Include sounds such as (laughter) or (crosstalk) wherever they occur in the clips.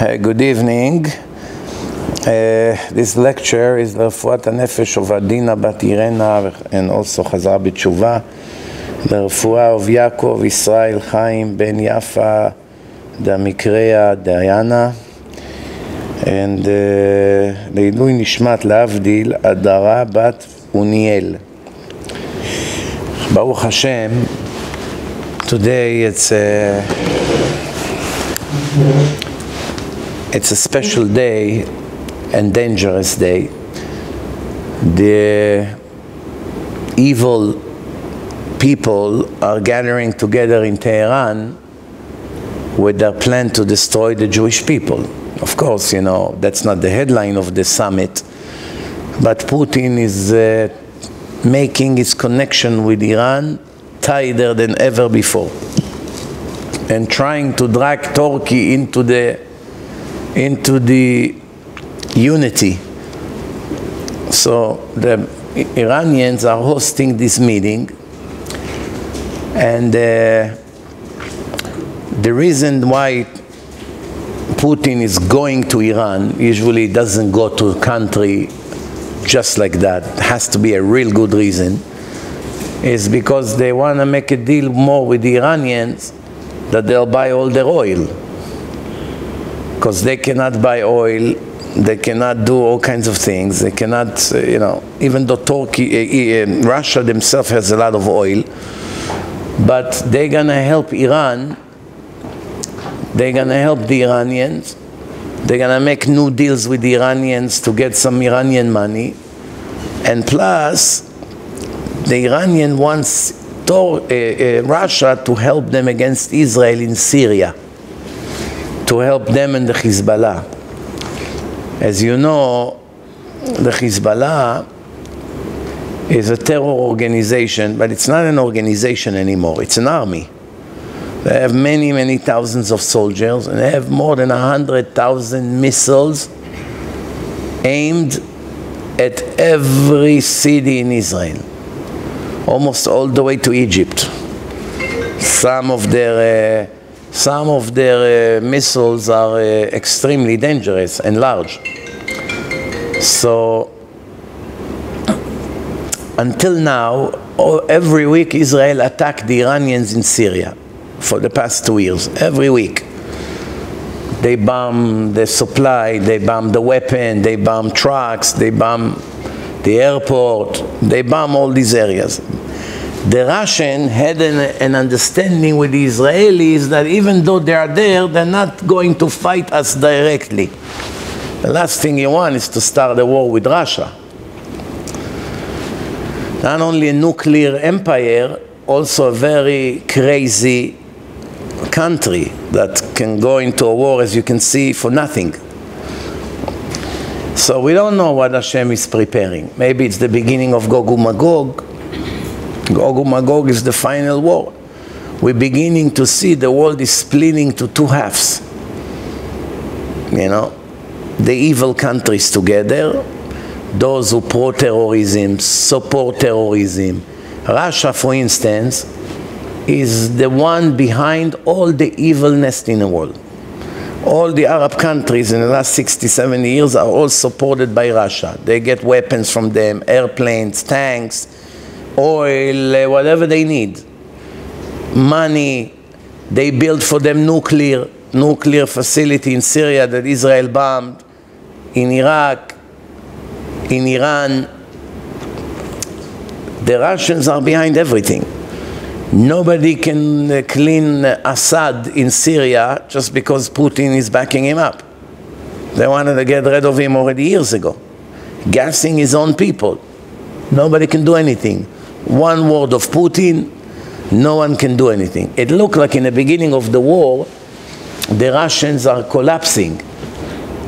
Uh, good evening. Uh, this lecture is לרפואת הנפש of עדינה בת אירנה and also חזרה בתשובה לרפואה of יעקב ישראל חיים בן יפה דמקריה דיאנה and uh, לעילוי נשמת להבדיל הדרה בת אוניאל. ברוך השם, today it's a it's a special day and dangerous day. The evil people are gathering together in Tehran with their plan to destroy the Jewish people. Of course, you know, that's not the headline of the summit, but Putin is uh, making his connection with Iran tighter than ever before and trying to drag Turkey into the into the unity. So the Iranians are hosting this meeting, and uh, the reason why Putin is going to Iran usually doesn't go to a country just like that. It has to be a real good reason. Is because they want to make a deal more with the Iranians that they'll buy all their oil because they cannot buy oil, they cannot do all kinds of things, they cannot, you know, even though Turkey, uh, uh, Russia themselves has a lot of oil, but they're gonna help Iran, they're gonna help the Iranians, they're gonna make new deals with the Iranians to get some Iranian money, and plus, the Iranian wants Russia to help them against Israel in Syria to help them and the Hezbollah. As you know, the Hezbollah is a terror organization, but it's not an organization anymore, it's an army. They have many, many thousands of soldiers, and they have more than 100,000 missiles aimed at every city in Israel, almost all the way to Egypt. Some of their uh, some of their uh, missiles are uh, extremely dangerous and large. So, until now, every week Israel attacked the Iranians in Syria for the past two years, every week. They bomb the supply, they bomb the weapon, they bomb trucks, they bomb the airport, they bomb all these areas the Russian had an, an, understanding with the Israelis that even though they are there, they're not going to fight us directly. The last thing you want is to start a war with Russia. Not only a nuclear empire, also a very crazy country that can go into a war, as you can see, for nothing. So we don't know what Hashem is preparing. Maybe it's the beginning of Gog and Magog, Gog and Magog is the final war. We're beginning to see the world is splitting to two halves. You know, the evil countries together, those who pro-terrorism, support terrorism. Russia, for instance, is the one behind all the evilness in the world. All the Arab countries in the last 60, 70 years are all supported by Russia. They get weapons from them, airplanes, tanks, oil, uh, whatever they need, money. They build for them nuclear, nuclear facility in Syria that Israel bombed, in Iraq, in Iran. The Russians are behind everything. Nobody can uh, clean Assad in Syria just because Putin is backing him up. They wanted to get rid of him already years ago, gassing his own people. Nobody can do anything one word of Putin, no one can do anything. It looked like in the beginning of the war, the Russians are collapsing.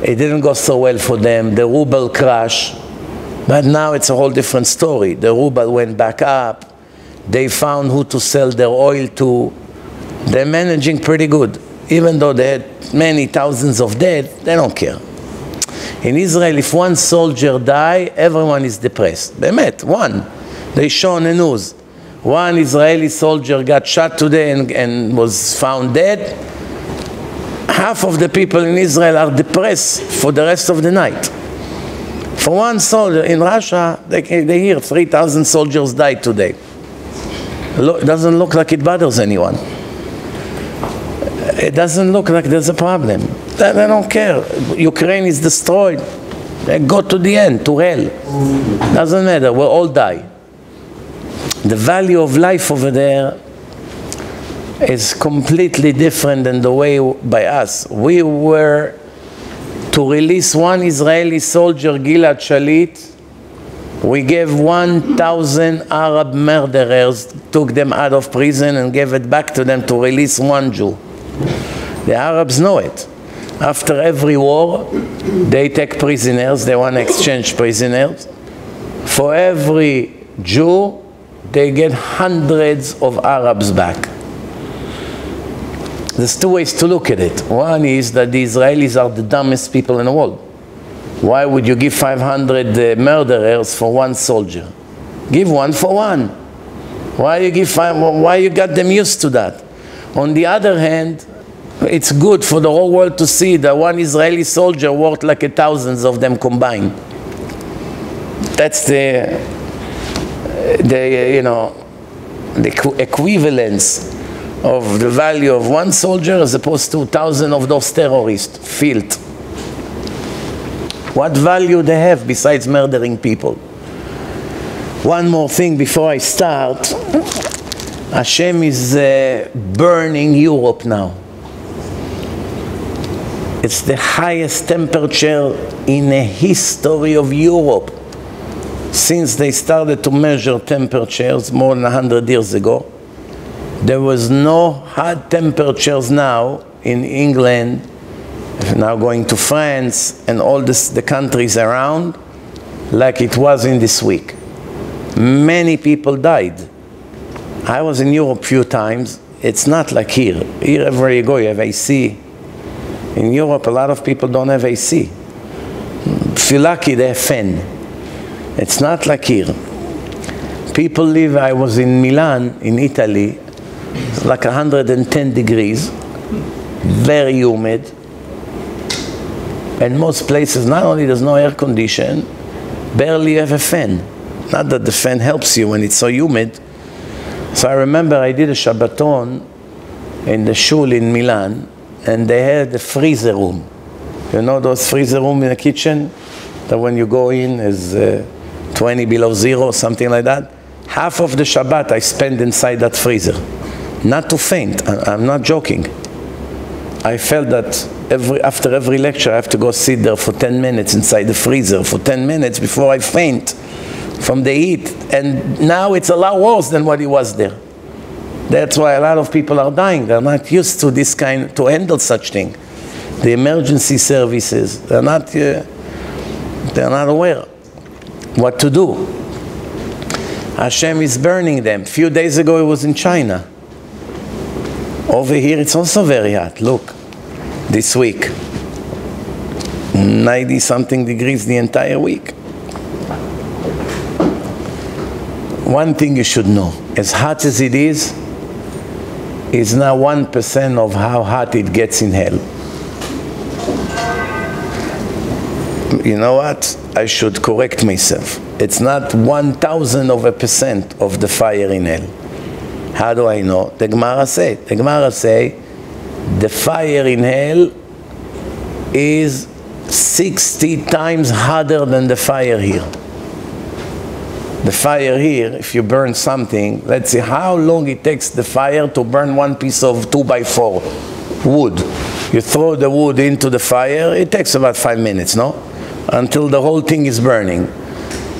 It didn't go so well for them. The ruble crashed. But now it's a whole different story. The ruble went back up. They found who to sell their oil to. They're managing pretty good. Even though they had many thousands of dead, they don't care. In Israel, if one soldier die, everyone is depressed. They met, one. They show on the news. One Israeli soldier got shot today and, and was found dead. half of the people in Israel are depressed for the rest of the night. For one soldier in Russia, they, they hear 3,000 soldiers died today. It doesn't look like it bothers anyone. It doesn't look like there's a problem. They, they don't care. Ukraine is destroyed. They go to the end, to hell. Doesn't matter. We'll all die. The value of life over there is completely different than the way by us. We were to release one Israeli soldier, Gilad Shalit. We gave 1,000 Arab murderers, took them out of prison and gave it back to them to release one Jew. The Arabs know it. After every war, they take prisoners, they want to exchange prisoners. For every Jew, they get hundreds of Arabs back. There's two ways to look at it. One is that the Israelis are the dumbest people in the world. Why would you give 500 uh, murderers for one soldier? Give one for one. Why you give five, why you got them used to that? On the other hand, it's good for the whole world to see that one Israeli soldier worth like a thousands of them combined. That's the, the you know, the equivalence of the value of one soldier as opposed to thousand of those terrorists, filth. What value they have besides murdering people? One more thing before I start. Hashem is uh, burning Europe now. It's the highest temperature in the history of Europe since they started to measure temperatures more than 100 years ago. There was no hot temperatures now in England, now going to France and all this, the countries around, like it was in this week. Many people died. I was in Europe a few times. It's not like here. Here, everywhere you go, you have AC. In Europe, a lot of people don't have AC. If you're lucky, they have fan. It's not like here. People live, I was in Milan, in Italy, like 110 degrees, very humid. And most places, not only there's no air condition, barely have a fan. Not that the fan helps you when it's so humid. So I remember I did a Shabbaton in the shul in Milan, and they had a freezer room. You know those freezer room in the kitchen? That when you go in is uh, 20 below zero, something like that. Half of the Shabbat I spend inside that freezer not to faint. I'm not joking. I felt that every, after every lecture I have to go sit there for 10 minutes inside the freezer for 10 minutes before I faint from the heat. And now it's a lot worse than what it was there. That's why a lot of people are dying. They're not used to this kind, to handle such thing. The emergency services, they're not, uh, they're not aware what to do. Hashem is burning them. A few days ago it was in China. Over here it's also very hot. Look, this week. 90 something degrees the entire week. One thing you should know, as hot as it is, is now 1% of how hot it gets in hell. You know what? I should correct myself. It's not 1,000 of a percent of the fire in hell. How do I know? The Gemara say. The Gemara say, the fire in hell is 60 times hotter than the fire here. The fire here, if you burn something, let's see how long it takes the fire to burn one piece of 2 by 4 wood. You throw the wood into the fire, it takes about 5 minutes, no? Until the whole thing is burning.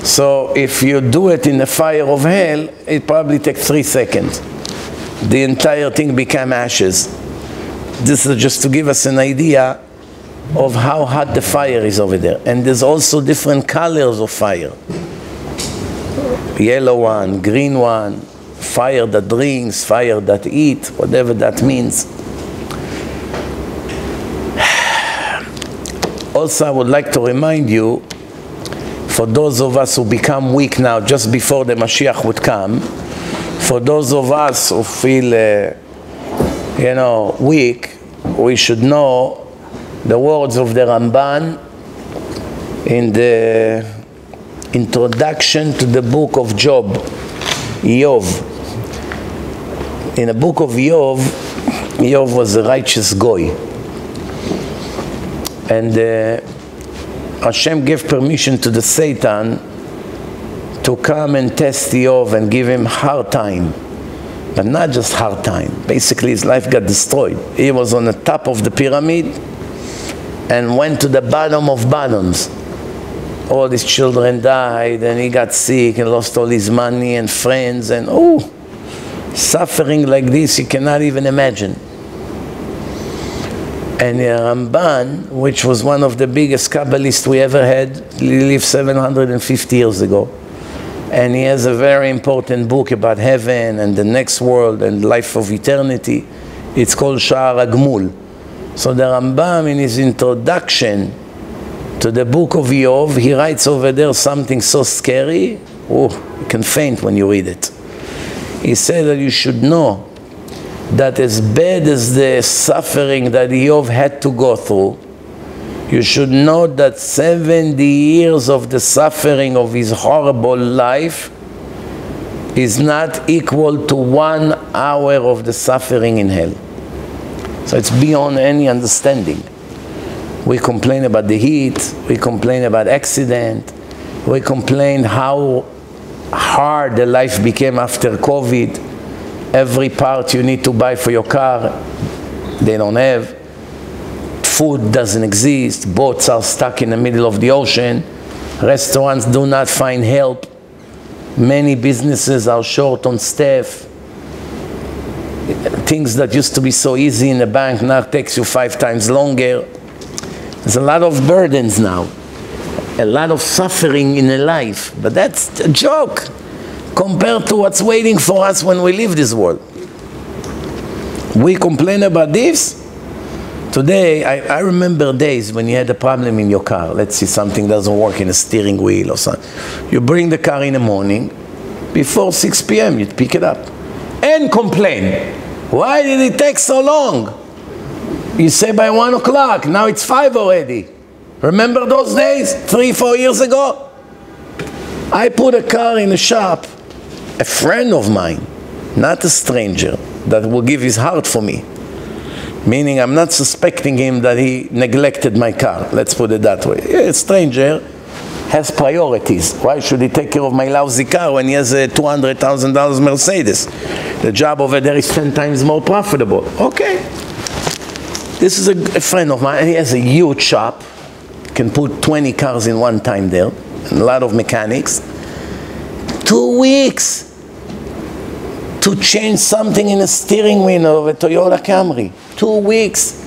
So if you do it in the fire of hell, it probably takes three seconds. The entire thing became ashes. This is just to give us an idea of how hot the fire is over there. And there's also different colors of fire. Yellow one, green one, fire that drinks, fire that eat, whatever that means. Also, I would like to remind you for those of us who become weak now, just before the Mashiach would come, for those of us who feel, uh, you know, weak, we should know the words of the Ramban in the introduction to the book of Job, Yov. In the book of Yov, Yov was a righteous goy. And uh, Hashem gave permission to the Satan to come and test Yov and give him hard time. But not just hard time. Basically, his life got destroyed. He was on the top of the pyramid and went to the bottom of bottoms. All his children died, and he got sick and lost all his money and friends, and oh, suffering like this you cannot even imagine. And the Ramban, which was one of the biggest Kabbalists we ever had, lived 750 years ago. And he has a very important book about heaven and the next world and life of eternity. It's called Sha'ar HaGmul. So the Ramban, in his introduction to the book of Yov, he writes over there something so scary, oh, you can faint when you read it. He said that you should know that as bad as the suffering that Yov had to go through, you should know that 70 years of the suffering of his horrible life is not equal to one hour of the suffering in hell. So it's beyond any understanding. We complain about the heat, we complain about accident, we complain how hard the life became after COVID. Every part you need to buy for your car, they don't have. Food doesn't exist, boats are stuck in the middle of the ocean, restaurants do not find help, many businesses are short on staff. Things that used to be so easy in the bank now takes you five times longer. There's a lot of burdens now, a lot of suffering in a life, but that's a joke compared to what's waiting for us when we leave this world. We complain about this. Today, I, I remember days when you had a problem in your car. Let's see, something doesn't work in the steering wheel or something. You bring the car in the morning, before 6 p.m., you'd pick it up and complain. Why did it take so long? You say by one o'clock, now it's five already. Remember those days, three, four years ago? I put a car in a shop, a friend of mine, not a stranger, that will give his heart for me. Meaning I'm not suspecting him that he neglected my car, let's put it that way. A stranger has priorities. Why should he take care of my lousy car when he has a $200,000 Mercedes? The job over there is 10 times more profitable. Okay. This is a, a friend of mine, and he has a huge shop, can put 20 cars in one time there, and a lot of mechanics. Two weeks to change something in the steering wheel of a Toyota Camry. Two weeks.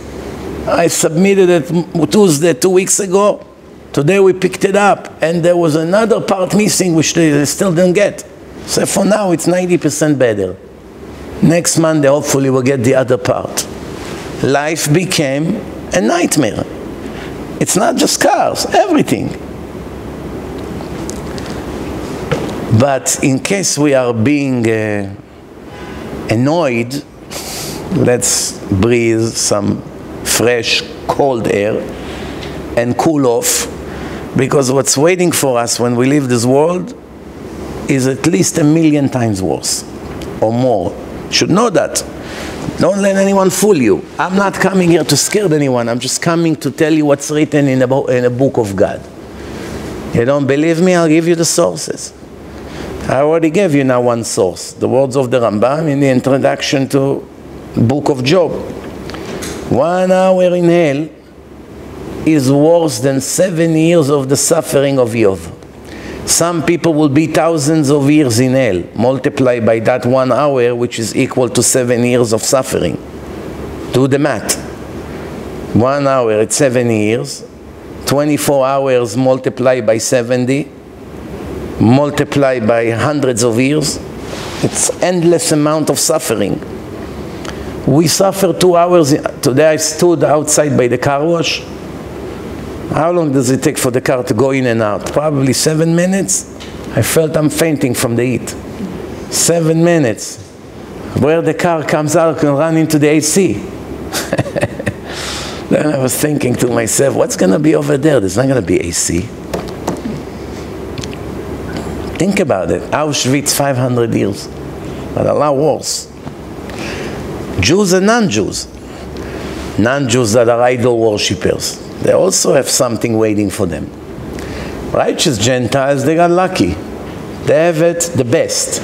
I submitted it Tuesday, two weeks ago. Today we picked it up, and there was another part missing which they still didn't get. So for now, it's 90% better. Next Monday, hopefully, we'll get the other part. Life became a nightmare. It's not just cars, everything. But in case we are being uh, annoyed, let's breathe some fresh, cold air and cool off because what's waiting for us when we leave this world is at least a million times worse or more. Should know that. Don't let anyone fool you. I'm not coming here to scare anyone. I'm just coming to tell you what's written in a, in a book of God. You don't believe me? I'll give you the sources. I already gave you now one source, the words of the Ramban in the introduction to book of Job. One hour in hell is worse than seven years of the suffering of Yov. Some people will be thousands of years in hell, multiplied by that one hour, which is equal to seven years of suffering. Do the math. One hour at seven years, 24 hours multiplied by 70, multiplied by hundreds of years, it's endless amount of suffering. We suffer two hours. Today I stood outside by the car wash how long does it take for the car to go in and out? Probably seven minutes. I felt I'm fainting from the heat. Seven minutes. Where the car comes out, can run into the AC. (laughs) Then I was thinking to myself, what's going to be over there? There's not going to be AC. Think about it. Auschwitz, 500 years. But a lot worse. Jews and non-Jews. Non-Jews that are idol worshippers. They also have something waiting for them. Righteous Gentiles, they got lucky. They have it the best.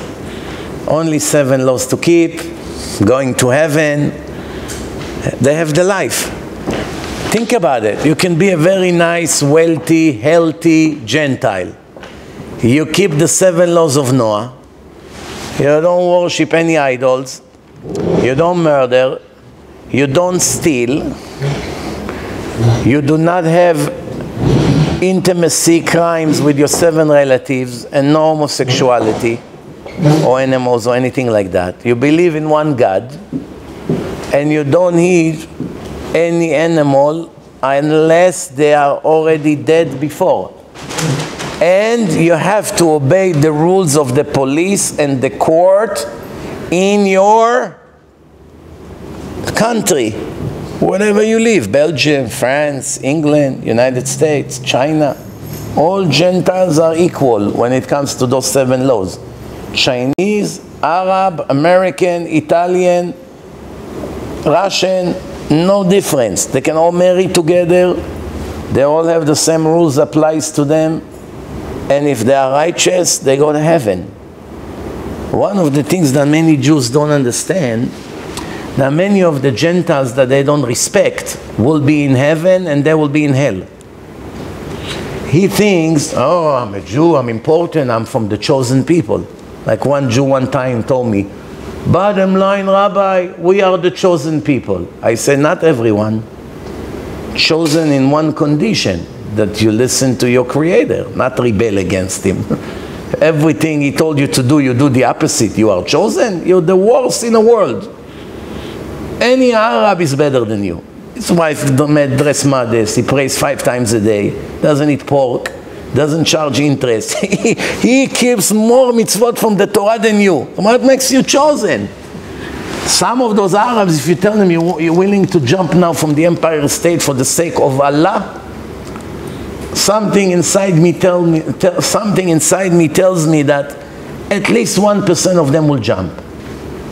Only seven laws to keep, going to heaven. They have the life. Think about it. You can be a very nice, wealthy, healthy Gentile. You keep the seven laws of Noah. You don't worship any idols. You don't murder. You don't steal. You do not have intimacy crimes with your seven relatives and no homosexuality or animals or anything like that. You believe in one God and you don't eat any animal unless they are already dead before. And you have to obey the rules of the police and the court in your country, wherever you live Belgium, France, England, United States, China. All Gentiles are equal when it comes to those seven laws. Chinese, Arab, American, Italian, Russian, no difference. They can all marry together. They all have the same rules applies to them. And if they are righteous, they go to heaven. One of the things that many Jews don't understand, that many of the Gentiles that they don't respect will be in heaven and they will be in hell. He thinks, oh, I'm a Jew, I'm important, I'm from the chosen people. Like one Jew one time told me, bottom line, Rabbi, we are the chosen people. I said, not everyone. Chosen in one condition, that you listen to your Creator, not rebel against Him. (laughs) Everything He told you to do, you do the opposite. You are chosen, you're the worst in the world. Any Arab is better than you. His wife dress modest, he prays five times a day, doesn't eat pork, doesn't charge interest. (laughs) he, keeps more mitzvot from the Torah than you. What makes you chosen? Some of those Arabs, if you tell them you, you're willing to jump now from the Empire State for the sake of Allah, something inside me tell me tell, something inside me tells me that at least one percent of them will jump.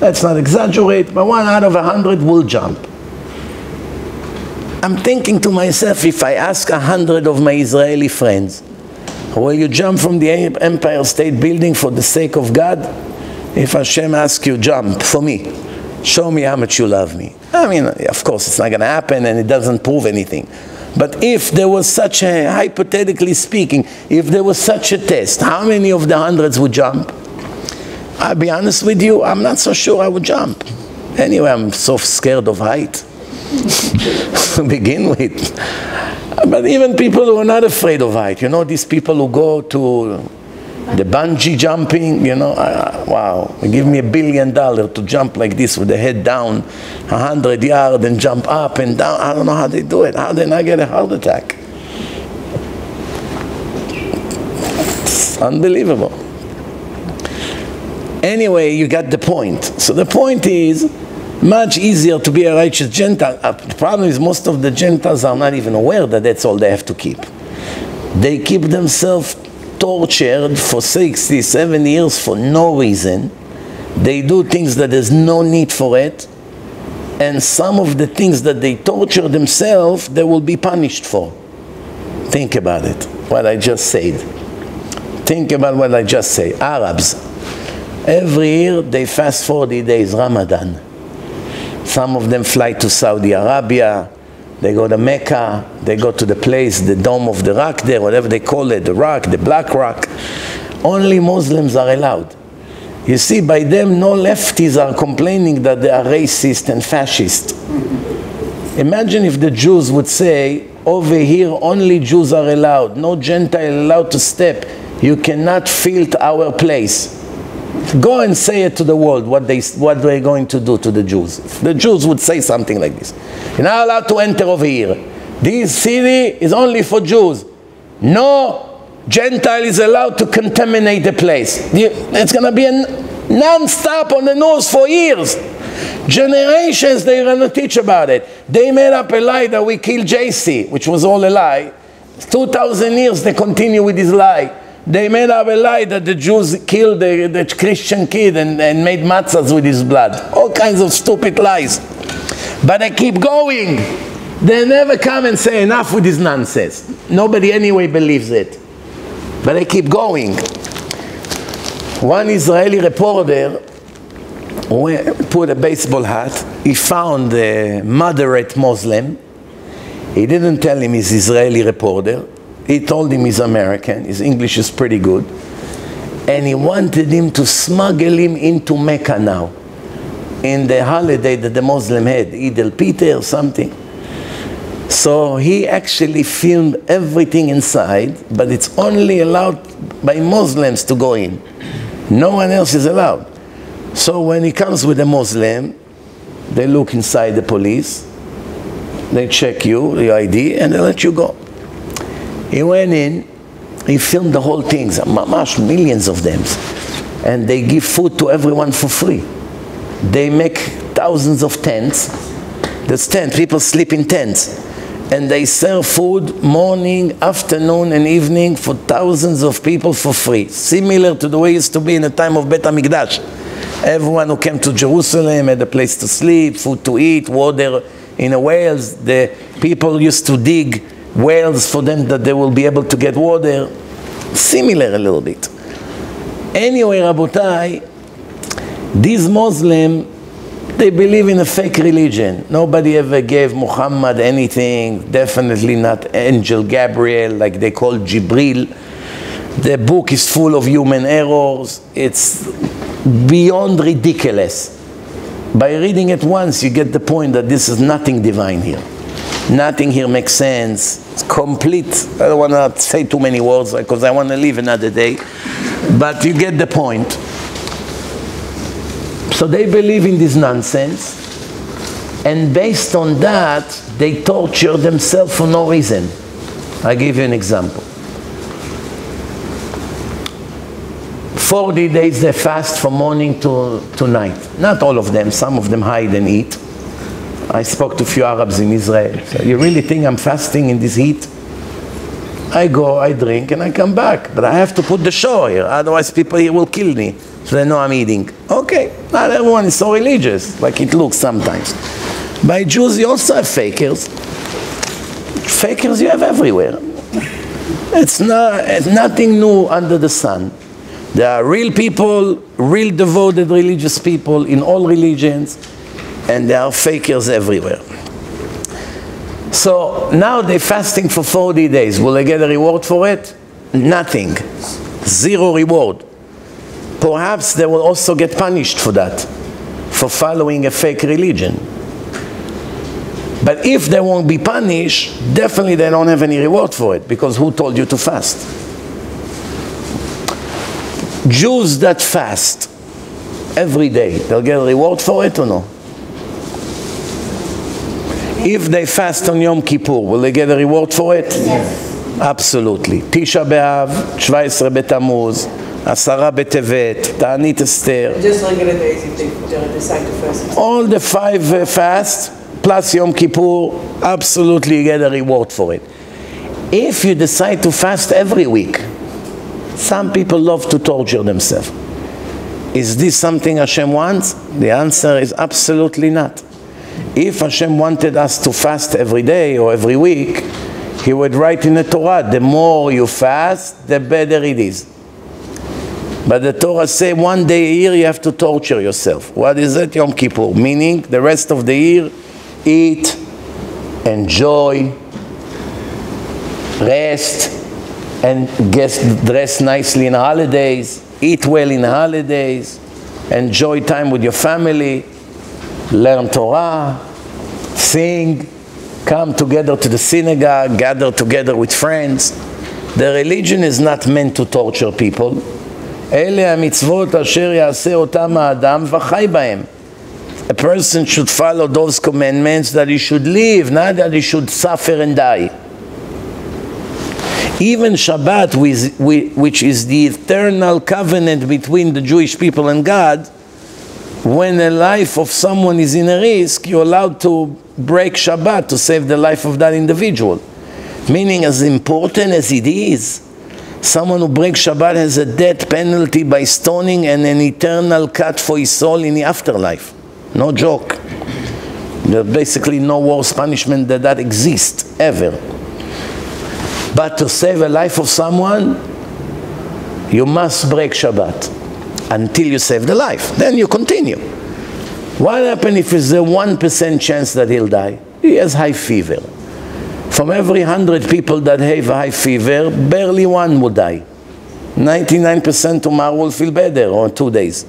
Let's not exaggerate, but one out of a hundred will jump. I'm thinking to myself, if I ask a hundred of my Israeli friends, will you jump from the Empire State Building for the sake of God? If Hashem asks you, jump for me. Show me how much you love me. I mean, of course, it's not going to happen and it doesn't prove anything. But if there was such a, hypothetically speaking, if there was such a test, how many of the hundreds would jump? I'll be honest with you, I'm not so sure I would jump. Anyway, I'm so scared of height (laughs) to begin with. But even people who are not afraid of height, you know, these people who go to the bungee jumping, you know, uh, wow, give me a billion dollars to jump like this with the head down a hundred yards and jump up and down. I don't know how they do it. How they not get a heart attack? It's unbelievable. Anyway, you got the point. So the point is, much easier to be a righteous Gentile. Uh, the problem is most of the Gentiles are not even aware that that's all they have to keep. They keep themselves tortured for 60, 70 years for no reason. They do things that there's no need for it. And some of the things that they torture themselves, they will be punished for. Think about it, what I just said. Think about what I just said. Arabs, every year they fast 40 days, Ramadan. Some of them fly to Saudi Arabia, they go to Mecca, they go to the place, the Dome of the Rock there, whatever they call it, the rock, the black rock. Only Muslims are allowed. You see, by them, no lefties are complaining that they are racist and fascist. Imagine if the Jews would say, over here only Jews are allowed, no Gentile allowed to step. You cannot filth our place. Go and say it to the world what, they, what they're going to do to the Jews. The Jews would say something like this. You're not allowed to enter over here. This city is only for Jews. No Gentile is allowed to contaminate the place. It's going to be a non-stop on the news for years. Generations they're going to teach about it. They made up a lie that we killed JC, which was all a lie. 2,000 years they continue with this lie. They made up a lie that the Jews killed the, the Christian kid and, and made matzahs with his blood. All kinds of stupid lies. But they keep going. They never come and say enough with this nonsense. Nobody anyway believes it. But they keep going. One Israeli reporter put a baseball hat. He found a moderate Muslim. He didn't tell him he's Israeli reporter. He told him he's American. His English is pretty good. And he wanted him to smuggle him into Mecca now. In the holiday that the Muslim had, Eid al-Fitr or something. So he actually filmed everything inside, but it's only allowed by Muslims to go in. No one else is allowed. So when he comes with a Muslim, they look inside the police, they check you, your ID, and they let you go. He went in, he filmed the whole thing, mamash, millions of them. And they give food to everyone for free. They make thousands of tents. There's tents, people sleep in tents and they serve food morning, afternoon, and evening for thousands of people for free, similar to the way it used to be in the time of Bet HaMikdash. Everyone who came to Jerusalem had a place to sleep, food to eat, water in the wells. The people used to dig wells for them that they will be able to get water. Similar a little bit. Anyway, Rabotai, these Muslims they believe in a fake religion. Nobody ever gave Muhammad anything, definitely not Angel Gabriel, like they call Jibril. The book is full of human errors. It's beyond ridiculous. By reading it once, you get the point that this is nothing divine here. Nothing here makes sense. It's complete. I don't want to say too many words because I want to leave another day. But you get the point. So they believe in this nonsense, and based on that, they torture themselves for no reason. i give you an example. 40 days they fast from morning to, to night. Not all of them, some of them hide and eat. I spoke to a few Arabs in Israel. So you really think I'm fasting in this heat? I go, I drink, and I come back. But I have to put the show here, otherwise people here will kill me so they know I'm eating. Okay, not everyone is so religious, like it looks sometimes. By Jews, you also have fakers. Fakers you have everywhere. It's, not, it's nothing new under the sun. There are real people, real devoted religious people in all religions, and there are fakers everywhere. So now they're fasting for 40 days. Will they get a reward for it? Nothing. Zero reward perhaps they will also get punished for that, for following a fake religion. But if they won't be punished, definitely they don't have any reward for it, because who told you to fast? Jews that fast every day, they'll get a reward for it or no? If they fast on Yom Kippur, will they get a reward for it? Yes. Absolutely. Tisha B'Av, 17 B'Tamuz, Asara Betevet, Ta'anit Esther. Just regular days if they decide to fast. All the five uh, fasts plus Yom Kippur, absolutely you get a reward for it. If you decide to fast every week, some people love to torture themselves. Is this something Hashem wants? The answer is absolutely not. If Hashem wanted us to fast every day or every week, He would write in the Torah, the more you fast, the better it is. But the Torah say one day a year you have to torture yourself. What is that? Yom Kippur. Meaning the rest of the year, eat, enjoy, rest, and get dressed nicely in holidays, eat well in holidays, enjoy time with your family, learn Torah, sing, come together to the synagogue, gather together with friends. The religion is not meant to torture people. אלה המצוות אשר יעשה אותם האדם וחי בהם. A person should follow those commandments that he should live, not that he should suffer and die. Even Shabbat, which is the eternal covenant between the Jewish people and God, when the life of someone is in a risk, you're allowed to break Shabbat to save the life of that individual. Meaning, as important as it is, someone who breaks Shabbat has a death penalty by stoning and an eternal cut for his soul in the afterlife. No joke. There's basically no worse punishment that that exists ever. But to save a life of someone, you must break Shabbat until you save the life. Then you continue. What happens if there's a 1% chance that he'll die? He has high fever. From every 100 people that have high fever, barely one will die. 99% tomorrow will feel better or two days.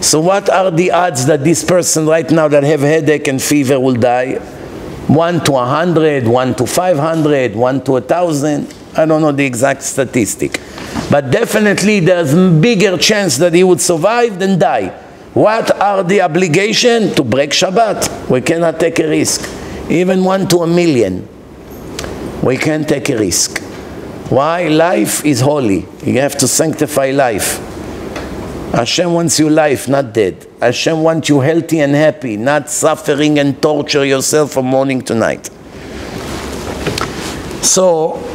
So what are the odds that this person right now that have headache and fever will die? 1 to 100, 1 to 500, 1 to 1,000. I don't know the exact statistic. But definitely there's bigger chance that he would survive than die. What are the obligation? To break Shabbat. We cannot take a risk. Even one to a million. We can't take a risk. Why? Life is holy. You have to sanctify life. Hashem wants you life, not dead. Hashem wants you healthy and happy, not suffering and torture yourself from morning to night. So,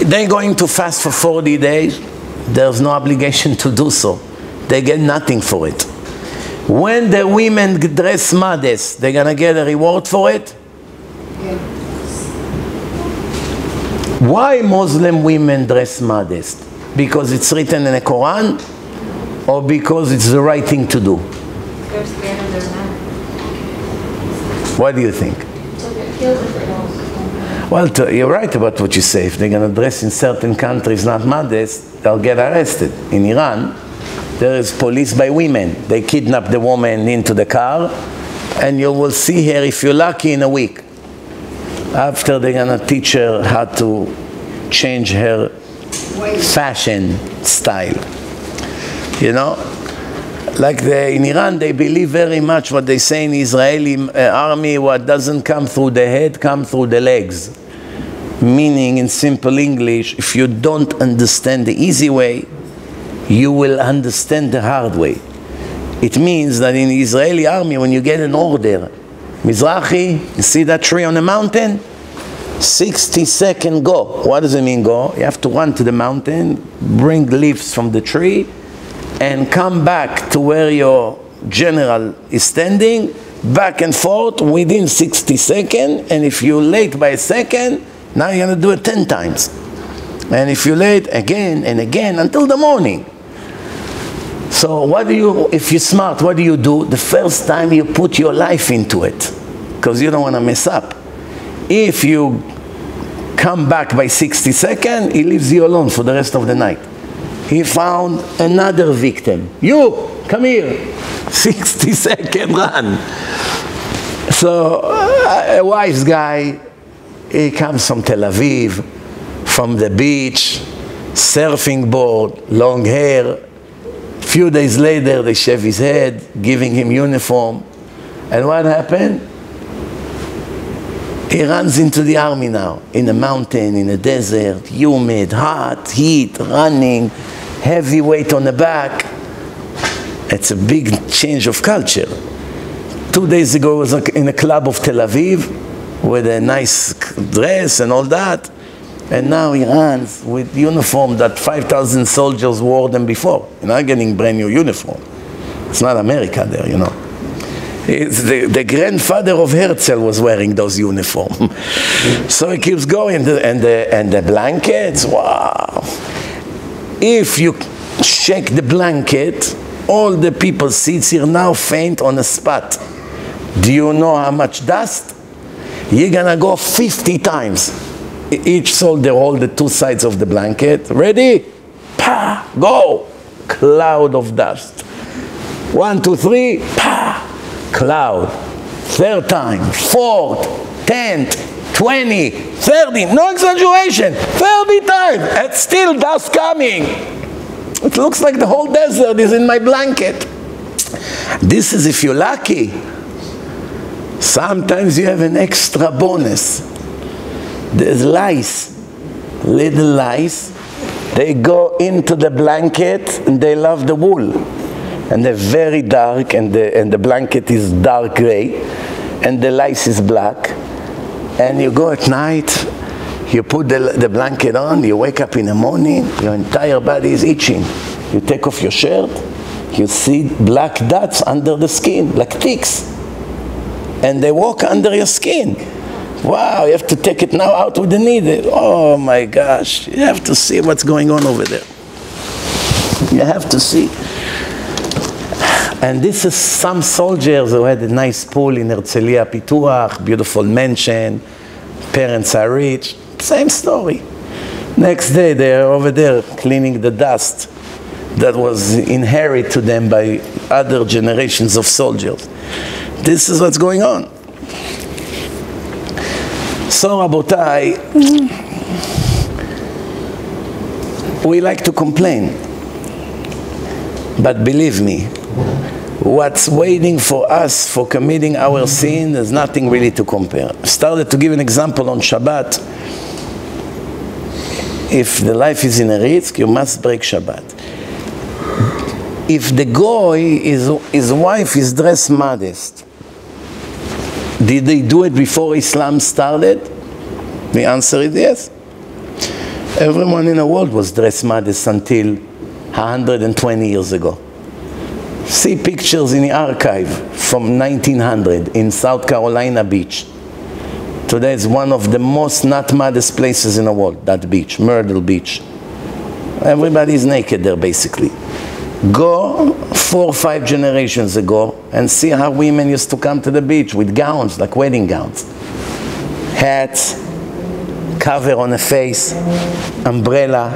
they're going to fast for 40 days. There's no obligation to do so. They get nothing for it. When the women dress modest, they're going to get a reward for it? Why Muslim women dress modest? Because it's written in the Quran or because it's the right thing to do? What do you think? Well, you're right about what you say. If they're going to dress in certain countries not modest, they'll get arrested. In Iran, there is police by women. They kidnap the woman into the car, and you will see her, if you're lucky, in a week. After they're going to teach her how to change her fashion style. You know? Like the, in Iran, they believe very much what they say in Israeli uh, army, what doesn't come through the head, come through the legs meaning in simple English, if you don't understand the easy way, you will understand the hard way. It means that in the Israeli army, when you get an order, Mizrahi, you see that tree on the mountain? 60 second go. What does it mean go? You have to run to the mountain, bring leaves from the tree, and come back to where your general is standing, back and forth within 60 seconds, and if you're late by a second, now you're going to do it 10 times. And if you're late, again and again until the morning. So what do you, if you're smart, what do you do? The first time you put your life into it because you don't want to mess up. If you come back by 60 seconds, he leaves you alone for the rest of the night. He found another victim. You, come here. (laughs) 60 second run. So uh, a wise guy he comes from Tel Aviv, from the beach, surfing board, long hair. A few days later, they shave his head, giving him uniform. And what happened? He runs into the army now, in a mountain, in a desert, humid, hot, heat, running, heavy weight on the back. It's a big change of culture. Two days ago, I was in a club of Tel Aviv, with a nice dress and all that. And now he runs with uniform that 5,000 soldiers wore them before. You're getting brand new uniform. It's not America there, you know. The, the grandfather of Herzl was wearing those uniforms. (laughs) so he keeps going. And the, and the blankets, wow. If you shake the blanket, all the people seats here now faint on the spot. Do you know how much dust? You're gonna go 50 times. Each soldier hold the two sides of the blanket. Ready? Pa! Go! Cloud of dust. One, two, three. Pa! Cloud. Third time. Fourth. Tenth. 20, 30, no exaggeration, 30 times, and still dust coming. It looks like the whole desert is in my blanket. This is if you're lucky. Sometimes you have an extra bonus. There's lice, little lice. They go into the blanket and they love the wool. and they're very dark, and the, and the blanket is dark gray, and the lice is black. And you go at night, you put the, the blanket on, you wake up in the morning, your entire body is itching. You take off your shirt, you see black dots under the skin, like ticks. And they walk under your skin. Wow, you have to take it now out of the needle. Oh my gosh, you have to see what's going on over there. You have to see. And this is some soldiers who had a nice pool in Herzliya Pituach, beautiful mansion, parents are rich. Same story. Next day they're over there cleaning the dust that was inherited to them by other generations of soldiers. This is what's going on. So, Rabotai, we like to complain. But believe me, what's waiting for us for committing our sin, there's nothing really to compare. Started to give an example on Shabbat. If the life is in a risk, you must break Shabbat. If the goy, his, his wife is dressed modest, did they do it before Islam started? The answer is yes. Everyone in the world was dressed modest until 120 years ago. See pictures in the archive from 1900 in South Carolina Beach. Today is one of the most not modest places in the world, that beach, Myrtle Beach. Everybody is naked there basically. Go four or five generations ago and see how women used to come to the beach with gowns, like wedding gowns. Hats, cover on the face, umbrella,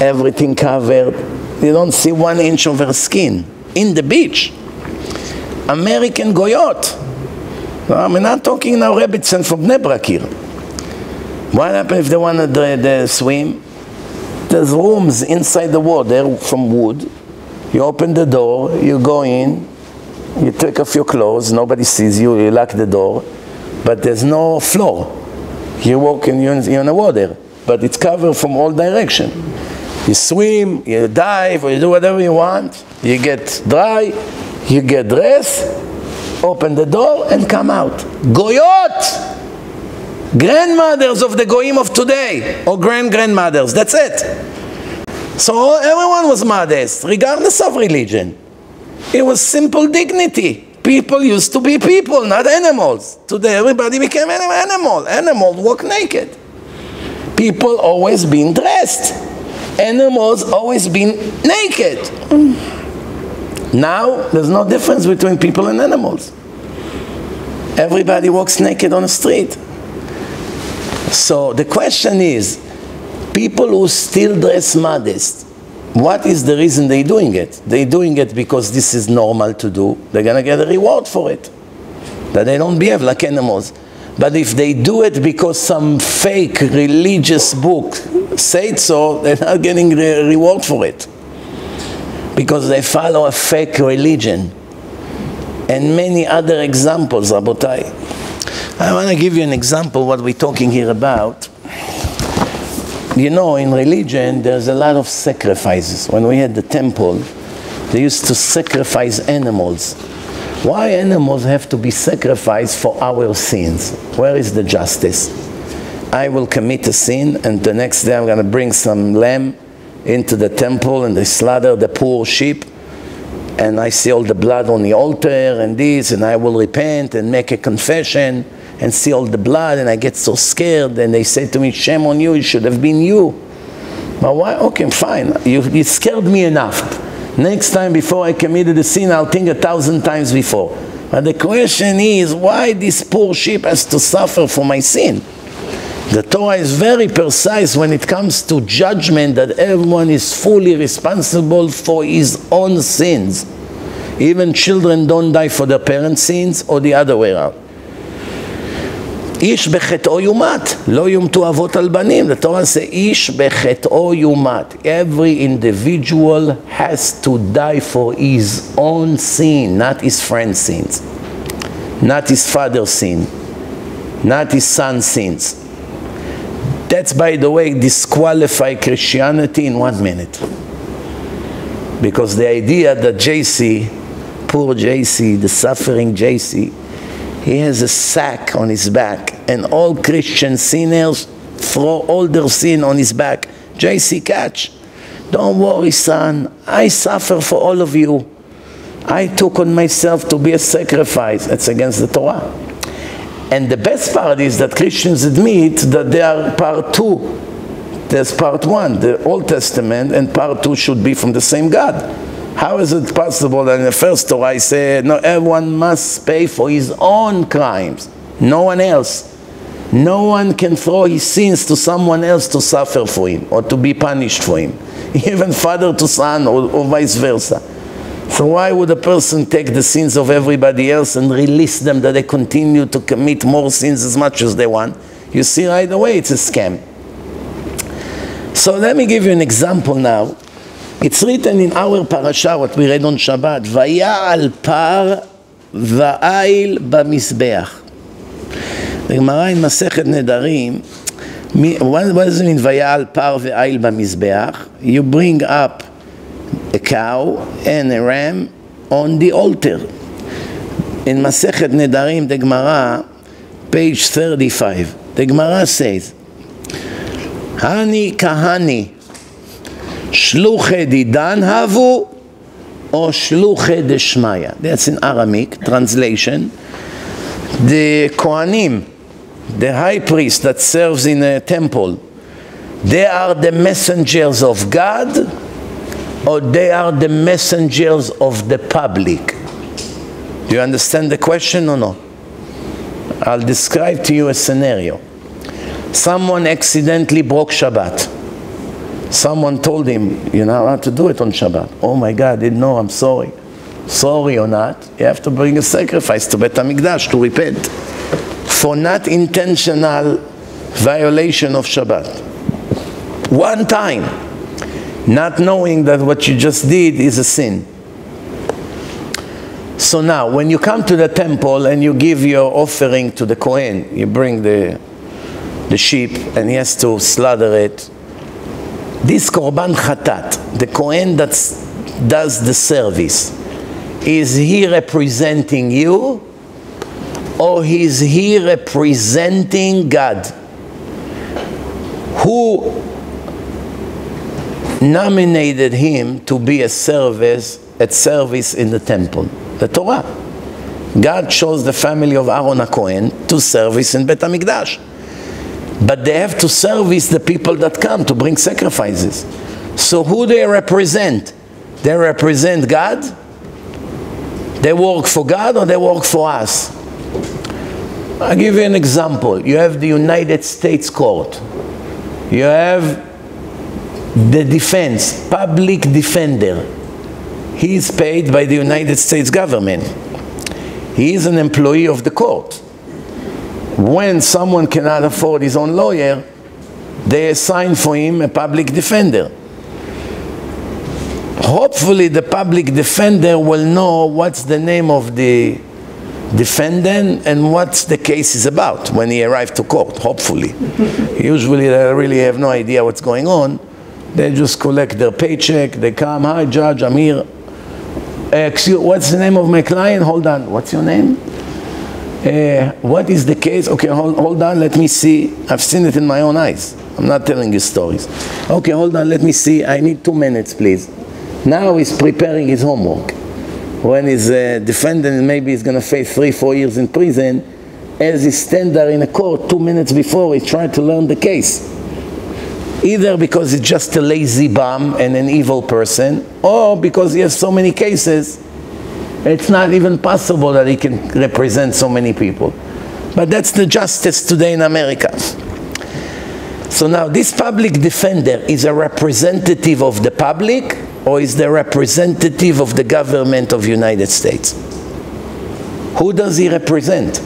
everything covered. You don't see one inch of her skin in the beach. American goyot. I'm not talking now Rebbitzin from Bnei Brak here. What happens if they want to swim? There's rooms inside the water from wood. You open the door, you go in, you take off your clothes, nobody sees you, you lock the door, but there's no floor. You walk in, you're in the water, but it's covered from all direction. You swim, you dive, or you do whatever you want. You get dry, you get dressed, open the door, and come out. Goyot! Grandmothers of the Goyim of today, or grand grandmothers, that's it. So everyone was modest, regardless of religion. It was simple dignity. People used to be people, not animals. Today everybody became an animal. Animals walk naked. People always been dressed animals always been naked. Now, there's no difference between people and animals. Everybody walks naked on the street. So the question is, people who still dress modest, what is the reason they're doing it? They're doing it because this is normal to do. They're going to get a reward for it. That they don't behave like animals. But if they do it because some fake religious book said so, they're not getting the reward for it. Because they follow a fake religion. And many other examples, Rabotai. I want to give you an example what we're talking here about. You know, in religion, there's a lot of sacrifices. When we had the temple, they used to sacrifice animals why animals have to be sacrificed for our sins? Where is the justice? I will commit a sin, and the next day I'm going to bring some lamb into the temple, and they slaughter the poor sheep, and I see all the blood on the altar, and this, and I will repent and make a confession, and see all the blood, and I get so scared, and they say to me, Shame on you, it should have been you. But why? Okay, fine. You, you scared me enough. Next time before I committed a sin, I'll think a thousand times before. But the question is, why this poor sheep has to suffer for my sin? The Torah is very precise when it comes to judgment that everyone is fully responsible for his own sins. Even children don't die for their parents' sins or the other way around. איש בחטאו יומת, לא יומתו אבות על בנים. The Torah says, איש בחטאו יומת. Every individual has to die for his own sin, not his friend's sins, not his father's sin, not his son's sins. That's, by the way, disqualify Christianity in one minute. Because the idea that JC, poor JC, the suffering JC, he has a sack on his back, and all Christian sinners throw all their sin on his back. JC, catch. Don't worry, son. I suffer for all of you. I took on myself to be a sacrifice. It's against the Torah. And the best part is that Christians admit that they are part two. There's part one, the Old Testament, and part two should be from the same God. How is it possible that in the first Torah I say, no, everyone must pay for his own crimes, no one else. No one can throw his sins to someone else to suffer for him or to be punished for him, (laughs) even father to son or, or vice versa. So why would a person take the sins of everybody else and release them that they continue to commit more sins as much as they want? You see right away it's a scam. So let me give you an example now. It's written in our parasha, what we read on Shabbat, ויעל פר ואיל במזבח. בגמרא in מסכת נדרים, what does it mean ויעל פר ואיל במזבח? You bring up a cow and a ram on the altar. In Masechet Nedarim, the Gemara, page 35, the Gemara says, Hani kahani, shluche didan havu, or shluche deshmaya. That's in Aramaic translation. The Kohanim, the high priest that serves in a temple, they are the messengers of God or they are the messengers of the public? Do you understand the question or no? I'll describe to you a scenario. Someone accidentally broke Shabbat. Someone told him, you know how to do it on Shabbat. Oh my God, I didn't know, I'm sorry. Sorry or not, you have to bring a sacrifice to Bet HaMikdash to repent for not intentional violation of Shabbat. One time, not knowing that what you just did is a sin. So now, when you come to the temple and you give your offering to the Kohen, you bring the, the sheep and he has to slaughter it. This Korban Khatat, the Kohen that does the service, is he representing you or is he representing God? Who nominated him to be a service at service in the temple, the Torah. God chose the family of Aaron Cohen to service in Bet HaMikdash. But they have to service the people that come to bring sacrifices. So who they represent? They represent God? They work for God or they work for us? I'll give you an example. You have the United States Court. You have the defense, public defender, he is paid by the United States government. He is an employee of the court. When someone cannot afford his own lawyer, they assign for him a public defender. Hopefully the public defender will know what's the name of the defendant and what's the case is about when he arrived to court, hopefully. (laughs) Usually they really have no idea what's going on they just collect their paycheck. They come, hi, judge, I'm here. excuse, what's the name of my client? Hold on. What's your name? Uh, what is the case? Okay, hold, hold on. Let me see. I've seen it in my own eyes. I'm not telling you stories. Okay, hold on. Let me see. I need two minutes, please. Now he's preparing his homework. When his uh, defendant maybe he's going to face three, four years in prison, as he stand there in a court two minutes before, he's trying to learn the case either because he's just a lazy bum and an evil person, or because he has so many cases, it's not even possible that he can represent so many people. But that's the justice today in America. So now this public defender is a representative of the public or is the representative of the government of United States? Who does he represent?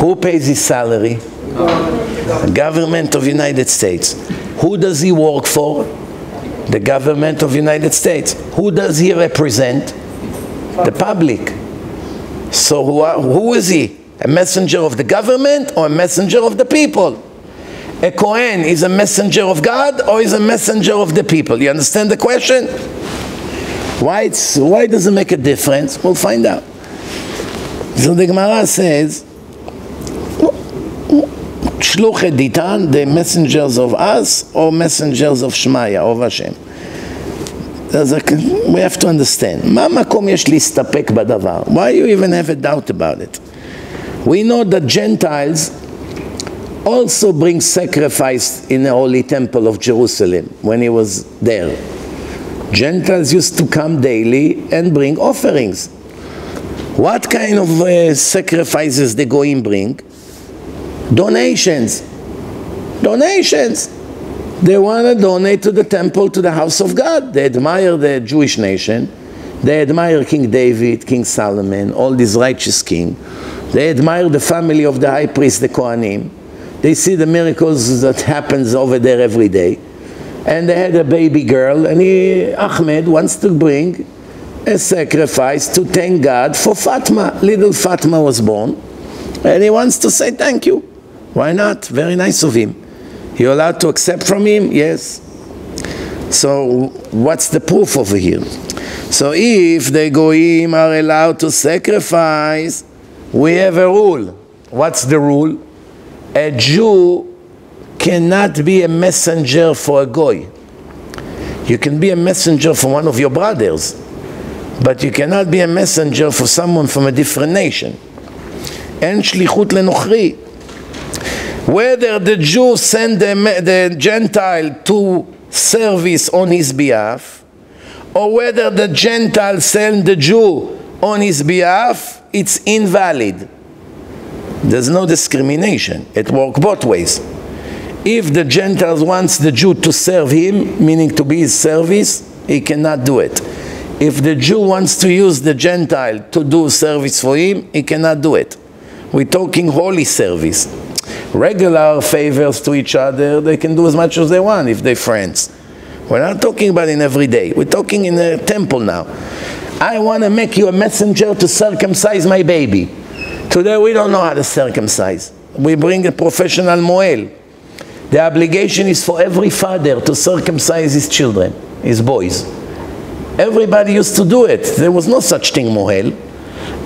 Who pays his salary? Government of United States. Who does he work for? The government of United States. Who does he represent? The public. So who, are, who is he? A messenger of the government or a messenger of the people? A Kohen is a messenger of God or is a messenger of the people? You understand the question? Why, it's, why does it make a difference? We'll find out. So the Gemara says, Shluche Didan, the messengers of us, or messengers of Shmaya, of Hashem. A, we have to understand. מה מקום יש להסתפק Why you even have a doubt about it? We know that Gentiles also bring sacrifice in the holy temple of Jerusalem when he was there. Gentiles used to come daily and bring offerings. What kind of uh, sacrifices the Goim bring? Donations. Donations. They want to donate to the temple, to the house of God. They admire the Jewish nation. They admire King David, King Solomon, all these righteous kings. They admire the family of the high priest, the Kohanim. They see the miracles that happens over there every day. And they had a baby girl, and he, Ahmed wants to bring a sacrifice to thank God for Fatma. Little Fatma was born, and he wants to say thank you. Why not? Very nice of him. You allowed to accept from him? Yes. So what's the proof over here? So if the goyim are allowed to sacrifice, we have a rule. What's the rule? A Jew cannot be a messenger for a goy. You can be a messenger for one of your brothers, but you cannot be a messenger for someone from a different nation. אין שליחות לנוכרי whether the Jew send the, the Gentile to service on his behalf, or whether the Gentile send the Jew on his behalf, it's invalid. There's no discrimination. It works both ways. If the Gentile wants the Jew to serve him, meaning to be his service, he cannot do it. If the Jew wants to use the Gentile to do service for him, he cannot do it. We're talking holy service regular favors to each other, they can do as much as they want if they're friends. We're not talking about in every day. We're talking in a temple now. I want to make you a messenger to circumcise my baby. Today we don't know how to circumcise. We bring a professional moel. The obligation is for every father to circumcise his children, his boys. Everybody used to do it. There was no such thing mohel.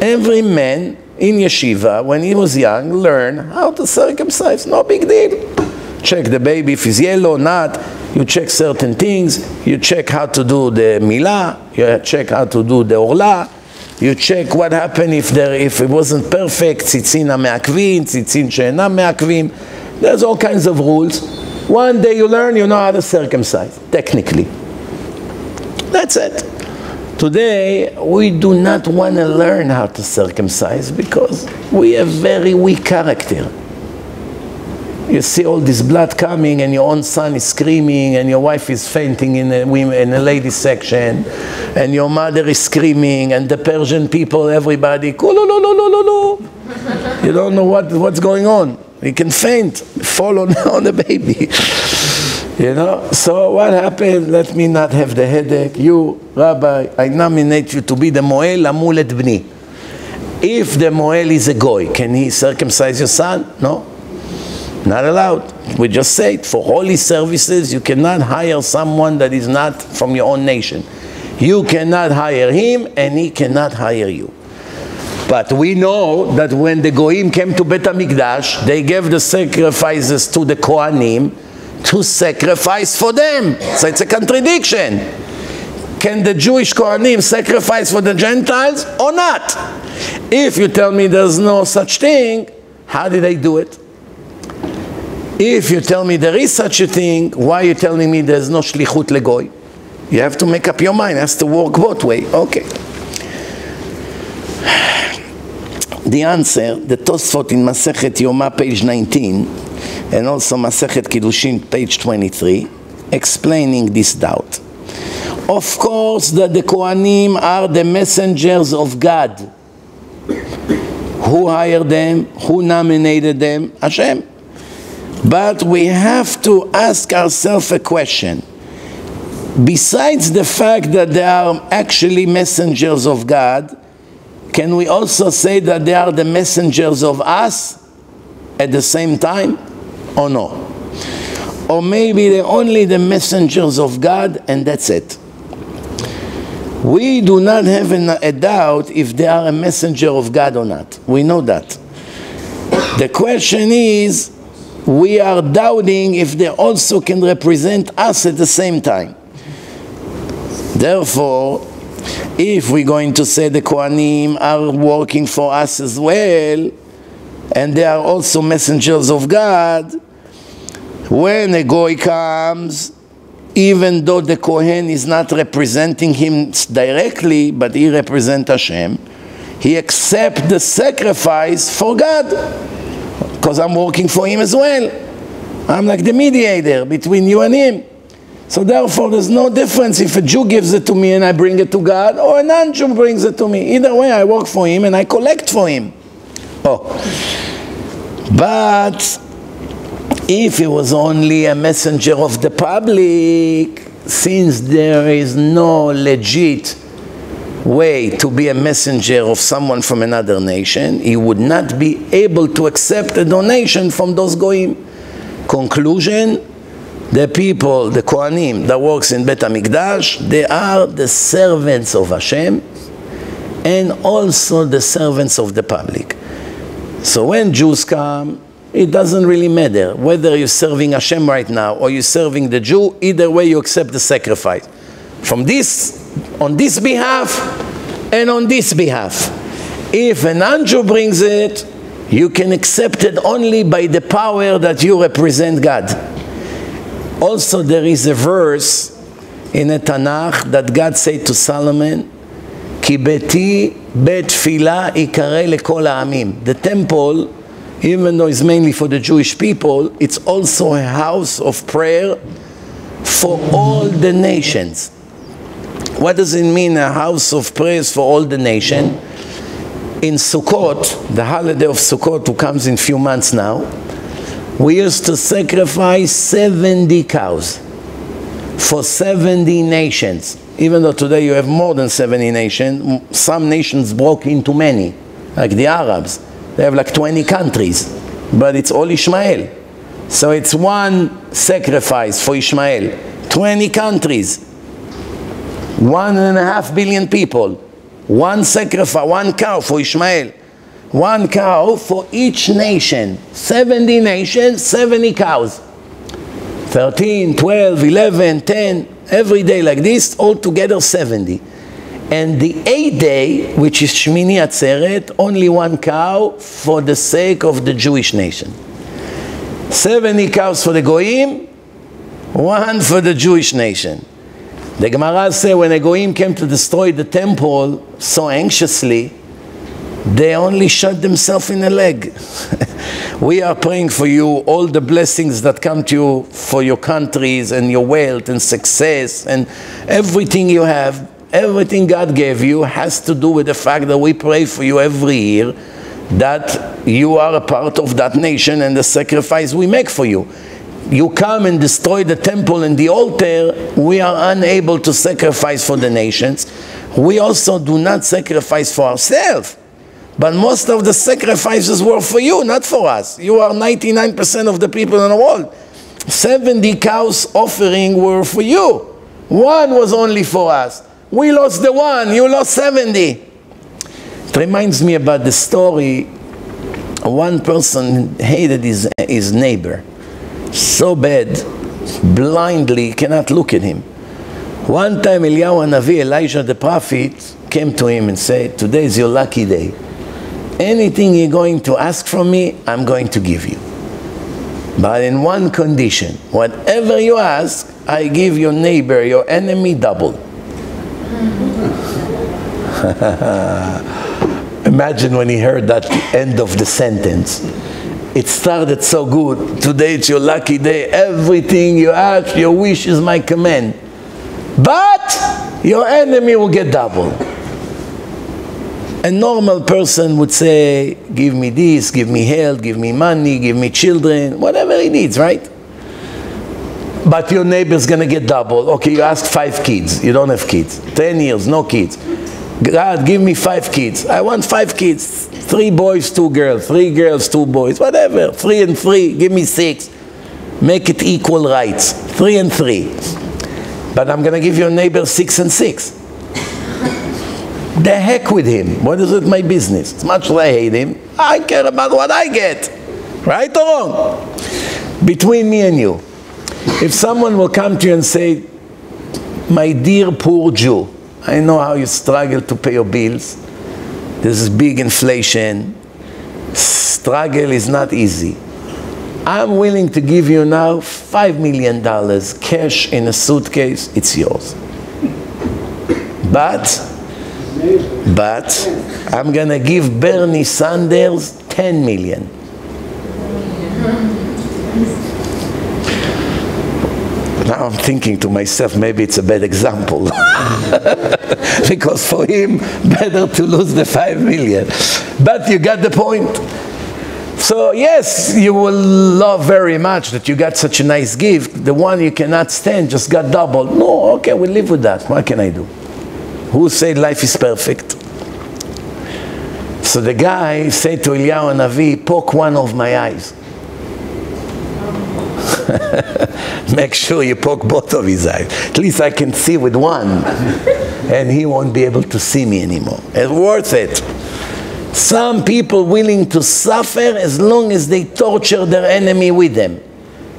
Every man in yeshiva, when he was young, learn how to circumcise. No big deal. Check the baby if he's yellow or not. You check certain things. You check how to do the milah. You check how to do the orla. You check what happened if, there, if it wasn't perfect. Tzitzin המעכבים, tzitzin שאינם מעכבים. There's all kinds of rules. One day you learn, you know how to circumcise, technically. That's it. Today, we do not want to learn how to circumcise because we have very weak character. You see all this blood coming and your own son is screaming and your wife is fainting in a, in a ladies section and your mother is screaming and the Persian people, everybody, you don't know what, what's going on. You can faint, fall on, (laughs) on the baby. You know, so what happened? Let me not have the headache. You, Rabbi, I nominate you to be the Moel Amulet Bni. If the Moel is a goy, can he circumcise your son? No. Not allowed. We just say it. For holy services, you cannot hire someone that is not from your own nation. You cannot hire him, and he cannot hire you. But we know that when the Goyim came to Bet HaMikdash, they gave the sacrifices to the Kohanim, to sacrifice for them. So it's a contradiction. Can the Jewish Kohanim sacrifice for the Gentiles or not? If you tell me there's no such thing, how did they do it? If you tell me there is such a thing, why are you telling me there's no shlichut legoy? You have to make up your mind. It has to work both way. Okay. The answer, the Tosfot in Masechet Yoma, page 19, and also Masechet Kiddushin, page 23, explaining this doubt. Of course, that the Kohanim are the messengers of God. Who hired them? Who nominated them? Hashem. But we have to ask ourselves a question. Besides the fact that they are actually messengers of God, can we also say that they are the messengers of us at the same time? or no? or maybe they're only the messengers of God and that's it. We do not have a doubt if they are a messenger of God or not. We know that. The question is, we are doubting if they also can represent us at the same time. Therefore, if we're going to say the Kohanim are working for us as well, and they are also messengers of God, when a goy comes, even though the Kohen is not representing him directly, but he represents Hashem, he accepts the sacrifice for God, because I'm working for him as well. I'm like the mediator between you and him. So therefore, there's no difference if a Jew gives it to me and I bring it to God, or a non-Jew brings it to me. Either way, I work for him and I collect for him. Oh. But if he was only a messenger of the public, since there is no legit way to be a messenger of someone from another nation, he would not be able to accept a donation from those goyim. Conclusion, the people, the Kohanim that works in Bet HaMikdash, they are the servants of Hashem and also the servants of the public. So when Jews come, it doesn't really matter whether you're serving Hashem right now or you're serving the Jew, either way you accept the sacrifice. From this, on this behalf and on this behalf. If an angel brings it, you can accept it only by the power that you represent God. Also, there is a verse in the Tanakh that God said to Solomon, Ki beti lekol ha'amim. The temple, even though it's mainly for the Jewish people, it's also a house of prayer for all the nations. What does it mean, a house of prayers for all the nation? In Sukkot, the holiday of Sukkot, who comes in few months now, we used to sacrifice 70 cows for 70 nations. Even though today you have more than 70 nations, some nations broke into many, like the Arabs. They have like 20 countries, but it's all Ishmael. So it's one sacrifice for Ishmael. 20 countries, one and a half billion people, one sacrifice, one cow for Ishmael one cow for each nation. 70 nations, 70 cows. 13, 12, 11, 10, every day like this, altogether 70. And the eighth day, which is Shmini Atzeret, only one cow for the sake of the Jewish nation. 70 cows for the Goyim, one for the Jewish nation. The Gemara says when the Goyim came to destroy the temple so anxiously, they only shot themselves in the leg. (laughs) we are praying for you all the blessings that come to you for your countries and your wealth and success and everything you have, everything God gave you has to do with the fact that we pray for you every year that you are a part of that nation and the sacrifice we make for you. You come and destroy the temple and the altar, we are unable to sacrifice for the nations. We also do not sacrifice for ourselves. But most of the sacrifices were for you, not for us. You are 99% of the people in the world. 70 cows offering were for you. One was only for us. We lost the one, you lost 70. It reminds me about the story. One person hated his, his neighbor so bad, blindly cannot look at him. One time Eliyahu Navi, Elijah the prophet, came to him and said, today is your lucky day anything you're going to ask from me, I'm going to give you. But in one condition, whatever you ask, I give your neighbor, your enemy, double. (laughs) Imagine when he heard that end of the sentence. It started so good. Today it's your lucky day. Everything you ask, your wish is my command. But your enemy will get double. A normal person would say, give me this, give me health, give me money, give me children, whatever he needs, right? But your neighbor's gonna get double. Okay, you ask five kids, you don't have kids. Ten years, no kids. God, give me five kids. I want five kids. Three boys, two girls. Three girls, two boys. Whatever. Three and three. Give me six. Make it equal rights, three and three. But I'm going to give your neighbor six and six. The heck with him. What is it my business? As much as I hate him, I care about what I get. Right or wrong? Between me and you. If someone will come to you and say, my dear poor Jew, I know how you struggle to pay your bills. This is big inflation. Struggle is not easy. I'm willing to give you now $5 million cash in a suitcase, it's yours. But, but, I'm gonna give Bernie Sanders 10 million. Now I'm thinking to myself, maybe it's a bad example. (laughs) because for him, better to lose the 5 million. But you got the point. So yes, you will love very much that you got such a nice gift. The one you cannot stand just got doubled. No, okay, we live with that. What can I do? Who said life is perfect? So the guy said to Eliyahu Navi, poke one of my eyes. (laughs) Make sure you poke both of his eyes. At least I can see with one. and he won't be able to see me anymore. It's worth it. Some people willing to suffer as long as they torture their enemy with them.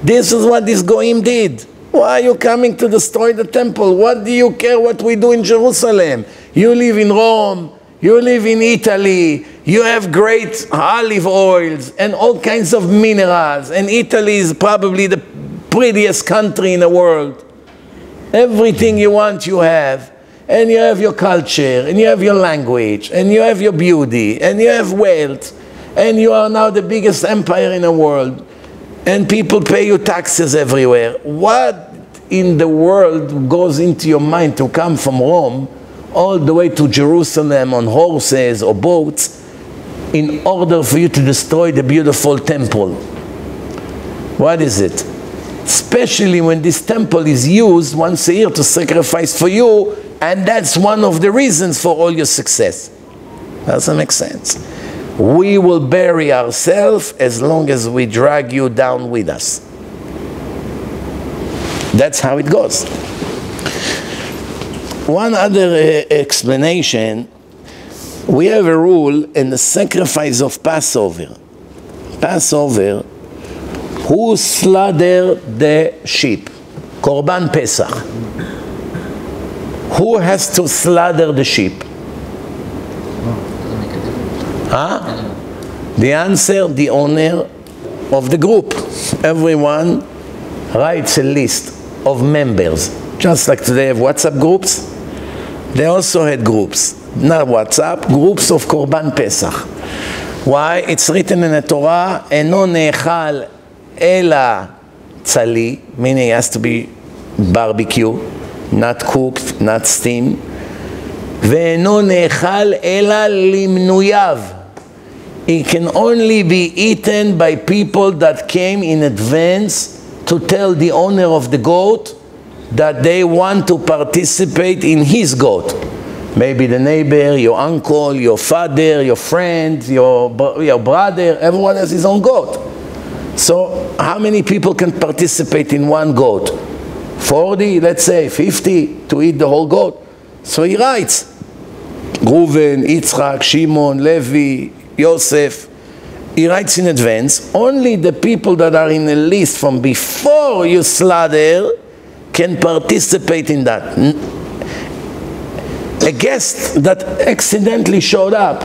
This is what this Goim did. Why are you coming to destroy the temple? What do you care what we do in Jerusalem? You live in Rome, you live in Italy, you have great olive oils and all kinds of minerals, and Italy is probably the prettiest country in the world. Everything you want, you have and you have your culture, and you have your language, and you have your beauty, and you have wealth, and you are now the biggest empire in the world, and people pay you taxes everywhere. What in the world goes into your mind to come from Rome all the way to Jerusalem on horses or boats in order for you to destroy the beautiful temple? What is it? Especially when this temple is used once a year to sacrifice for you and that's one of the reasons for all your success. Doesn't make sense. We will bury ourselves as long as we drag you down with us. That's how it goes. One other uh, explanation we have a rule in the sacrifice of Passover. Passover, who slaughtered the sheep? Korban Pesach. Who has to slaughter the sheep? Huh? The answer, the owner of the group. Everyone writes a list of members. Just like today have WhatsApp groups, they also had groups. Not WhatsApp, groups of Korban Pesach. Why? It's written in the Torah, אינו נאכל אלא צלי, meaning it has to be barbecue not cooked, not steamed, ואינו נאכל אלא למנוייו. It can only be eaten by people that came in advance to tell the owner of the goat that they want to participate in his goat. Maybe the neighbor, your uncle, your father, your friend, your, your brother, everyone has his own goat. So how many people can participate in one goat? 40, let's say 50 to eat the whole goat. So he writes, Reuven, Yitzchak, Shimon, Levi, Yosef. He writes in advance, only the people that are in the list from before you slaughter can participate in that. A guest that accidentally showed up,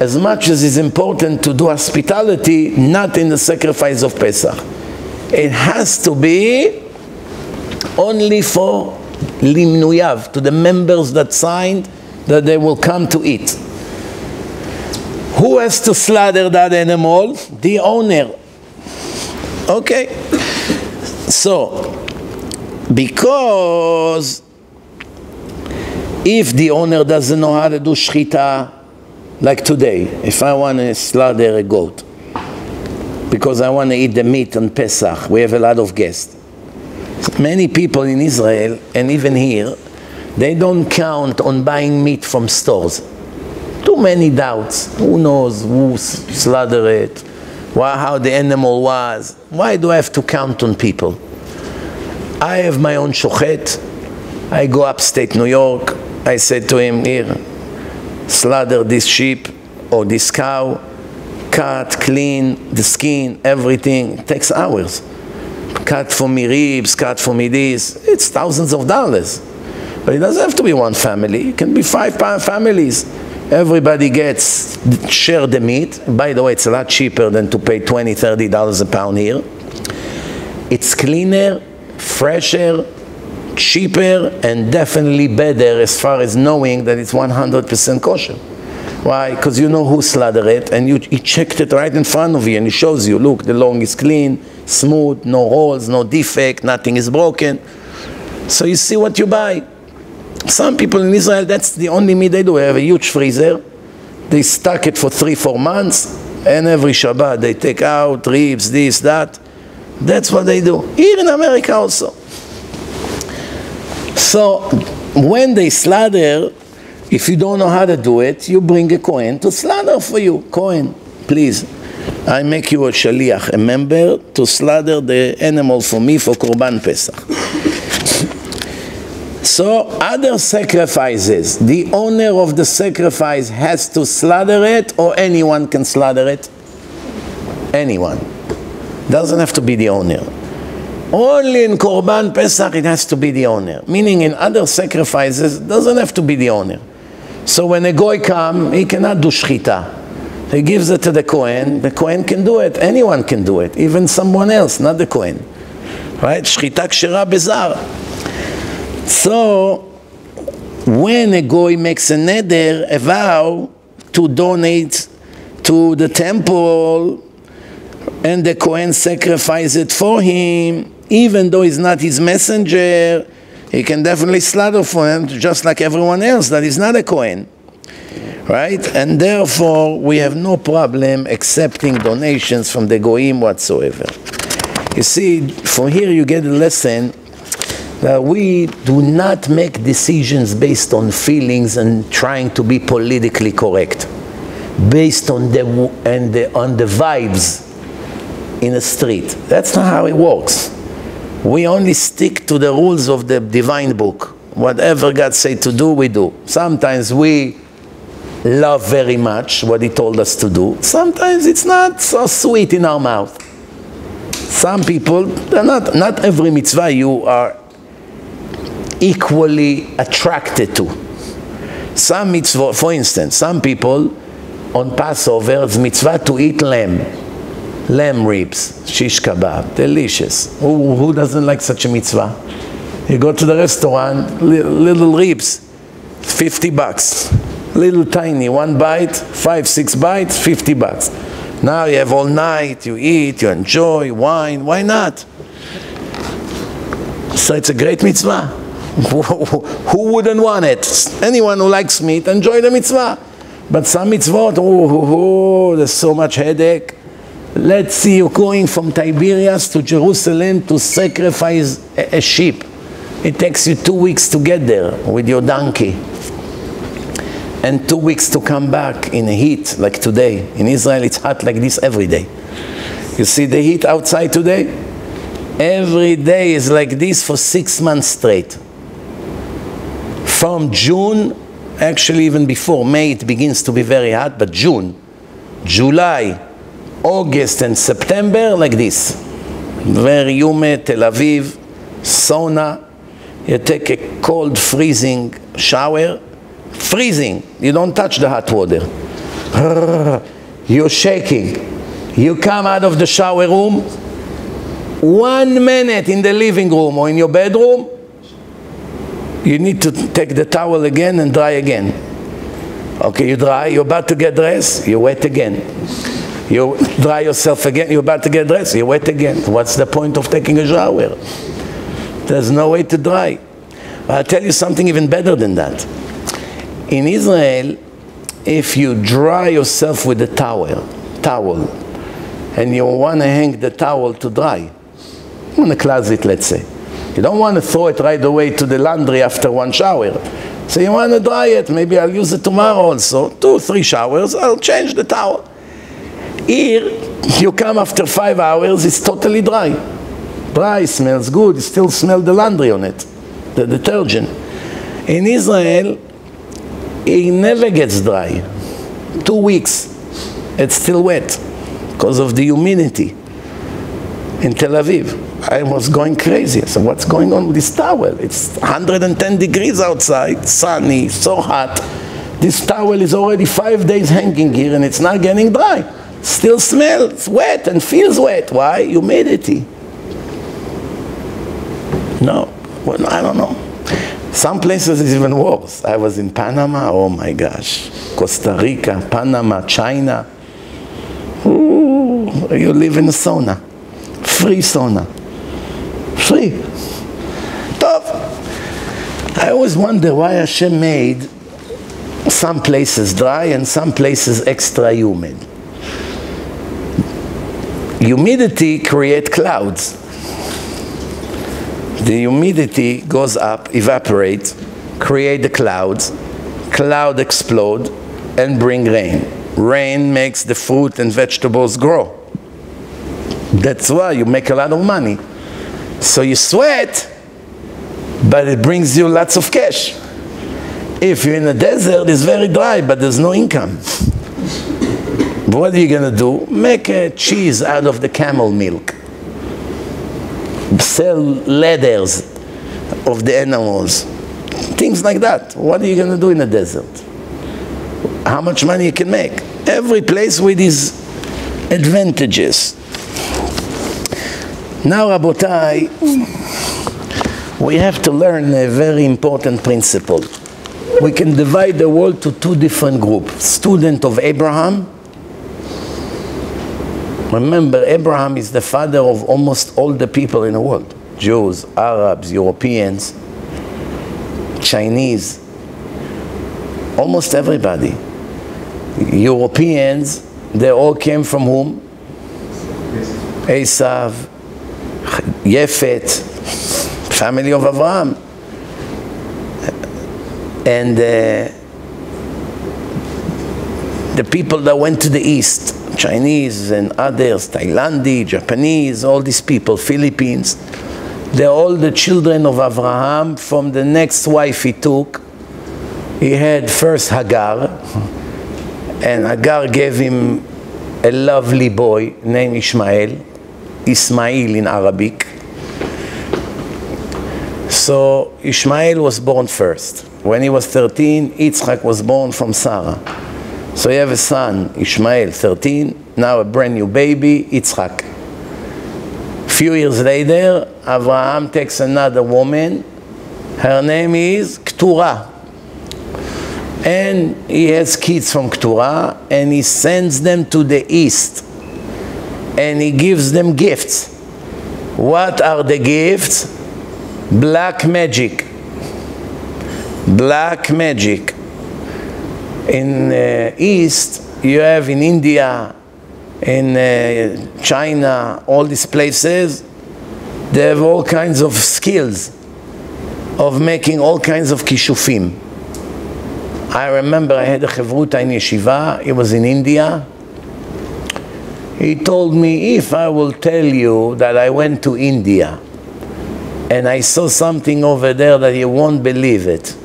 as much as it's important to do hospitality, not in the sacrifice of Pesach. It has to be only for limnuyav, to the members that signed that they will come to eat. Who has to slaughter that animal? The owner. Okay. So, because if the owner doesn't know how to do shchita, like today, if I want to slaughter a goat, because I want to eat the meat on Pesach, we have a lot of guests. Many people in Israel, and even here, they don't count on buying meat from stores. Too many doubts. Who knows who slaughtered it? Why, how the animal was. Why do I have to count on people? I have my own shochet. I go upstate New York. I said to him, here, slaughter this sheep or this cow, cut, clean the skin, everything. It takes hours. Cut for me ribs, cut for me this. It's thousands of dollars. But it doesn't have to be one family. It can be five families. Everybody gets share the meat. By the way, it's a lot cheaper than to pay 20, 30 dollars a pound here. It's cleaner, fresher, cheaper, and definitely better as far as knowing that it's 100% kosher. Why? Because you know who slaughtered it, and you, he checked it right in front of you, and he shows you, look, the long is clean, smooth, no holes, no defect, nothing is broken. So you see what you buy. Some people in Israel, that's the only meat they do. They have a huge freezer. They stock it for three, four months, and every Shabbat they take out ribs, this, that. That's what they do. Here in America also. So when they slaughter, if you don't know how to do it, you bring a Kohen to slaughter for you. Kohen, please. I make you a shaliach, a member, to slaughter the animal for me for Korban Pesach. So other sacrifices, the owner of the sacrifice has to slaughter it or anyone can slaughter it? Anyone. Doesn't have to be the owner. Only in Korban Pesach it has to be the owner. Meaning in other sacrifices, it doesn't have to be the owner. So when a goy come, he cannot do shchita. He gives it to the Kohen. The Kohen can do it. Anyone can do it. Even someone else, not the Kohen. Right? Shchita kshera bezar. So when a goy makes a neder, a vow to donate to the temple, and the Kohen sacrifices it for him, even though he's not his messenger, he can definitely slaughter for him just like everyone else that is not a Kohen. Right? And therefore, we have no problem accepting donations from the Goyim whatsoever. You see, from here you get a lesson that we do not make decisions based on feelings and trying to be politically correct, based on the, and the, on the vibes in the street. That's not how it works. We only stick to the rules of the divine book. Whatever God said to do, we do. Sometimes we love very much what He told us to do. Sometimes it's not so sweet in our mouth. Some people, not, not every mitzvah you are equally attracted to. Some mitzvah, for instance, some people on Passover, it's mitzvah to eat lamb lamb ribs, shish kebab, delicious. Who, who doesn't like such a mitzvah? You go to the restaurant, li little ribs, 50 bucks. Little tiny, one bite, five, six bites, 50 bucks. Now you have all night, you eat, you enjoy, wine, why not? So it's a great mitzvah. Who wouldn't want it? Anyone who likes meat, enjoy the mitzvah. But some mitzvot, oh, oh, oh there's so much headache. Let's see, you're going from Tiberias to Jerusalem to sacrifice a, a sheep. It takes you two weeks to get there with your donkey. And two weeks to come back in heat like today. In Israel, it's hot like this every day. You see the heat outside today? Every day is like this for six months straight. From June, actually even before May, it begins to be very hot, but June, July, August and September like this. Very humid, Tel Aviv, sauna. You take a cold, freezing shower. Freezing. You don't touch the hot water. (laughs) You're shaking. You come out of the shower room, one minute in the living room or in your bedroom, you need to take the towel again and dry again. Okay, you dry, you're about to get dressed, you wet again. You dry yourself again, you're about to get dressed, you wet again. What's the point of taking a shower? There's no way to dry. I'll tell you something even better than that. In Israel, if you dry yourself with a towel, towel, and you want to hang the towel to dry, in the closet, let's say. You don't want to throw it right away to the laundry after one shower. So you want to dry it, maybe I'll use it tomorrow also. Two, three showers, I'll change the towel. Here, You come after five hours, it's totally dry. Dry, smells good, you still smell the laundry on it, the detergent. In Israel, it never gets dry. Two weeks, it's still wet because of the humidity in Tel Aviv. I was going crazy. I said, what's going on with this towel? It's 110 degrees outside, sunny, so hot. This towel is already five days hanging here and it's not getting dry. Still smells wet and feels wet. Why? Humidity. No, well, I don't know. Some places is even worse. I was in Panama, oh my gosh. Costa Rica, Panama, China. Ooh, you live in a sauna. Free sauna. Free. Tough. I always wonder why Hashem made some places dry and some places extra humid. Humidity creates clouds. The humidity goes up, evaporates, create the clouds, cloud explode and bring rain. Rain makes the fruit and vegetables grow. That's why you make a lot of money. So you sweat, but it brings you lots of cash. If you're in a desert, it's very dry, but there's no income. (laughs) what are you going to do? Make a cheese out of the camel milk. Sell leathers of the animals. Things like that. What are you going to do in a desert? How much money you can make? Every place with its advantages. Now, Rabotai, we have to learn a very important principle. We can divide the world to two different groups. Student of Abraham. Remember, Abraham is the father of almost all the people in the world. Jews, Arabs, Europeans, Chinese, almost everybody. Europeans, they all came from whom? Esav, Yefet, family of Abraham. And uh, the people that went to the east, Chinese and others, Thailandi, Japanese, all these people, Philippines, they're all the children of Abraham from the next wife he took. He had first Hagar, and Hagar gave him a lovely boy named Ishmael. Ismail in Arabic. So Ishmael was born first. When he was 13, Yitzchak was born from Sarah. So you have a son, Ishmael, 13, now a brand new baby, Yitzchak. Few years later, Abraham takes another woman. Her name is Keturah. And he has kids from Keturah, and he sends them to the east and he gives them gifts. What are the gifts? Black magic. Black magic. In uh, East, you have in India, in uh, China, all these places, they have all kinds of skills of making all kinds of kishufim. I remember I had a chavruta in yeshiva, it was in India, he told me, if I will tell you that I went to India and I saw something over there that you won't believe it.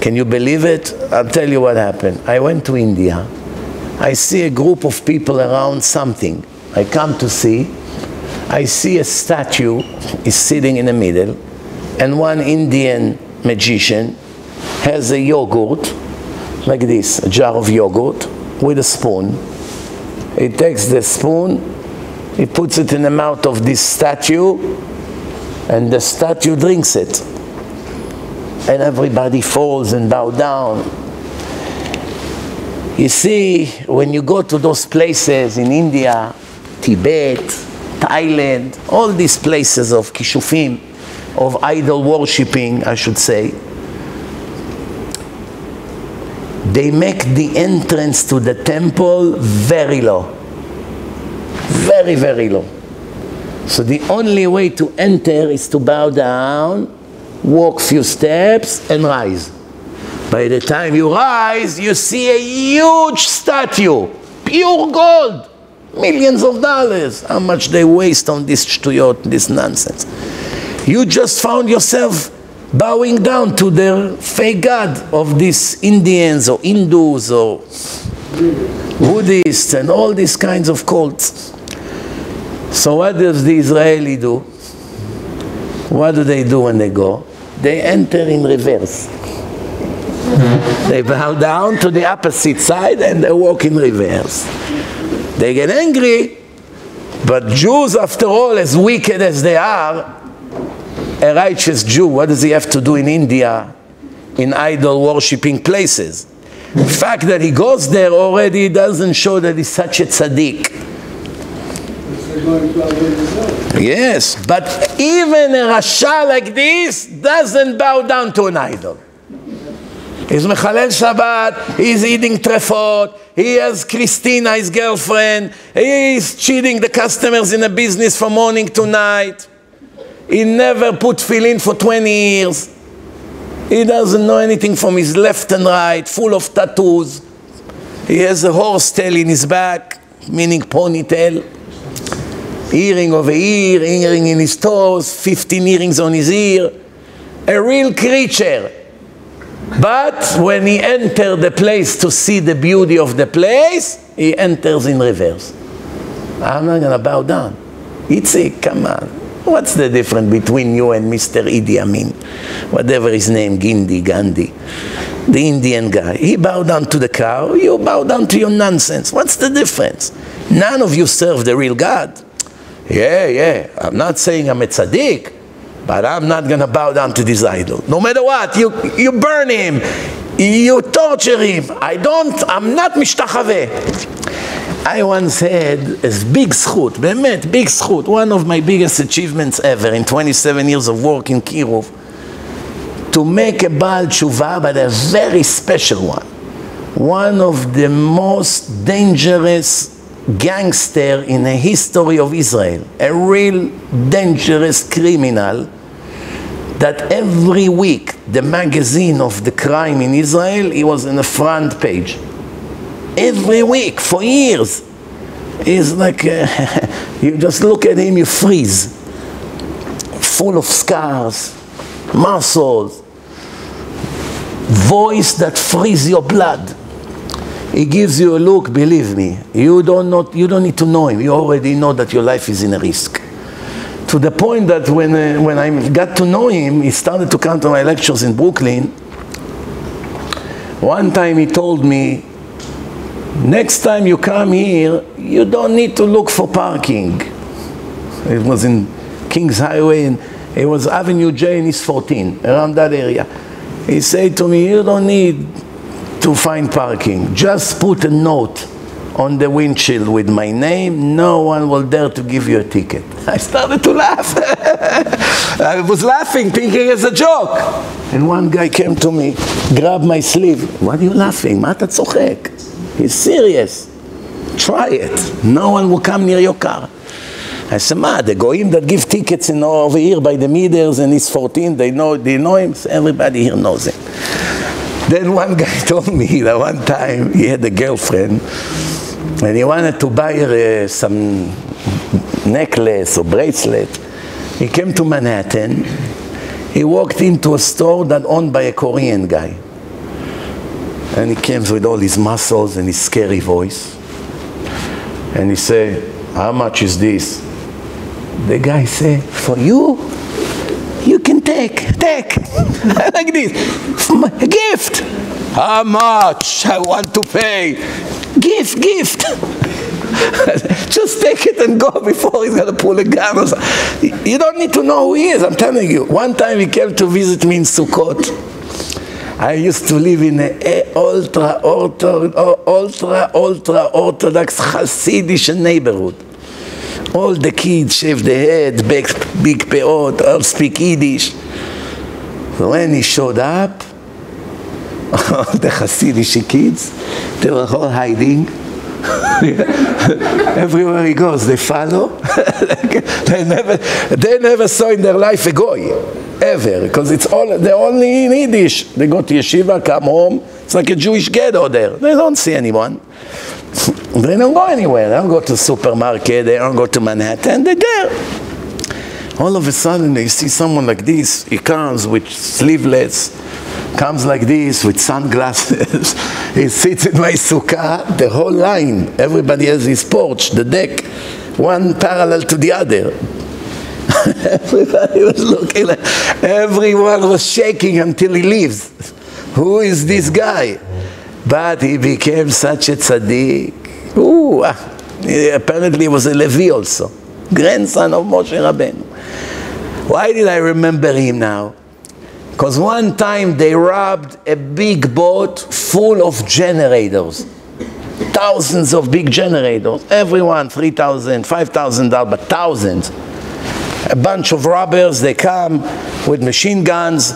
Can you believe it? I'll tell you what happened. I went to India. I see a group of people around something. I come to see. I see a statue is sitting in the middle, and one Indian magician has a yogurt, like this, a jar of yogurt with a spoon he takes the spoon, he puts it in the mouth of this statue, and the statue drinks it. And everybody falls and bow down. You see, when you go to those places in India, Tibet, Thailand, all these places of kishufim, of idol worshipping, I should say, they make the entrance to the temple very low. Very, very low. So the only way to enter is to bow down, walk a few steps, and rise. By the time you rise, you see a huge statue, pure gold, Millions of dollars. How much they waste on this shtuyot, this nonsense. You just found yourself bowing down to their fake god of these Indians or Hindus or Buddhists and all these kinds of cults. So what does the Israeli do? What do they do when they go? They enter in reverse. They bow down to the opposite side and they walk in reverse. They get angry, but Jews, after all, as wicked as they are, a righteous Jew, what does he have to do in India in idol worshipping places? The fact that he goes there already doesn't show that he's such a tzaddik. Yes, but even a Rasha like this doesn't bow down to an idol. He's Mechalel Shabbat, he's eating trefot, he has Christina, his girlfriend, he's cheating the customers in the business from morning to night. He never put tefillin for 20 years. He doesn't know anything from his left and right, full of tattoos. He has a horse tail in his back, meaning ponytail. Earring over ear, earring in his toes, 15 earrings on his ear. A real creature. But when he enters the place to see the beauty of the place, he enters in reverse. I'm not going to bow down. Itzik, come on. What's the difference between you and Mr. Idi Amin? Whatever his name, Gindi, Gandhi, the Indian guy. He bowed down to the cow, you bow down to your nonsense. What's the difference? None of you serve the real God. Yeah, yeah, I'm not saying I'm a tzaddik, but I'm not going to bow down to this idol. No matter what, you, you burn him, you torture him. I don't, I'm not mishtachaveh. I once had a big zchut, Mehmet, big zchut, one of my biggest achievements ever in 27 years of work in kiruv, to make a Baal Tshuva, but a very special one. One of the most dangerous gangster in the history of Israel, a real dangerous criminal that every week the magazine of the crime in Israel, he was in the front page every week for years. He's like, uh, (laughs) you just look at him, you freeze. Full of scars, muscles, voice that frees your blood. He gives you a look, believe me. You don't, know, you don't need to know him. You already know that your life is in a risk. To the point that when, uh, when I got to know him, he started to come to my lectures in Brooklyn. One time he told me, Next time you come here, you don't need to look for parking. It was in King's Highway, and it was Avenue J and East 14, around that area. He said to me, you don't need to find parking. Just put a note on the windshield with my name. No one will dare to give you a ticket. (laughs) I started to laugh. (laughs) I was laughing, thinking it's a joke. And one guy came to me, grabbed my sleeve. What are you laughing? מה אתה צוחק? He's serious. Try it. No one will come near your car. I said, ma, the goyim that give tickets in over here by the meters and he's 14, they know, they know him, so everybody here knows him. Then one guy (laughs) told me that one time he had a girlfriend and he wanted to buy her uh, some necklace or bracelet. He came to Manhattan. He walked into a store that owned by a Korean guy. And he came with all his muscles and his scary voice. And he said, how much is this? The guy said, for you, you can take, take, (laughs) like this, a gift. How much I want to pay? Gift, gift. (laughs) Just take it and go (laughs) before he's going to pull a gun. You don't need to know who he is, I'm telling you. One time he came to visit me in Sukkot. I used to live in an ultra, ultra, ultra, ultra Orthodox Hasidic neighborhood. All the kids shave their head, big, big peot, all speak Yiddish. When he showed up, (laughs) all the Hasidic kids, they were all hiding. (laughs) Everywhere he goes, they follow. (laughs) they, never, they never saw in their life a goy ever, because it's all, they're only in Yiddish. They go to yeshiva, come home, it's like a Jewish ghetto there. They don't see anyone. they don't go anywhere. They don't go to supermarket. They don't go to Manhattan. They're there. All of a sudden, they see someone like this. He comes with sleeveless, comes like this with sunglasses. (laughs) he sits in my sukkah, the whole line. Everybody has his porch, the deck, one parallel to the other. (laughs) Everybody was looking like, everyone was shaking until he leaves. Who is this guy? But he became such a tzaddik. Ooh, ah, apparently he was a Levi also, grandson of Moshe Rabbeinu. Why did I remember him now? Because one time they robbed a big boat full of generators. Thousands of big generators. Everyone, 3,000, 5,000 dollars, but thousands. A bunch of robbers, they come with machine guns,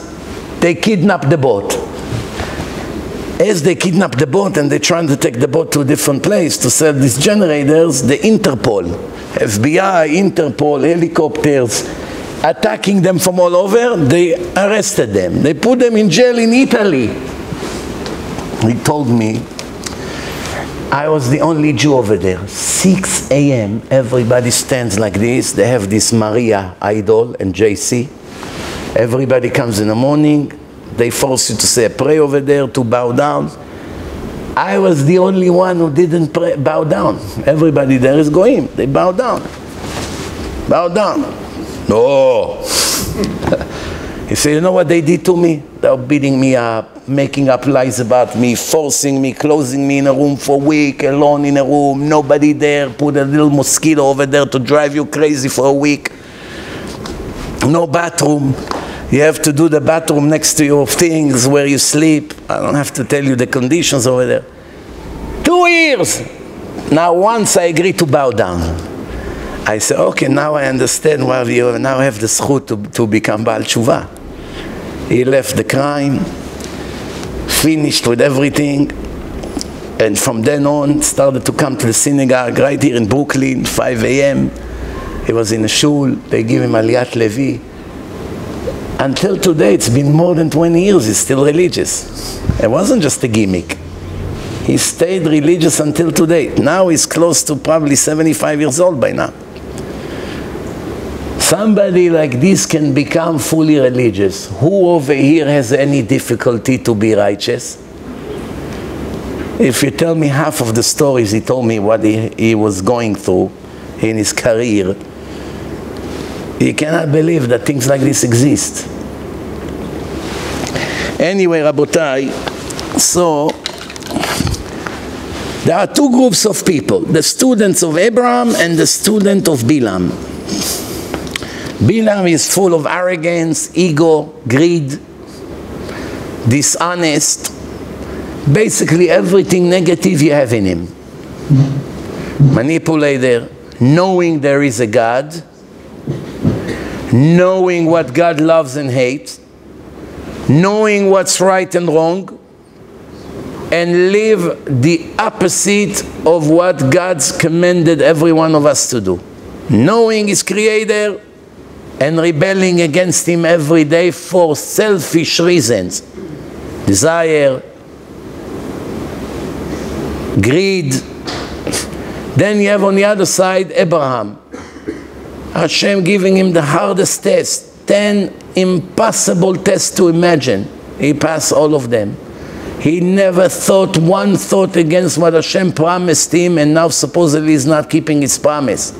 they kidnap the boat. As they kidnap the boat and they're trying to take the boat to a different place to sell these generators, the Interpol, FBI, Interpol, helicopters, attacking them from all over, they arrested them. They put them in jail in Italy. He told me, I was the only Jew over there. 6 a.m., everybody stands like this. They have this Maria idol and JC. Everybody comes in the morning. They force you to say a prayer over there, to bow down. I was the only one who didn't pray, bow down. Everybody there is going. They bow down. Bow down. No. (laughs) he said, you know what they did to me? They were beating me up, making up lies about me, forcing me, closing me in a room for a week, alone in a room, nobody there, put a little mosquito over there to drive you crazy for a week. No bathroom. You have to do the bathroom next to your things where you sleep. I don't have to tell you the conditions over there. Two years. Now once I agree to bow down. I said, okay, now I understand why you now have the zchut to, to become Baal Tshuva. He left the crime, finished with everything, and from then on started to come to the synagogue right here in Brooklyn, 5 a.m. He was in a shul, they give him Aliyat Levi. Until today, it's been more than 20 years, he's still religious. It wasn't just a gimmick. He stayed religious until today. Now he's close to probably 75 years old by now. Somebody like this can become fully religious. Who over here has any difficulty to be righteous? If you tell me half of the stories he told me what he, he was going through in his career, you cannot believe that things like this exist. Anyway, Rabotai, so there are two groups of people, the students of Abraham and the student of Bilam. Bilam is full of arrogance, ego, greed, dishonest, basically everything negative you have in him. Manipulator, knowing there is a God, knowing what God loves and hates, knowing what's right and wrong, and live the opposite of what God's commanded every one of us to do. Knowing His Creator, and rebelling against him every day for selfish reasons desire, greed. Then you have on the other side Abraham. Hashem giving him the hardest test, 10 impossible tests to imagine. He passed all of them. He never thought one thought against what Hashem promised him, and now supposedly he's not keeping his promise.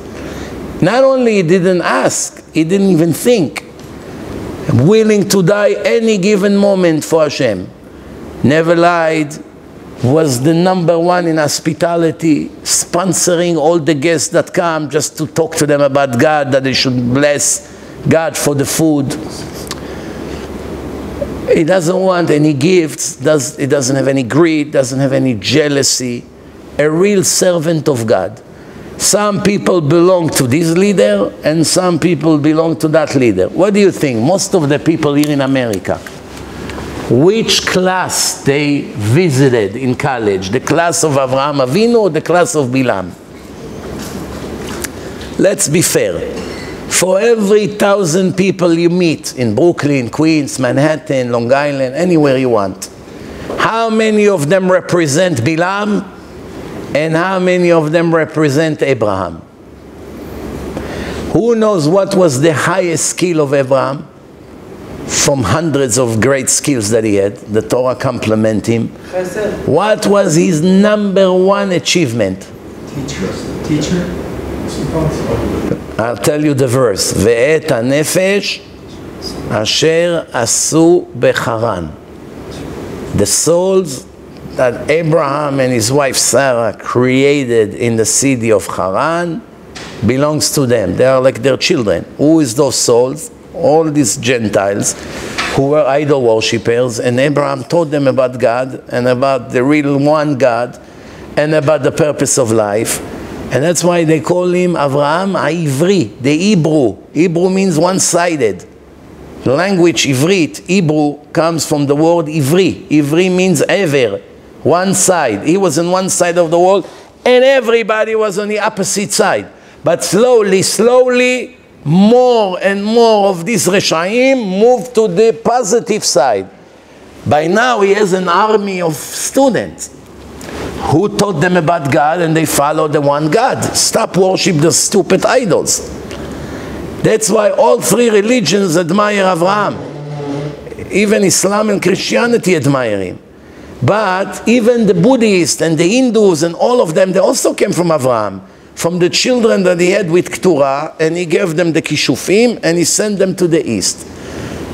Not only he didn't ask, he didn't even think. Willing to die any given moment for Hashem. Never lied, was the number one in hospitality, sponsoring all the guests that come just to talk to them about God, that they should bless God for the food. He doesn't want any gifts, does, he doesn't have any greed, doesn't have any jealousy. A real servant of God. Some people belong to this leader and some people belong to that leader. What do you think? Most of the people here in America, which class they visited in college? The class of Avraham Avinu or the class of Bilam? Let's be fair. For every thousand people you meet in Brooklyn, Queens, Manhattan, Long Island, anywhere you want, how many of them represent Bilam And how many of them represent Abraham? Who knows what was the highest skill of Abraham? From hundreds of great skills that he had, the Torah complement him. What was his number one achievement? Teacher. Teacher. I'll tell you the verse. ואת הנפש אשר עשו בחרן. The souls that Abraham and his wife Sarah created in the city of Haran belongs to them. They are like their children. Who is those souls? All these Gentiles who were idol worshippers, and Abraham taught them about God and about the real one God and about the purpose of life. And that's why they call him Avraham Ivri, the Hebrew. Hebrew means one-sided. Language Ivrit, Hebrew, comes from the word Ivri. Ivri means ever, one side. He was on one side of the world, and everybody was on the opposite side. But slowly, slowly, more and more of these Reshaim moved to the positive side. By now, he has an army of students who taught them about God and they follow the one God. Stop worship the stupid idols. That's why all three religions admire Abraham. Even Islam and Christianity admire him. But even the Buddhists and the Hindus and all of them, they also came from Abraham. From the children that he had with Keturah, and he gave them the Kishufim, and he sent them to the east.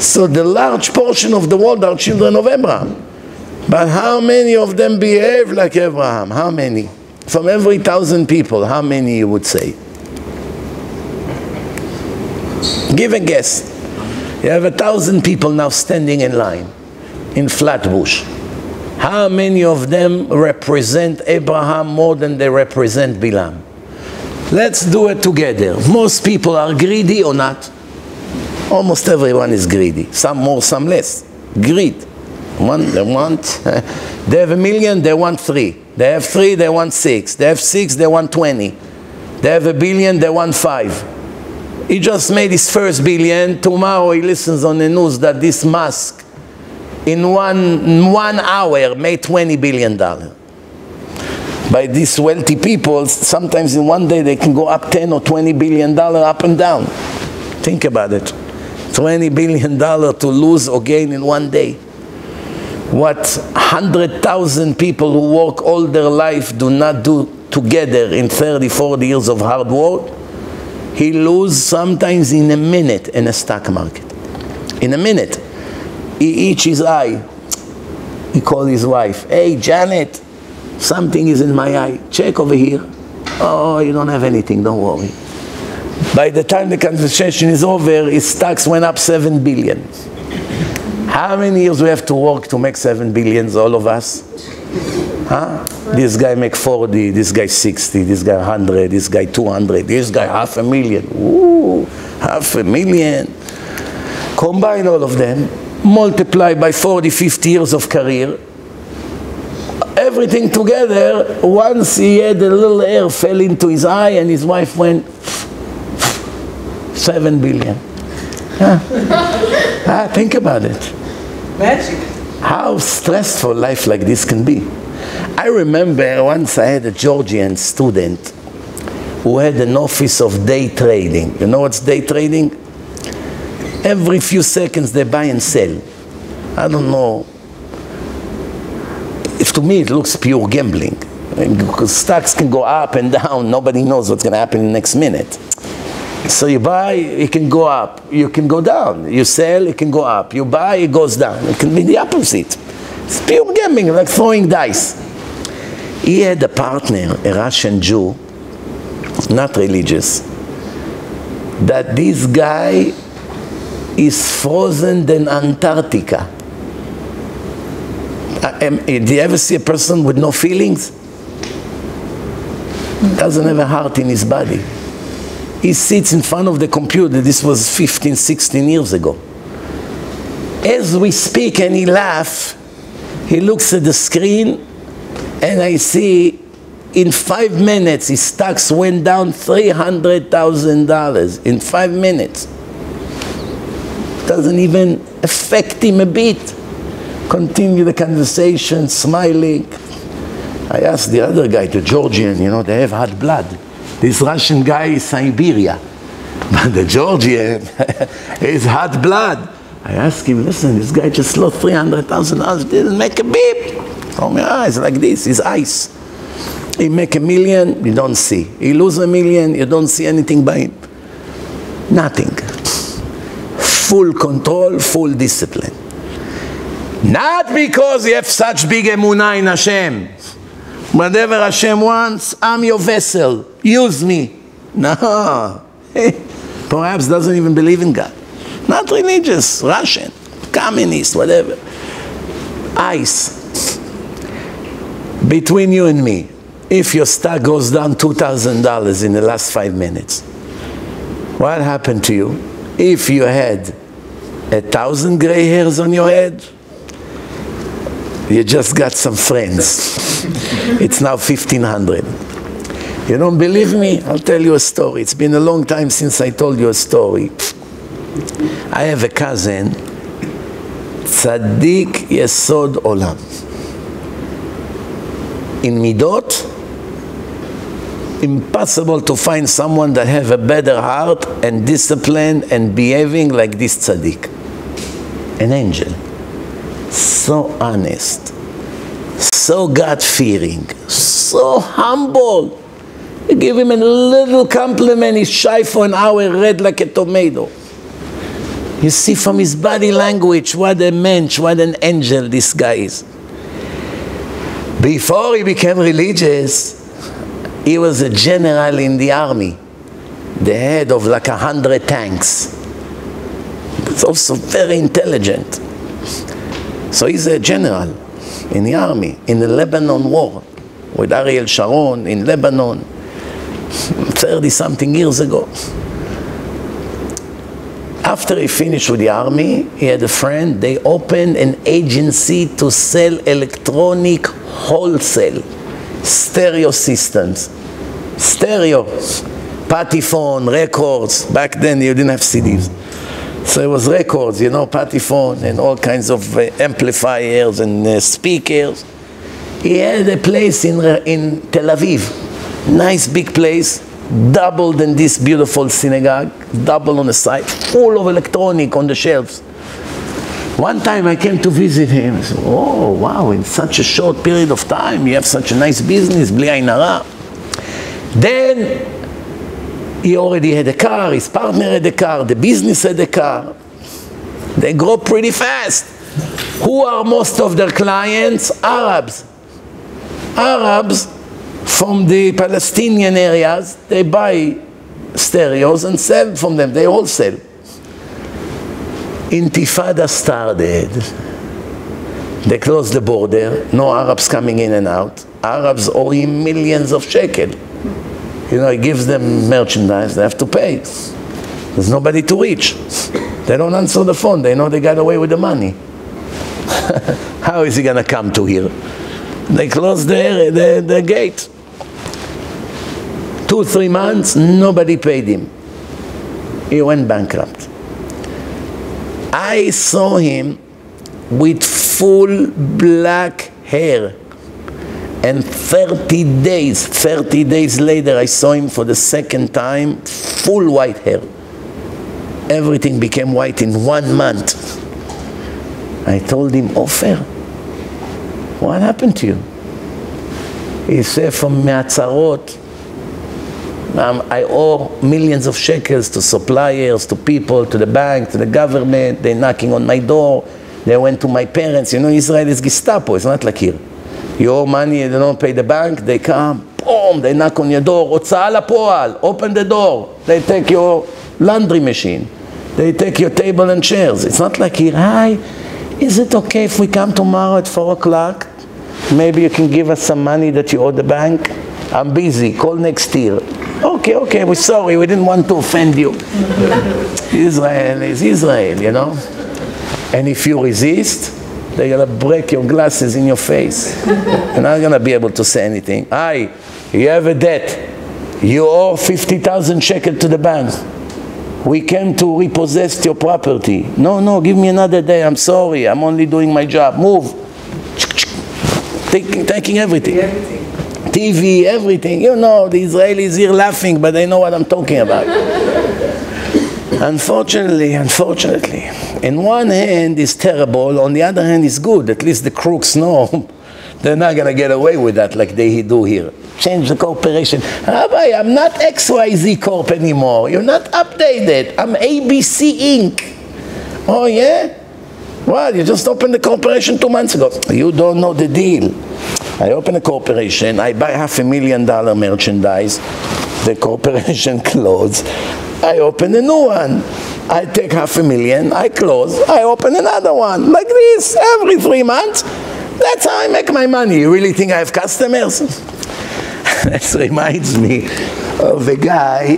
So the large portion of the world are children of Abraham. But how many of them behave like Abraham? How many? From every thousand people, how many you would say? Give a guess. You have a thousand people now standing in line in Flatbush. How many of them represent Abraham more than they represent Bilam? Let's do it together. Most people are greedy or not? Almost everyone is greedy. Some more, some less. Greed. One, they want, (laughs) they have a million, they want three. They have three, they want six. They have six, they want 20. They have a billion, they want five. He just made his first billion. Tomorrow he listens on the news that this Musk in one, one hour made 20 billion dollars. By these wealthy people, sometimes in one day they can go up 10 or 20 billion dollar up and down. Think about it. 20 billion dollar to lose or gain in one day. What 100,000 people who work all their life do not do together in 30, 40 years of hard work, he lose sometimes in a minute in a stock market. In a minute. He eats his eye. He called his wife, hey Janet, something is in my eye. Check over here. Oh, you don't have anything, don't worry. By the time the conversation is over, his stocks went up 7 billion. How many years we have to work to make 7 billions, all of us? Huh? This guy make 40, this guy 60, this guy 100, this guy 200, this guy half a million. Ooh, half a million. Combine all of them, multiply by 40, 50 years of career. Everything together, once he had a little air fell into his eye and his wife went, 7 billion. Huh? ah, think about it. Magic. How stressful life like this can be. I remember once I had a Georgian student who had an office of day trading. You know what's day trading? Every few seconds they buy and sell. I don't know. If to me it looks pure gambling. Because stocks can go up and down, nobody knows what's going to happen in the next minute. So you buy, it can go up. You can go down. You sell, it can go up. You buy, it goes down. It can be the opposite. It's pure gambling, like throwing dice. He had a partner, a Russian Jew, not religious, that this guy is frozen in Antarctica. Um, do you ever see a person with no feelings? Doesn't have a heart in his body. He sits in front of the computer. This was 15, 16 years ago. As we speak and he laughs, he looks at the screen and I see in five minutes his stocks went down $300,000 in five minutes. Doesn't even affect him a bit. Continue the conversation, smiling. I asked the other guy, the Georgian, you know, they have hot blood. This Russian guy is Siberia. (laughs) But the Georgian (laughs) is hot blood. I asked him, listen, this guy just lost $300,000, didn't make a beep. Oh my eyes like this, his ice. He make a million, you don't see. He lose a million, you don't see anything by him. Nothing. Full control, full discipline. Not because you have such big emunah in Hashem. Whatever Hashem wants, I'm your vessel. Use me. (laughs) No. Perhaps doesn't even believe in God. Not religious, Russian, communist, whatever. Ice. Between you and me, if your stock goes down $2,000 in the last five minutes, what happened to you? If you had a thousand gray hairs on your head, you just got some friends. (laughs) it's now 1500. You don't believe me? I'll tell you a story. It's been a long time since I told you a story. I have a cousin, Tzaddik Yesod Olam. In Midot, impossible to find someone that have a better heart and discipline and behaving like this tzaddik. An angel. So honest. So God-fearing. So humble. You give him a little compliment, he's shy for an hour, red like a tomato. You see from his body language what a mensch, what an angel this guy is. Before he became religious, he was a general in the army, the head of like a hundred tanks. He's also very intelligent. So he's a general in the army, in the Lebanon war, with Ariel Sharon in Lebanon, 30 something years ago. After he finished with the army, he had a friend, they opened an agency to sell electronic wholesale stereo systems. Stereo, Patephone, records. Back then you didn't have CDs. So it was records, you know, Patephone and all kinds of uh, amplifiers and uh, speakers. He had a place in, in Tel Aviv, nice big place, double than this beautiful synagogue, double on the side, full of electronic on the shelves. One time I came to visit him. I said, oh, wow, in such a short period of time, you have such a nice business. Then he already had a car, his partner had a car, the business had a car. They grow pretty fast. Who are most of their clients? Arabs. Arabs from the Palestinian areas, they buy stereos and sell from them, they wholesale. Intifada started. They closed the border, no Arabs coming in and out. Arabs owe him millions of shekel. You know, he gives them merchandise, they have to pay. There's nobody to reach. They don't answer the phone, they know they got away with the money. (laughs) How is he going to come to here? They closed the, the, the gate. Two, three months, nobody paid him. He went bankrupt. I saw him with full black hair. And 30 days, 30 days later, I saw him for the second time, full white hair. Everything became white in one month. I told him, Ofer, what happened to you? He said, from Me'atzarot, um, I owe millions of shekels to suppliers, to people, to the bank, to the government. They're knocking on my door. They went to my parents. You know, Israel is Gestapo. It's not like here. You owe money, they don't pay the bank, they come, boom, they knock on your door. הוצאה לפועל, open the door. They take your laundry machine. They take your table and chairs. It's not like here, hi, is it okay if we come tomorrow at 4 o'clock? Maybe you can give us some money that you owe the bank? I'm busy, call next year. Okay, okay, we're sorry, we didn't want to offend you. Israel is Israel, you know? And if you resist, they're gonna break your glasses in your face. You're not gonna be able to say anything. Hi, you have a debt. You owe 50,000 shekel to the bank. We came to repossess your property. No, no, give me another day. I'm sorry. I'm only doing my job. Move. Taking, taking everything. TV, everything. You know, the Israelis here laughing, but they know what I'm talking about. (laughs) unfortunately, unfortunately, in one hand is terrible, on the other hand is good. At least the crooks know (laughs) they're not going to get away with that like they do here. Change the corporation. Rabbi, I'm not XYZ Corp anymore. You're not updated. I'm ABC Inc. Oh, yeah? Well, you just opened the corporation two months ago. You don't know the deal. I open a corporation, I buy half a million dollar merchandise, the corporation (laughs) closes, I open a new one. I take half a million, I close, I open another one. Like this, every three months. That's how I make my money. You really think I have customers? (laughs) this reminds me of a guy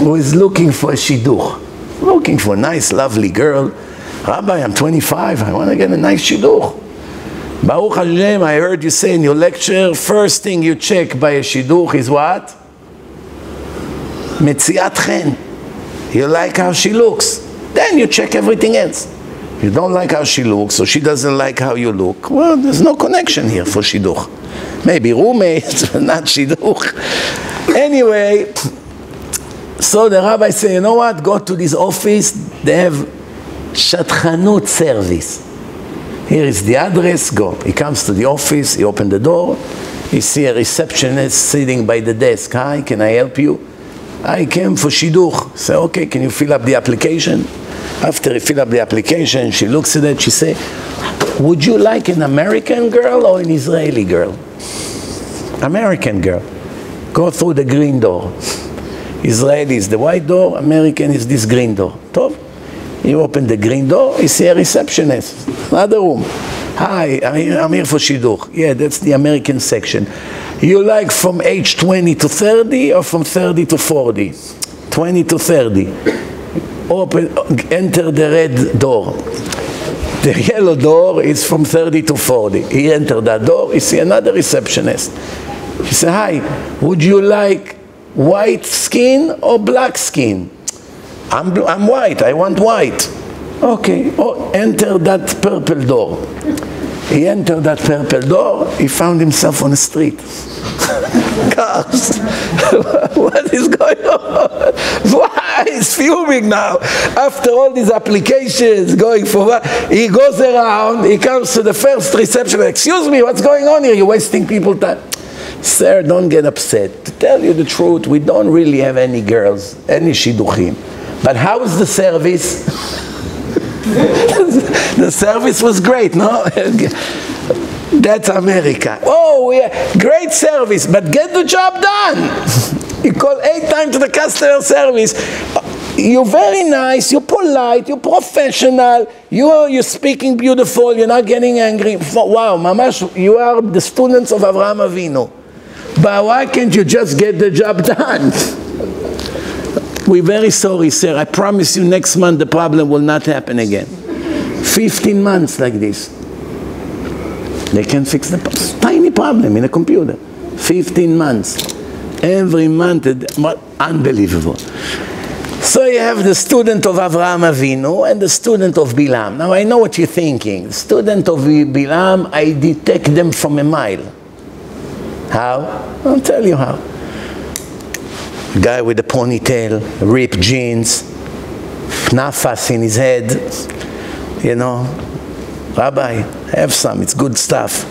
who is looking for a shidduch, looking for a nice, lovely girl. Rabbi, I'm 25, I want to get a nice shidduch. Baruch Hashem, I heard you say in your lecture, first thing you check by a shidduch is what? Metziat chen. You like how she looks. Then you check everything else. You don't like how she looks, or she doesn't like how you look. Well, there's no connection here for shidduch. Maybe roommates, (laughs) not shidduch. Anyway, so the rabbi said, you know what? Go to this office. They have shatchanut service. Here is the address, go. He comes to the office, he opens the door, he see a receptionist sitting by the desk. Hi, can I help you? I came for shidduch. Say, okay, can you fill up the application? After he fill up the application, she looks at it, she say, would you like an American girl or an Israeli girl? American girl. Go through the green door. Israeli is the white door, American is this green door. Top. You open the green door, you see a receptionist, another room. Hi, I'm here for shidduch. Yeah, that's the American section. You like from age 20 to 30 or from 30 to 40? 20 to 30. Open, enter the red door. The yellow door is from 30 to 40. He entered that door, he see another receptionist. He said, hi, would you like white skin or black skin? I'm, I'm white, I want white. Okay, oh, enter that purple door. He entered that purple door, he found himself on the street. (laughs) Cars. (laughs) what is going on? (laughs) Why? He's fuming now. After all these applications, going for? He goes around, he comes to the first reception. Excuse me, what's going on here? You're wasting people time. Sir, don't get upset. To tell you the truth, we don't really have any girls, any shidduchim. But how is the service? (laughs) the service was great, no? (laughs) That's America. Oh, yeah, great service, but get the job done. (laughs) you call eight times to the customer service. You're very nice, you're polite, you're professional, you're, you're speaking beautiful, you're not getting angry. Wow, mamash, you are the students of Avraham Avinu. But why can't you just get the job done? We're very sorry, sir. I promise you next month the problem will not happen again. 15 months like this. They can fix the tiny problem in a computer. 15 months. Every month, unbelievable. So you have the student of Avraham Avinu and the student of Bilam. Now I know what you're thinking. Student of Bilam, I detect them from a mile. How? I'll tell you how guy with a ponytail, ripped jeans, nafas in his head, you know, Rabbi, have some, it's good stuff.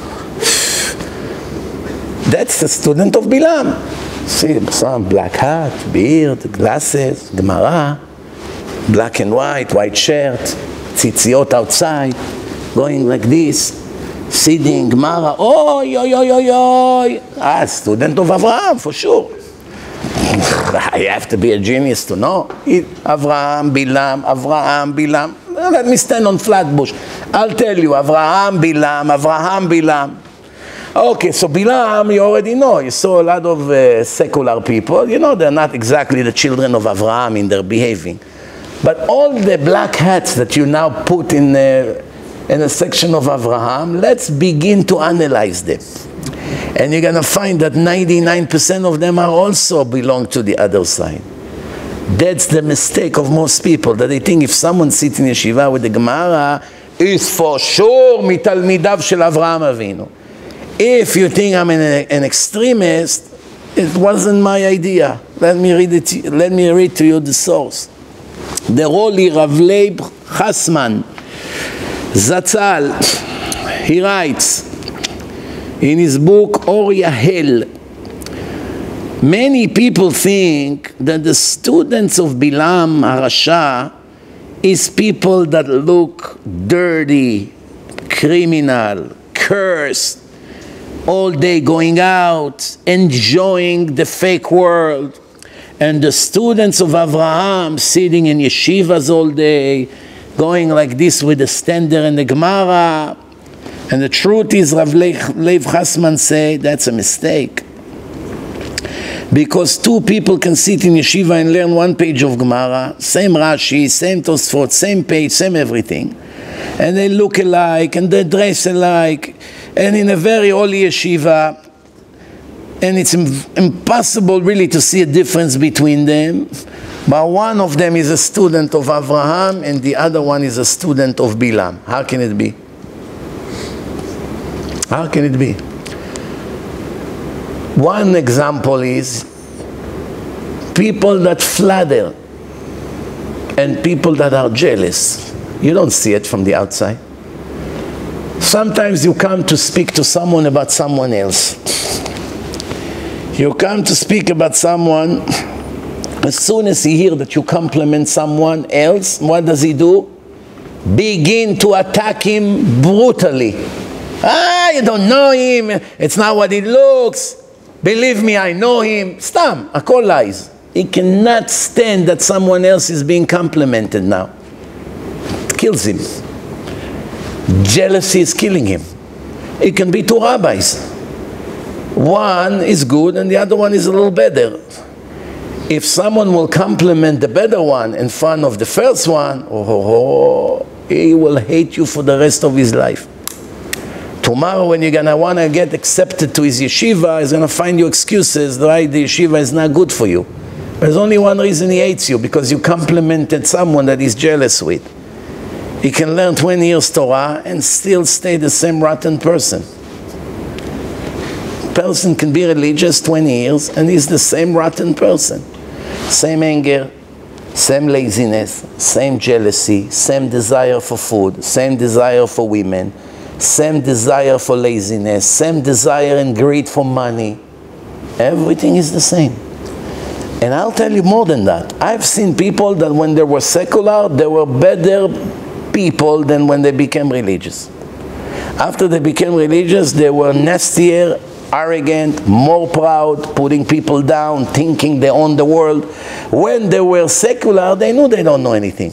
That's the student of Bilam. See, some black hat, beard, glasses, Gemara, black and white, white shirt, tzitziot outside, going like this, sitting, Gemara, oh, yo, yo, yo, yo. Ah, student of Avraham, for sure. I have to be a genius to know. Avraham, Bilam, Avraham, Bilam. Let me stand on Flatbush. I'll tell you, Avraham, Bilam, Avraham, Bilam. Okay, so Bilam, you already know. You saw a lot of uh, secular people. You know, they're not exactly the children of Avraham in their behaving. But all the black hats that you now put in, uh, in a section of Avraham, let's begin to analyze them. And you're going to find that 99% of them are also belong to the other side. That's the mistake of most people, that they think if someone sits in yeshiva with the Gemara, is for sure mitalmidav shel Avraham Avinu. If you think I'm an, an extremist, it wasn't my idea. Let me read it. Let me read to you the source. The Holy Rav Leib Chasman Zatzal, he writes in his book Or Yahel, many people think that the students of Bilam Harasha is people that look dirty, criminal, cursed, all day going out, enjoying the fake world. And the students of Avraham sitting in yeshivas all day, going like this with the stender and the Gemara. And the truth is, Rav Lev Chasman say that's a mistake. Because two people can sit in yeshiva and learn one page of Gemara, same Rashi, same Tosfot, same page, same everything. And they look alike and they dress alike. And in a very holy yeshiva, and it's impossible really to see a difference between them. But one of them is a student of Abraham and the other one is a student of Bilam. How can it be? How can it be? One example is people that flatter and people that are jealous. You don't see it from the outside. Sometimes you come to speak to someone about someone else. You come to speak about someone, as soon as he hears that you compliment someone else, what does he do? Begin to attack him brutally. Ah, you don't know him, it's not what he looks. Believe me, I know him. Stam, call lies. He cannot stand that someone else is being complimented now. It kills him. Jealousy is killing him. It can be two rabbis. One is good and the other one is a little better. If someone will compliment the better one in front of the first one, oh, oh, oh he will hate you for the rest of his life. Tomorrow when you're going to want to get accepted to his yeshiva, he's going to find you excuses why the yeshiva is not good for you. There's only one reason he hates you, because you complimented someone that he's jealous with. He can learn 20 years Torah and still stay the same rotten person. Person can be religious 20 years and he's the same rotten person. Same anger, same laziness, same jealousy, same desire for food, same desire for women, same desire for laziness, same desire and greed for money. Everything is the same. And I'll tell you more than that. I've seen people that when they were secular, they were better people than when they became religious. After they became religious, they were nastier, arrogant, more proud, putting people down, thinking they own the world. When they were secular, they knew they don't know anything.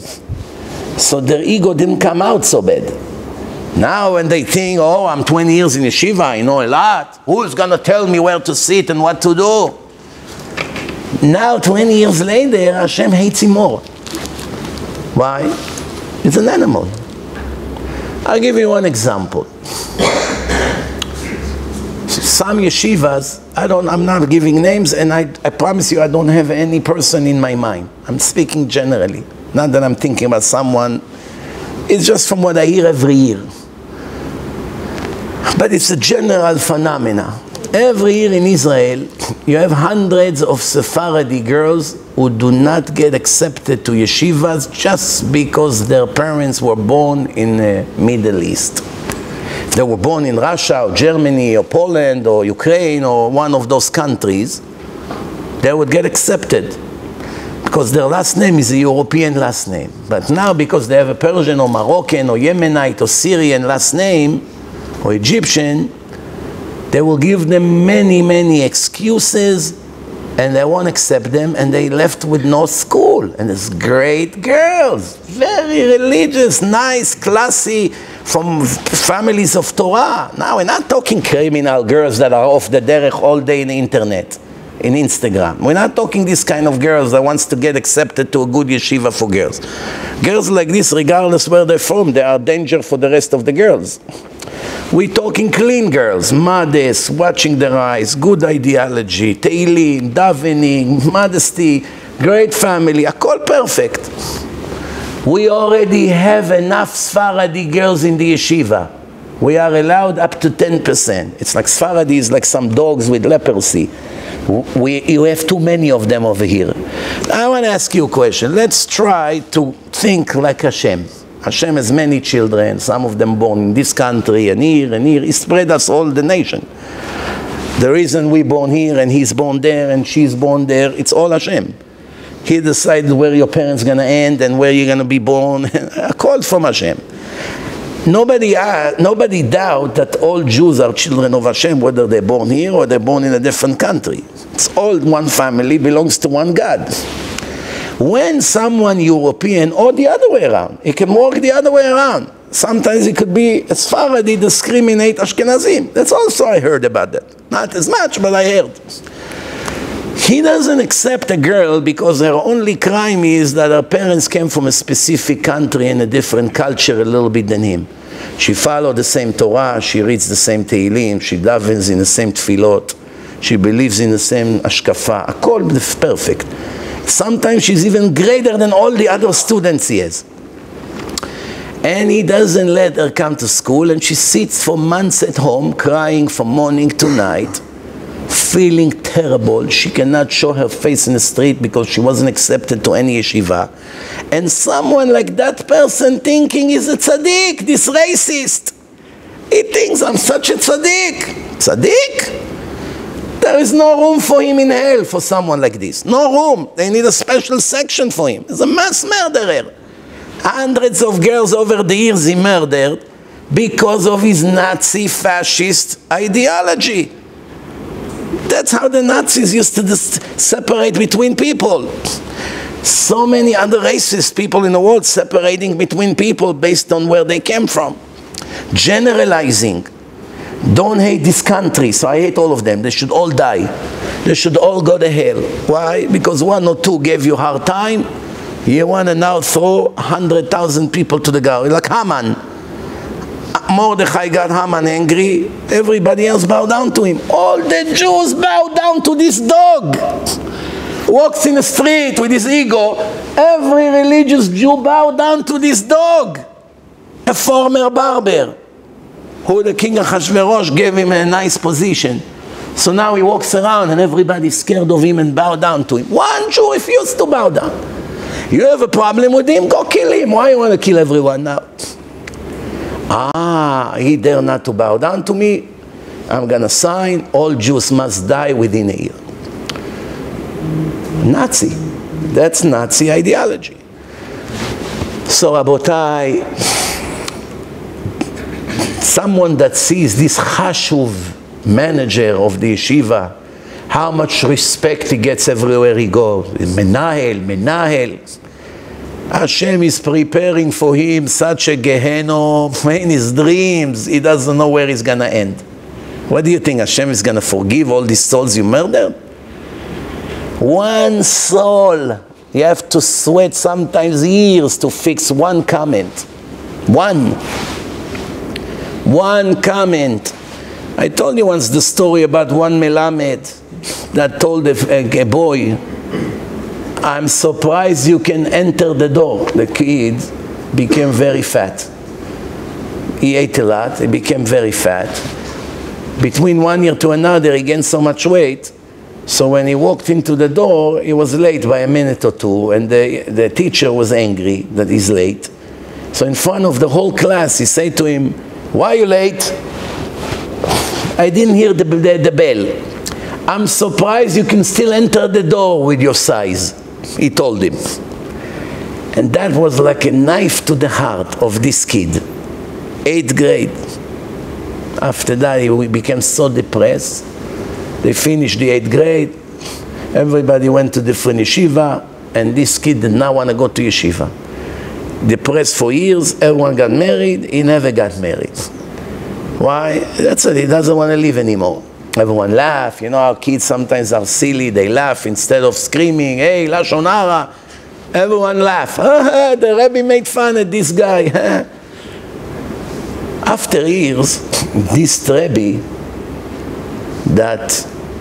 So their ego didn't come out so bad. Now when they think, oh, I'm 20 years in yeshiva, I know a lot. Who's going to tell me where to sit and what to do? Now, 20 years later, Hashem hates him more. Why? It's an animal. I'll give you one example. Some yeshivas, I don't, I'm not giving names, and I, I promise you I don't have any person in my mind. I'm speaking generally. Not that I'm thinking about someone. It's just from what I hear every year. But it's a general phenomena. Every year in Israel, you have hundreds of Sephardi girls who do not get accepted to yeshivas just because their parents were born in the Middle East. If they were born in Russia or Germany or Poland or Ukraine or one of those countries, they would get accepted because their last name is a European last name. But now because they have a Persian or Moroccan or Yemenite or Syrian last name, or Egyptian, they will give them many, many excuses and they won't accept them and they left with no school. And it's great girls, very religious, nice, classy, from families of Torah. Now we're not talking criminal girls that are off the derech all day in the internet, in Instagram. We're not talking this kind of girls that wants to get accepted to a good yeshiva for girls. Girls like this, regardless where they're from, they are danger for the rest of the girls. We're talking clean girls, modest, watching their eyes, good ideology, tehillim, davening, modesty, great family, call perfect. We already have enough Sephardi girls in the yeshiva. We are allowed up to 10%. It's like Sfaradis, like some dogs with leprosy. We, you have too many of them over here. I want to ask you a question. Let's try to think like Hashem. Hashem has many children, some of them born in this country and here and here. He spread us all the nation. The reason we born here and he's born there and she's born there, it's all Hashem. He decided where your parents gonna end and where you're gonna be born. (laughs) a call from Hashem. Nobody, uh, nobody doubt that all Jews are children of Hashem, whether they're born here or they're born in a different country. It's all one family, belongs to one God. When someone European, or the other way around, it can work the other way around. Sometimes it could be as far as they discriminate Ashkenazim. That's also I heard about that. Not as much, but I heard. He doesn't accept a girl because her only crime is that her parents came from a specific country and a different culture a little bit than him. She followed the same Torah, she reads the same Tehillim, she davens in the same tefillot, she believes in the same hashkafa. Akol perfect. Sometimes she's even greater than all the other students he has. And he doesn't let her come to school, and she sits for months at home crying from morning to night feeling terrible. She cannot show her face in the street because she wasn't accepted to any yeshiva. And someone like that person thinking is a tzaddik, this racist. He thinks I'm such a tzaddik. Tzaddik? There is no room for him in hell for someone like this. No room. They need a special section for him. He's a mass murderer. Hundreds of girls over the years he murdered because of his Nazi fascist ideology. That's how the Nazis used to separate between people. So many other racist people in the world separating between people based on where they came from. Generalizing. Don't hate this country, so I hate all of them. They should all die. They should all go to hell. Why? Because one or two gave you hard time. You want to now throw 100,000 people to the ground, like Haman. Mordechai got Haman angry, everybody else bowed down to him. All the Jews bowed down to this dog. Walks in the street with his ego. Every religious Jew bowed down to this dog. A former barber who the king of Achashverosh gave him a nice position. So now he walks around and everybody's scared of him and bow down to him. One Jew refused to bow down. You have a problem with him? Go kill him. Why you want to kill everyone now? Ah, he dare not to bow down to me. I'm going to sign, all Jews must die within a year. Nazi. That's Nazi ideology. So, Rabotai, someone that sees this Hashuv manager of the yeshiva, how much respect he gets everywhere he goes. Menahel, Menahel. Hashem is preparing for him such a Gehenna in his dreams. He doesn't know where he's going to end. What do you think? Hashem is going to forgive all these souls you murdered? One soul. You have to sweat sometimes years to fix one comment. One. One comment. I told you once the story about one Melamed that told a, a, a boy I'm surprised you can enter the door. The kid became very fat. He ate a lot, he became very fat. Between one year to another, he gained so much weight. So when he walked into the door, he was late by a minute or two, and the, the teacher was angry that he's late. So in front of the whole class, he said to him, Why are you late? I didn't hear the, the, the bell. I'm surprised you can still enter the door with your size he told him. And that was like a knife to the heart of this kid. Eighth grade. After that, he became so depressed. They finished the eighth grade. Everybody went to different yeshiva, and this kid did not want to go to yeshiva. Depressed for years, everyone got married, he never got married. Why? That's it, he doesn't want to live anymore. Everyone laugh. You know our kids sometimes are silly. They laugh instead of screaming, hey, Lashon Hara. Everyone laugh. (laughs) the Rebbe made fun of this guy. (laughs) After years, (laughs) this Rebbe that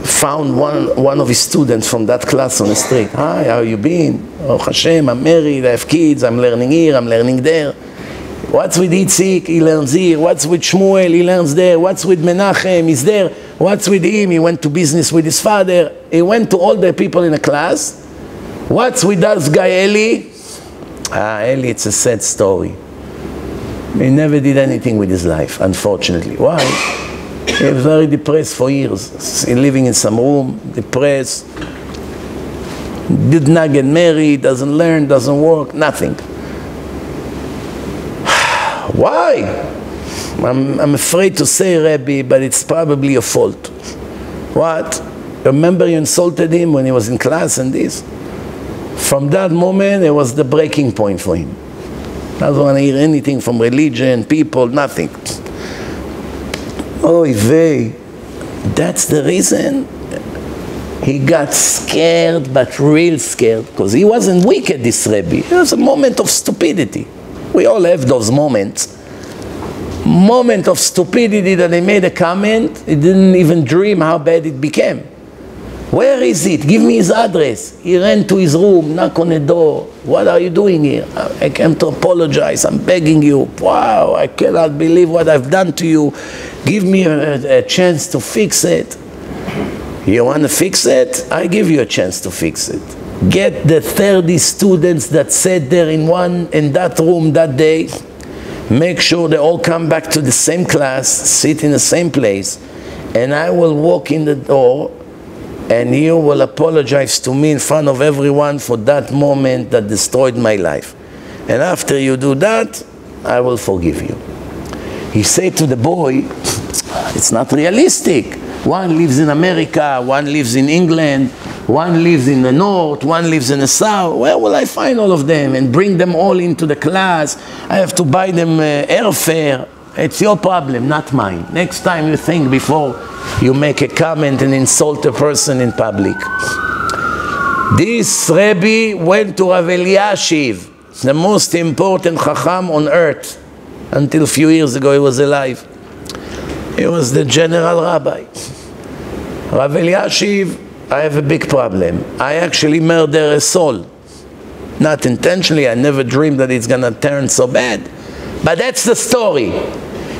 found one, one of his students from that class on the street. Hi, how you been? Oh Hashem, I'm married, I have kids, I'm learning here, I'm learning there. What's with Itzik? He learns here. What's with Shmuel? He learns there. What's with Menachem? He's there. What's with him? He went to business with his father. He went to all the people in the class. What's with that guy Eli? Ah, Eli, it's a sad story. He never did anything with his life, unfortunately. Why? He was very depressed for years. He living in some room, depressed. Did not get married, doesn't learn, doesn't work, nothing. (sighs) Why? I'm, I'm afraid to say, Rabbi, but it's probably your fault. What? Remember you insulted him when he was in class and this? From that moment, it was the breaking point for him. Doesn't want to hear anything from religion, people, nothing. Oh, vey. That's the reason he got scared, but real scared, because he wasn't wicked, this Rebbe. It was a moment of stupidity. We all have those moments. Moment of stupidity that he made a comment, he didn't even dream how bad it became. Where is it? Give me his address. He ran to his room, knock on the door. What are you doing here? I came to apologize. I'm begging you. Wow, I cannot believe what I've done to you. Give me a, a chance to fix it. You want to fix it? I give you a chance to fix it. Get the 30 students that sat there in one in that room that day. Make sure they all come back to the same class, sit in the same place, and I will walk in the door and you will apologize to me in front of everyone for that moment that destroyed my life. And after you do that, I will forgive you. He said to the boy, it's not realistic. One lives in America, one lives in England, one lives in the north, one lives in the south. Where will I find all of them and bring them all into the class? I have to buy them uh, airfare. It's your problem, not mine. Next time you think before you make a comment and insult a person in public. This Rebbe went to Rav Eliashiv, the most important Chacham on earth. Until a few years ago he was alive. He was the general rabbi. Rav Eliashiv, I have a big problem. I actually murder a soul. Not intentionally, I never dreamed that it's gonna turn so bad. But that's the story.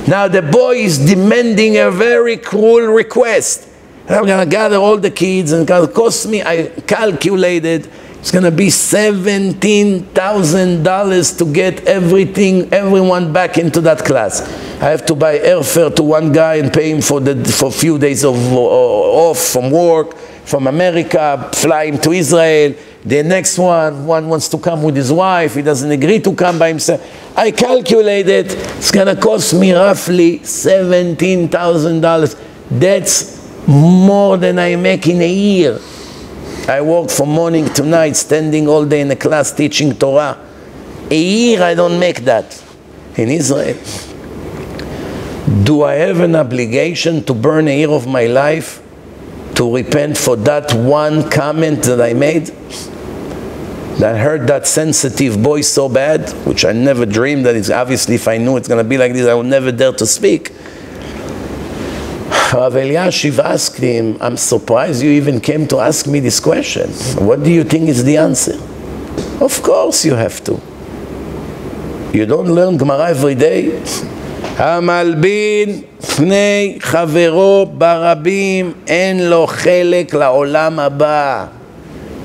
Now the boy is demanding a very cruel request. I'm to gather all the kids and to cost me, I calculated, it's going to be $17,000 to get everything, everyone back into that class. I have to buy airfare to one guy and pay him for the for a few days of uh, off from work, from America, fly him to Israel. The next one, one wants to come with his wife, he doesn't agree to come by himself. I calculated it's going to cost me roughly $17,000. That's more than I make in a year. I work from morning to night, standing all day in a class teaching Torah. A year I don't make that in Israel. Do I have an obligation to burn a year of my life to repent for that one comment that I made? That hurt that sensitive boy so bad, which I never dreamed that it's obviously if I knew it's going to be like this, I would never dare to speak. (sighs) Rav Eliashiv asked him, I'm surprised you even came to ask me this question. What do you think is the answer? Of course you have to. You don't learn Gemara every day? המלבין פני חברו ברבים אין לו חלק לעולם הבא.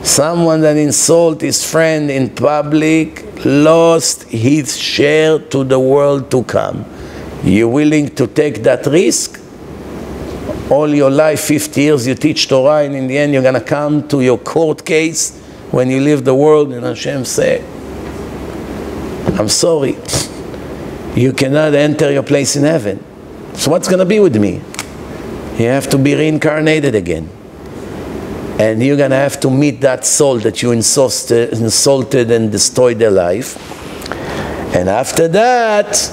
Someone that insult his friend in public lost his share to the world to come. You willing to take that risk? All your life, 50 years, you teach Torah, and in the end, you're going to come to your court case when you leave the world, and Hashem say, I'm sorry, you cannot enter your place in heaven. So what's going to be with me? You have to be reincarnated again. And you're going to have to meet that soul that you insulted, insulted and destroyed their life. And after that,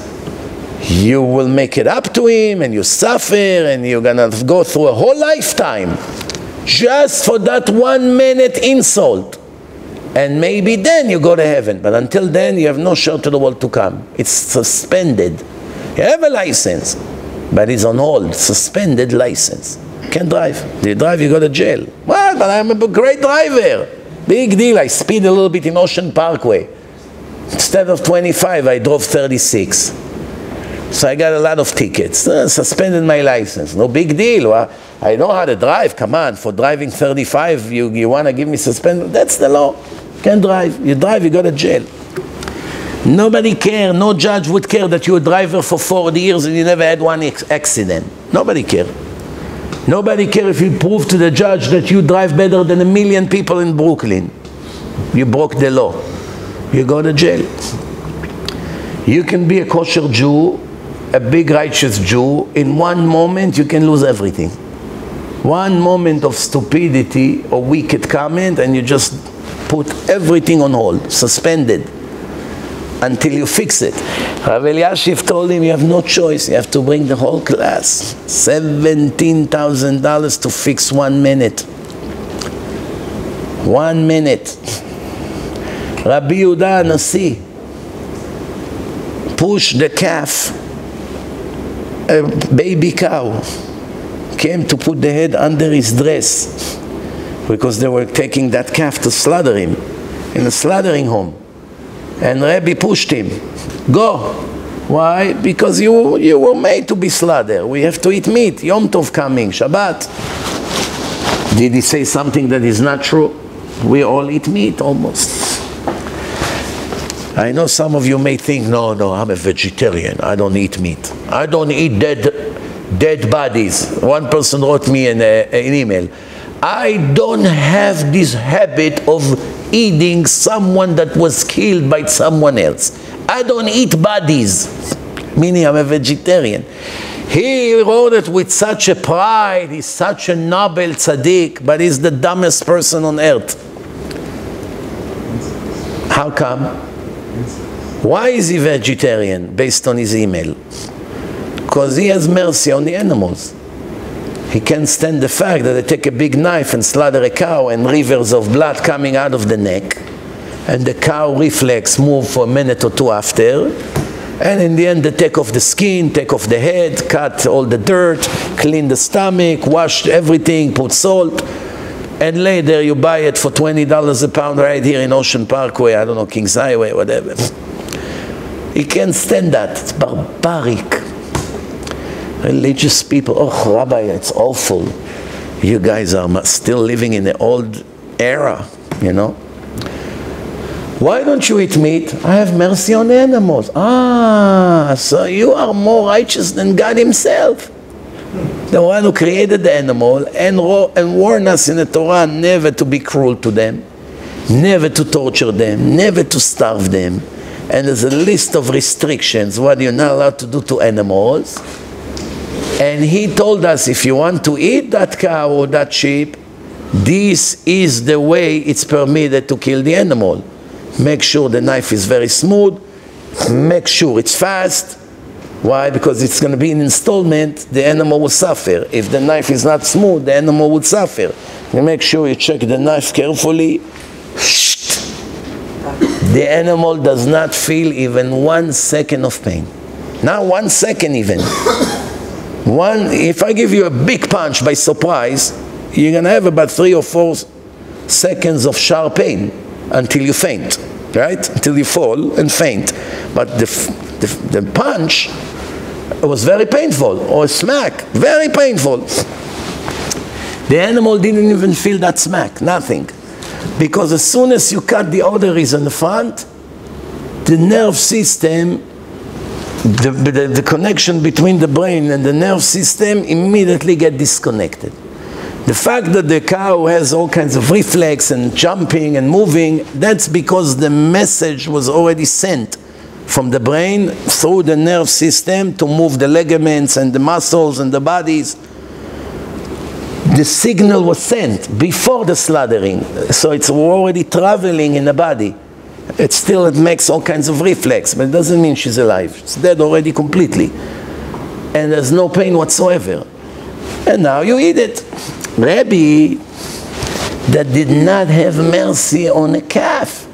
you will make it up to him and you suffer and you're going to go through a whole lifetime just for that one minute insult. And maybe then you go to heaven. But until then, you have no share to the world to come. It's suspended. You have a license, but it's on hold, suspended license. Can't drive. You drive, you go to jail. What? But I'm a great driver. Big deal. I speed a little bit in Ocean Parkway. Instead of 25, I drove 36. So I got a lot of tickets. Uh, suspended my license. No big deal. Well, I know how to drive. Come on, for driving 35, you, you want to give me suspended? That's the law. Can't drive. You drive, you go to jail. Nobody care. No judge would care that you're a driver for 40 years and you never had one accident. Nobody care. Nobody care if you prove to the judge that you drive better than a million people in Brooklyn. You broke the law. You go to jail. You can be a kosher Jew, a big righteous Jew. In one moment, you can lose everything. One moment of stupidity or wicked comment, and you just put everything on hold, suspended until you fix it. Rav Eliashiv told him, you have no choice, you have to bring the whole class. $17,000 to fix one minute. One minute. Rabbi Yehuda Nasi pushed the calf, a baby cow, came to put the head under his dress because they were taking that calf to slaughter him in a slaughtering home. And Rabbi pushed him. Go. Why? Because you, you were made to be slaughtered. We have to eat meat. Yom Tov coming, Shabbat. Did he say something that is not true? We all eat meat almost. I know some of you may think, no, no, I'm a vegetarian. I don't eat meat. I don't eat dead, dead bodies. One person wrote me an, uh, an email. I don't have this habit of eating someone that was killed by someone else. I don't eat bodies, meaning I'm a vegetarian. He wrote it with such a pride, he's such a noble tzaddik, but he's the dumbest person on earth. How come? Why is he vegetarian based on his email? Because he has mercy on the animals. He can't stand the fact that they take a big knife and slaughter a cow and rivers of blood coming out of the neck and the cow reflex move for a minute or two after and in the end they take off the skin, take off the head, cut all the dirt, clean the stomach, wash everything, put salt and later you buy it for $20 a pound right here in Ocean Parkway, I don't know, Kings Highway, whatever. He can't stand that. It's barbaric religious people, oh, Rabbi, it's awful. You guys are still living in the old era, you know. Why don't you eat meat? I have mercy on animals. Ah, so you are more righteous than God Himself. The one who created the animal and, and warned us in the Torah never to be cruel to them, never to torture them, never to starve them. And there's a list of restrictions what you're not allowed to do to animals and he told us if you want to eat that cow or that sheep, this is the way it's permitted to kill the animal. Make sure the knife is very smooth, make sure it's fast. Why? Because it's going to be an installment, the animal will suffer. If the knife is not smooth, the animal would suffer. You make sure you check the knife carefully. The animal does not feel even one second of pain. Not one second even. One, if I give you a big punch by surprise, you're going to have about three or four seconds of sharp pain until you faint, right? Until you fall and faint. But the, the, the punch was very painful, or a smack, very painful. The animal didn't even feel that smack, nothing. Because as soon as you cut the arteries in the front, the nerve system the, the, the, connection between the brain and the nerve system immediately get disconnected. The fact that the cow has all kinds of reflex and jumping and moving, that's because the message was already sent from the brain through the nerve system to move the ligaments and the muscles and the bodies. The signal was sent before the slaughtering, so it's already traveling in the body it still it makes all kinds of reflex, but it doesn't mean she's alive. She's dead already completely. And there's no pain whatsoever. And now you eat it. Rabbi that did not have mercy on a calf,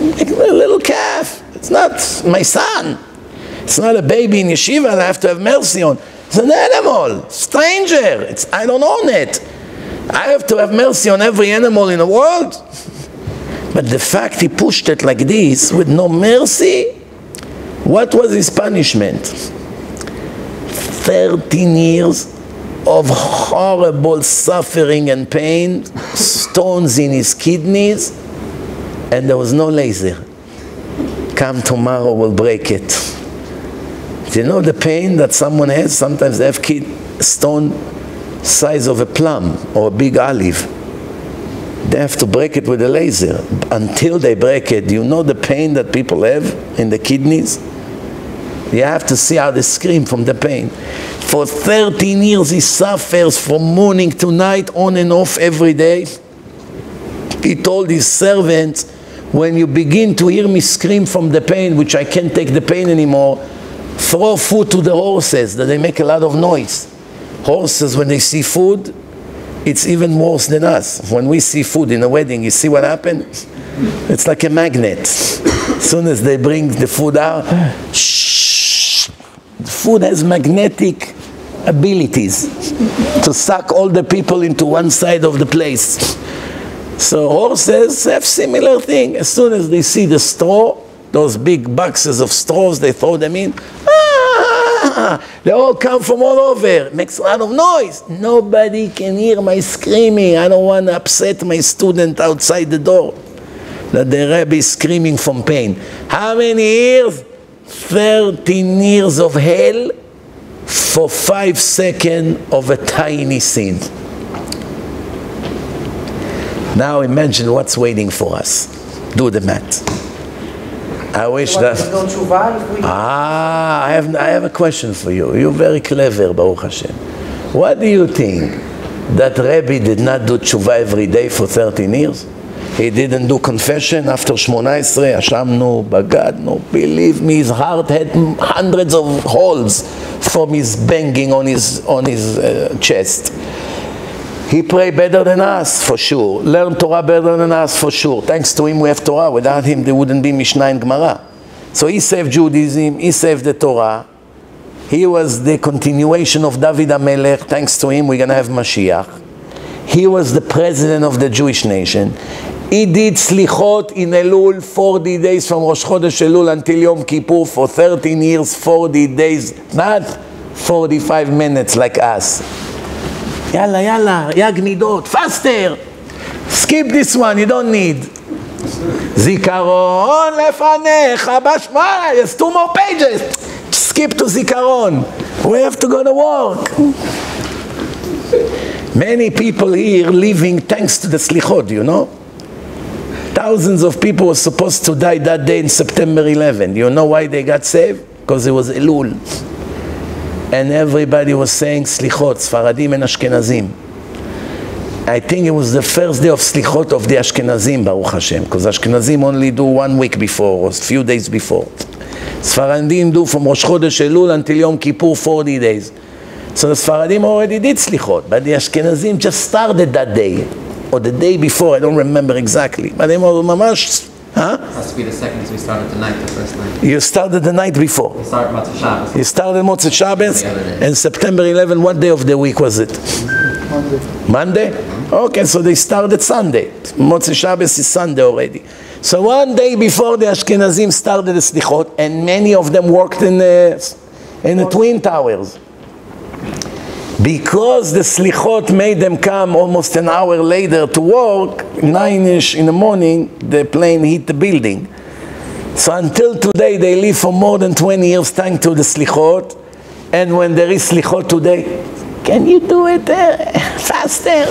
a little calf. It's not my son. It's not a baby in yeshiva that I have to have mercy on. It's an animal, stranger. It's, I don't own it. I have to have mercy on every animal in the world. But the fact he pushed it like this with no mercy, what was his punishment? 13 years of horrible suffering and pain, stones in his kidneys, and there was no laser. Come tomorrow, we'll break it. Do you know the pain that someone has? Sometimes they have kid, stone size of a plum or a big olive. They have to break it with a laser. Until they break it, you know the pain that people have in the kidneys? You have to see how they scream from the pain. For 13 years he suffers from morning to night, on and off every day. He told his servants, when you begin to hear me scream from the pain, which I can't take the pain anymore, throw food to the horses, that they make a lot of noise. Horses, when they see food, it's even worse than us. When we see food in a wedding, you see what happens? It's like a magnet. As soon as they bring the food out, shh, food has magnetic abilities to suck all the people into one side of the place. So horses have similar thing. As soon as they see the straw, those big boxes of straws, they throw them in. Ah, (coughs) they all come from all over. Makes a lot of noise. Nobody can hear my screaming. I don't want to upset my student outside the door. That the Rebbe is screaming from pain. How many years? 13 years of hell for five seconds of a tiny sin. Now imagine what's waiting for us. Do the math. I wish that. Ah, I have, I have a question for you. You're very clever, Baruch Hashem. What do you think? That Rebbe did not do tshuva every day for 13 years? He didn't do confession after 18, bagadnu Believe me, his heart had hundreds of holes from his banging on his, on his uh, chest. He prayed better than us, for sure. Learned Torah better than us, for sure. Thanks to him, we have Torah. Without him, there wouldn't be Mishnah and Gemara. So he saved Judaism, he saved the Torah. He was the continuation of David HaMelech. Thanks to him, we're going to have Mashiach. He was the president of the Jewish nation. He did slichot in Elul 40 days from Rosh Chodesh Elul until Yom Kippur for 13 years, 40 days, not 45 minutes like us. יאללה, יאללה, יא גנידות, faster. skip this one, you don't need. זיכרון לפניך בשמיים, there's two more pages. skip to זיכרון. We have to go to work. Many people here living thanks to the slichot, you know? Thousands of people were supposed to die that day in September 11. You know why they got saved? Because it was Elul. And everybody was saying slichot, Sfaradim and Ashkenazim. I think it was the first day of slichot of the Ashkenazim, Baruch Hashem, because Ashkenazim only do one week before, or a few days before. Sfaradim do from Rosh Chodesh Elul until Yom Kippur, 40 days. So the Sfaradim already did slichot, but the Ashkenazim just started that day, or the day before, I don't remember exactly. But they were mamash, huh? It has to be the second because we started the night, the first night. You started the night before. We started Motzei Shabbos. You started Motzei Shabbos, The other day. and September 11, what day of the week was it? Monday. Okay, so they started Sunday. Motzei Shabbos is Sunday already. So one day before the Ashkenazim started the Slichot, and many of them worked in the, in the Twin Towers. Because the Slichot made them come almost an hour later to work, nine-ish in the morning, the plane hit the building. So until today, they live for more than 20 years thanks to the slichot. And when there is slichot today, can you do it uh, (laughs) faster?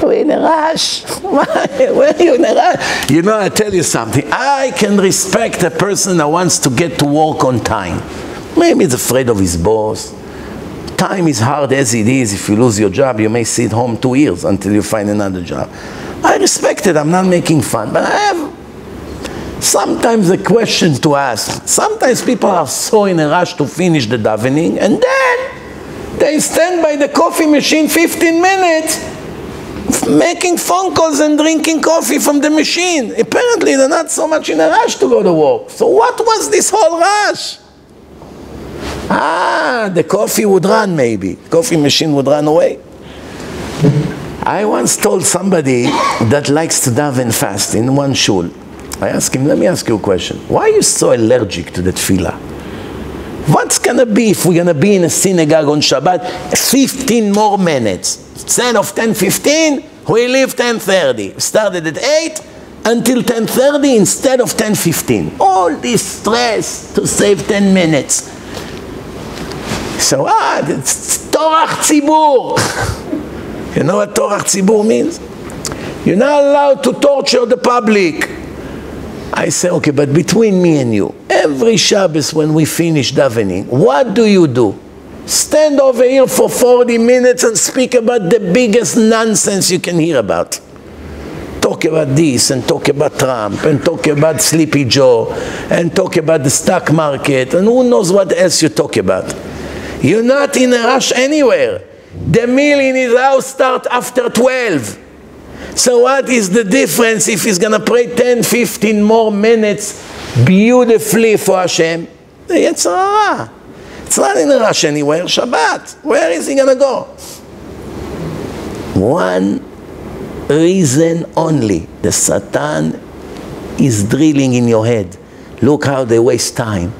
We're in a rush. (laughs) Where are you in a rush? You know, I tell you something. I can respect a person that wants to get to work on time. Maybe he's afraid of his boss. Time is hard as it is. If you lose your job, you may sit home two years until you find another job. I respect it. I'm not making fun. But I have sometimes a question to ask. Sometimes people are so in a rush to finish the davening, and then they stand by the coffee machine 15 minutes making phone calls and drinking coffee from the machine. Apparently, they're not so much in a rush to go to work. So, what was this whole rush? Ah, the coffee would run maybe. Coffee machine would run away. I once told somebody that likes to daven fast in one shul. I asked him, let me ask you a question. Why are you so allergic to the tefillah? What's gonna be if we're gonna be in a synagogue on Shabbat? 15 more minutes. Instead of 10, 15, we leave 10.30. Started at 8 until 10.30 instead of 10.15. All this stress to save 10 minutes. So, ah, it's Torach Tzibur. you know what Torach Tzibur means? You're not allowed to torture the public. I say, okay, but between me and you, every Shabbos when we finish davening, what do you do? Stand over here for 40 minutes and speak about the biggest nonsense you can hear about. Talk about this and talk about Trump and talk about Sleepy Joe and talk about the stock market and who knows what else you talk about. You're not in a rush anywhere. The meal in his house starts after 12. So what is the difference if he's going to pray 10, 15 more minutes beautifully for Hashem? It's not in a rush anywhere. Shabbat. Where is he going to go? One reason only. The Satan is drilling in your head. Look how they waste time.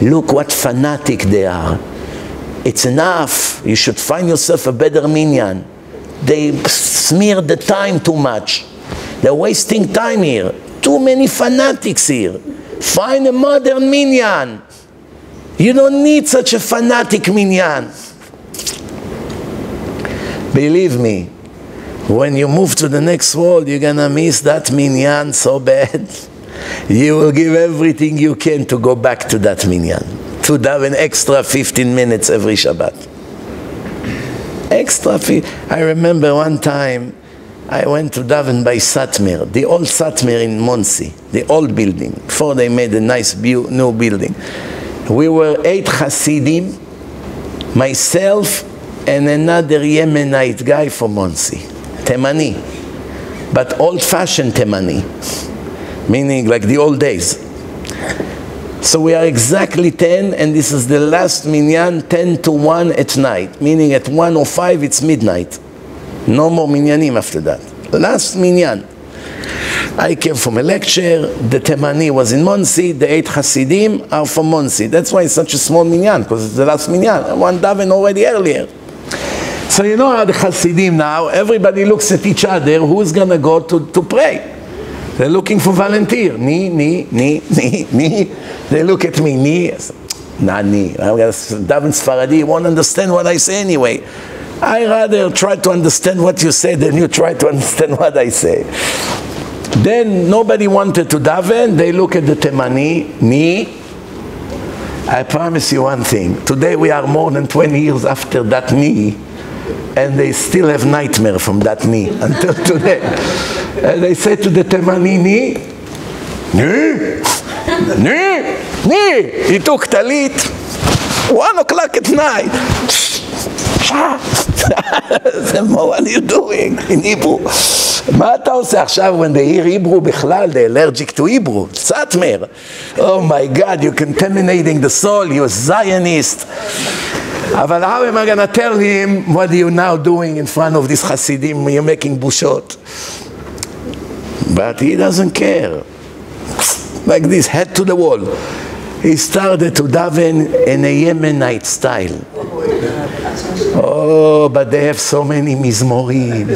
Look what fanatic they are. It's enough. You should find yourself a better minyan. They smear the time too much. They're wasting time here. Too many fanatics here. Find a modern minyan. You don't need such a fanatic minyan. Believe me, when you move to the next world, you're gonna miss that minyan so bad. (laughs) You will give everything you can to go back to that minyan, to have an extra 15 minutes every Shabbat extra. I remember one time I went to daven by Satmar, the old Satmar in Monsey, the old building, before they made a nice new building. We were eight Hasidim, myself and another Yemenite guy from Monsey, Temani, but old-fashioned Temani, meaning like the old days. So we are exactly 10, and this is the last minyan, 10 to 1 at night, meaning at 1.05 it's midnight. No more minyanim after that. Last minyan. I came from a lecture, the Temani was in Monsey, the eight Hasidim are from Monsey. That's why it's such a small minyan, because it's the last minyan. One daven already earlier. So you know how the Hasidim now, everybody looks at each other, who's going to go to, to pray? They're looking for volunteer. Me, me, me, me, me. They look at me, me. Not me. I'm going to daven Sfaradi. won't understand what I say anyway. I rather try to understand what you say than you try to (laughs) understand what I say. Then nobody wanted to daven. They look at the Temani, me. I promise you one thing. Today we are more than 20 years after that me and they still have nightmare from that knee (laughs) until today. and they say to the Temani knee, knee, knee, knee. He took talit, one o'clock at night. (laughs) what are you doing in Hebrew? מה אתה עושה עכשיו when they hear Hebrew בכלל, they allergic to Hebrew, סאטמר. Oh my God, you're contaminating the soul, you're a Zionist. אבל how am I going to tell him what are you now doing in front of this Hasidim? You're making bushot. But he doesn't care. Like this, head to the wall. He started to daven in a Yemenite style. Oh, but they have so many mizmorim.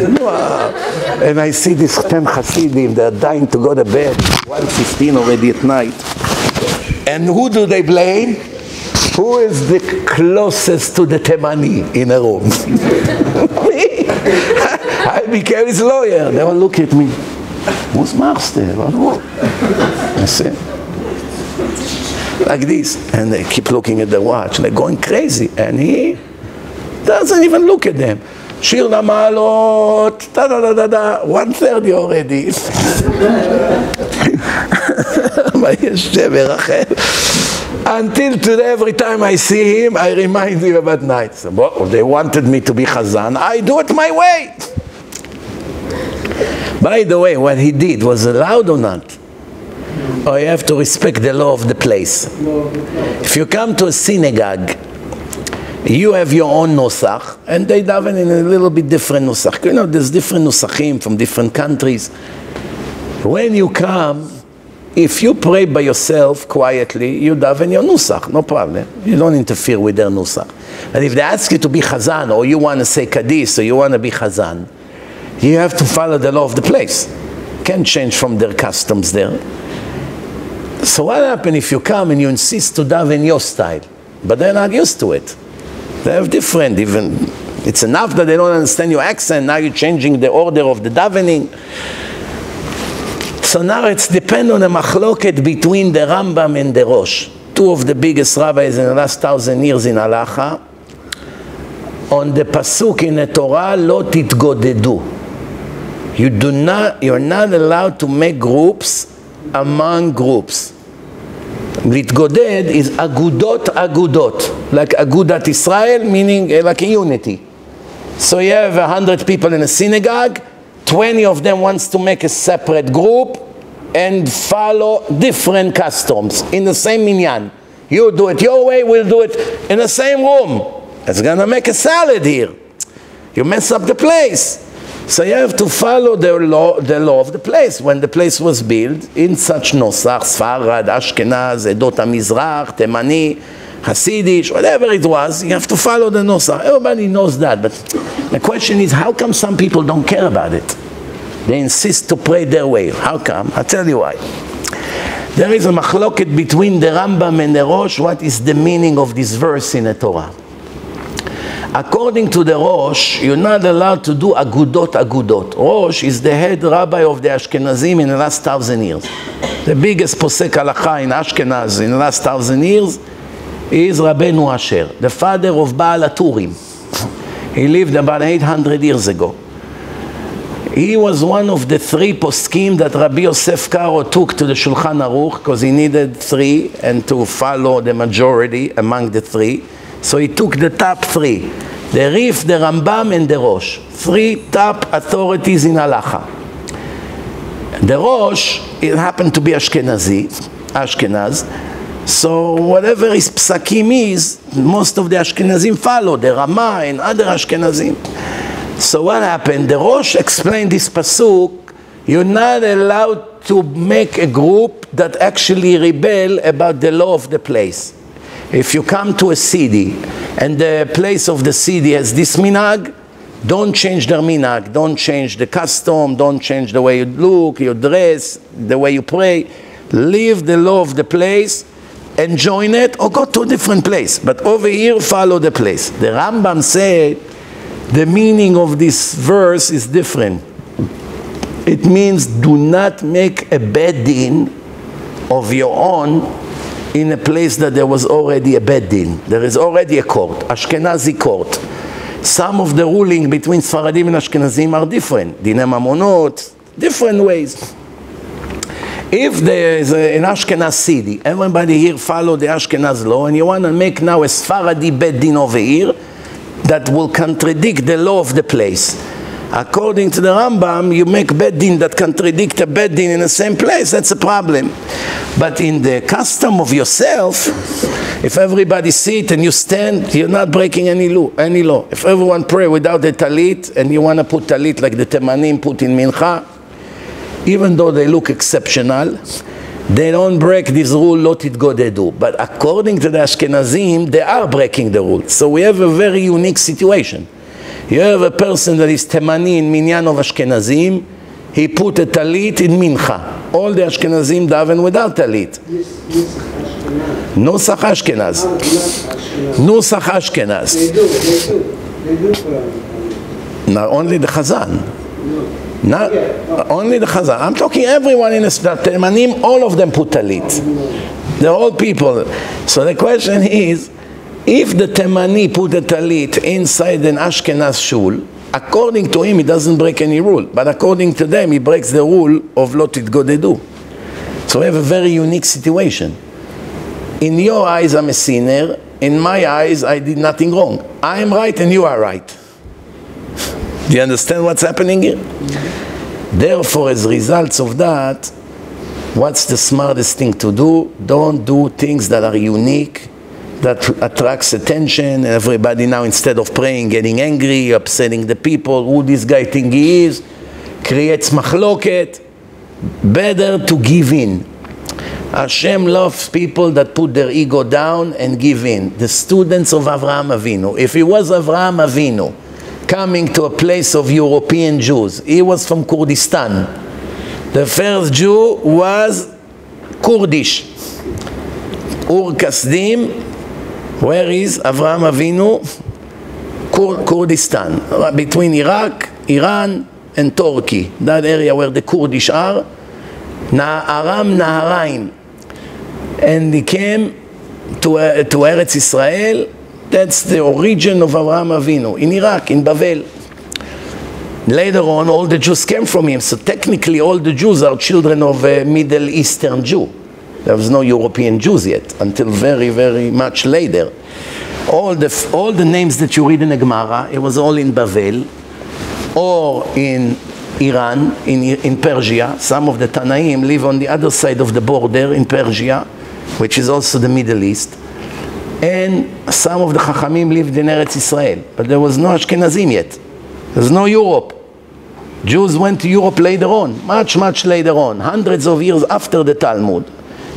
And I see these 10 Hasidim, they're dying to go to bed. 1.15 already at night. And who do they blame? Who is the closest to the Temani in a room? (laughs) me. (laughs) I became his lawyer. They all look at me. Who's master? I said, like this. And they keep looking at the watch. They're going crazy. And he doesn't even look at them. שיר למעלות, da da da da da, 130 already. (laughs) מה יש שבר אחר? Until today, every time I see him, I remind him about night. So, well, they wanted me to be Chazan. I do it my way. By the way, what he did was allowed or not? Or you have to respect the law of the place. If you come to a synagogue You have your own nusach, and they daven in a little bit different nusach. You know, there's different nusachim from different countries. When you come, if you pray by yourself quietly, you daven your nusach, no problem. You don't interfere with their nusach. And if they ask you to be chazan, or you want to say kaddish, or you want to be chazan, you have to follow the law of the place. Can't change from their customs there. So what happens if you come and you insist to daven your style, but they're not used to it? They have different, even, it's enough that they don't understand your accent, now you're changing the order of the davening. So now it's depend on the machloket between the Rambam and the Rosh, two of the biggest rabbis in the last thousand years in halacha, on the pasuk in the Torah, lo titgodedu. You do not, you're not allowed to make groups among groups. Litgoded is agudot agudot, like agudat Israel, meaning uh, like a unity. So you have a hundred people in a synagogue, 20 of them wants to make a separate group and follow different customs in the same minyan. You do it your way, we'll do it in the same room. It's gonna make a salad here. You mess up the place. So you have to follow the law, the law of the place. When the place was built, in such nosach, Sfarad, Ashkenaz, Edot HaMizrach, Temani, Hasidish, whatever it was, you have to follow the nosach. Everybody knows that, but the question is, how come some people don't care about it? They insist to pray their way. How come? I'll tell you why. There is a machloket between the Rambam and the Rosh. What is the meaning of this verse in the Torah? According to the Rosh, you're not allowed to do agudot agudot. Rosh is the head rabbi of the Ashkenazim in the last thousand years. The biggest posek halacha in Ashkenaz in the last thousand years is Rabbeinu Asher, the father of Baal HaTurim. (laughs) He lived about 800 years ago. He was one of the three poskim that Rabbi Yosef Karo took to the Shulchan Aruch because he needed three and to follow the majority among the three. So he took the top three, the Rif, the Rambam, and the Rosh. Three top authorities in Halacha. The Rosh, it happened to be Ashkenazi, Ashkenaz. So whatever his psakim is, most of the Ashkenazim follow, the Rama and other Ashkenazim. So what happened? The Rosh explained this pasuk, you're not allowed to make a group that actually rebel about the law of the place. If you come to a city and the place of the city has this minhag, don't change their minhag, don't change the custom, don't change the way you look, you dress, the way you pray. Leave the law of the place and join it or go to a different place. But over here, follow the place. The Rambam said the meaning of this verse is different. It means do not make a beit din of your own in a place that there was already a beit din. There is already a court, Ashkenazi court. Some of the ruling between Sfaradim and Ashkenazim are different. Dinei Mamonot, different ways. If there is a, an Ashkenaz city, everybody here follow the Ashkenaz law, and you want to make now a Sfaradi beit din over here that will contradict the law of the place. According to the Rambam, you make beit din that contradict a beit din in the same place, that's a problem. But in the custom of yourself, if everybody sit and you stand, you're not breaking any law. Any law. If everyone pray without the talit, and you want to put talit like the Temanim put in Mincha, even though they look exceptional, they don't break this rule, lot titgodedu. But according to the Ashkenazim, they are breaking the rule. So we have a very unique situation. You have a person that is Temani in Minyan of Ashkenazim, he put a talit in Mincha. All the Ashkenazim daven without talit. Nusach Ashkenaz. Nusach Ashkenaz. They do, they do, they do for Not only the Chazan. Not only the Chazan. I'm talking everyone in the Temanim, all of them put talit. The whole people. So the question is, if the Temani put a talit inside an Ashkenaz shul, according to him, he doesn't break any rule. But according to them, he breaks the rule of Lot Godedu. So we have a very unique situation. In your eyes, I'm a sinner. In my eyes, I did nothing wrong. I am right and you are right. (laughs) Do you understand what's happening here? Therefore, as results of that, what's the smartest thing to do? Don't do things that are unique that attracts attention, and everybody now, instead of praying, getting angry, upsetting the people, who this guy think he is, creates machloket. Better to give in. Hashem loves people that put their ego down and give in. The students of Avraham Avinu. If he was Avraham Avinu, coming to a place of European Jews, he was from Kurdistan. The first Jew was Kurdish. Ur Kasdim, where is Avraham Avinu? Kur- Kurdistan, between Iraq, Iran, and Turkey. That area where the Kurdish are. Na- Aram Naharaim. And he came to, uh, to Eretz Israel. That's the origin of Avraham Avinu, in Iraq, in Babel. Later on, all the Jews came from him. So technically, all the Jews are children of a Middle Eastern Jew. There was no European Jews yet until very, very much later. All the, all the names that you read in the Gemara, it was all in Babel or in Iran, in, in Persia. Some of the Tanaim live on the other side of the border in Persia, which is also the Middle East. And some of the Chachamim lived in Eretz Israel, but there was no Ashkenazim yet. There's no Europe. Jews went to Europe later on, much, much later on, hundreds of years after the Talmud.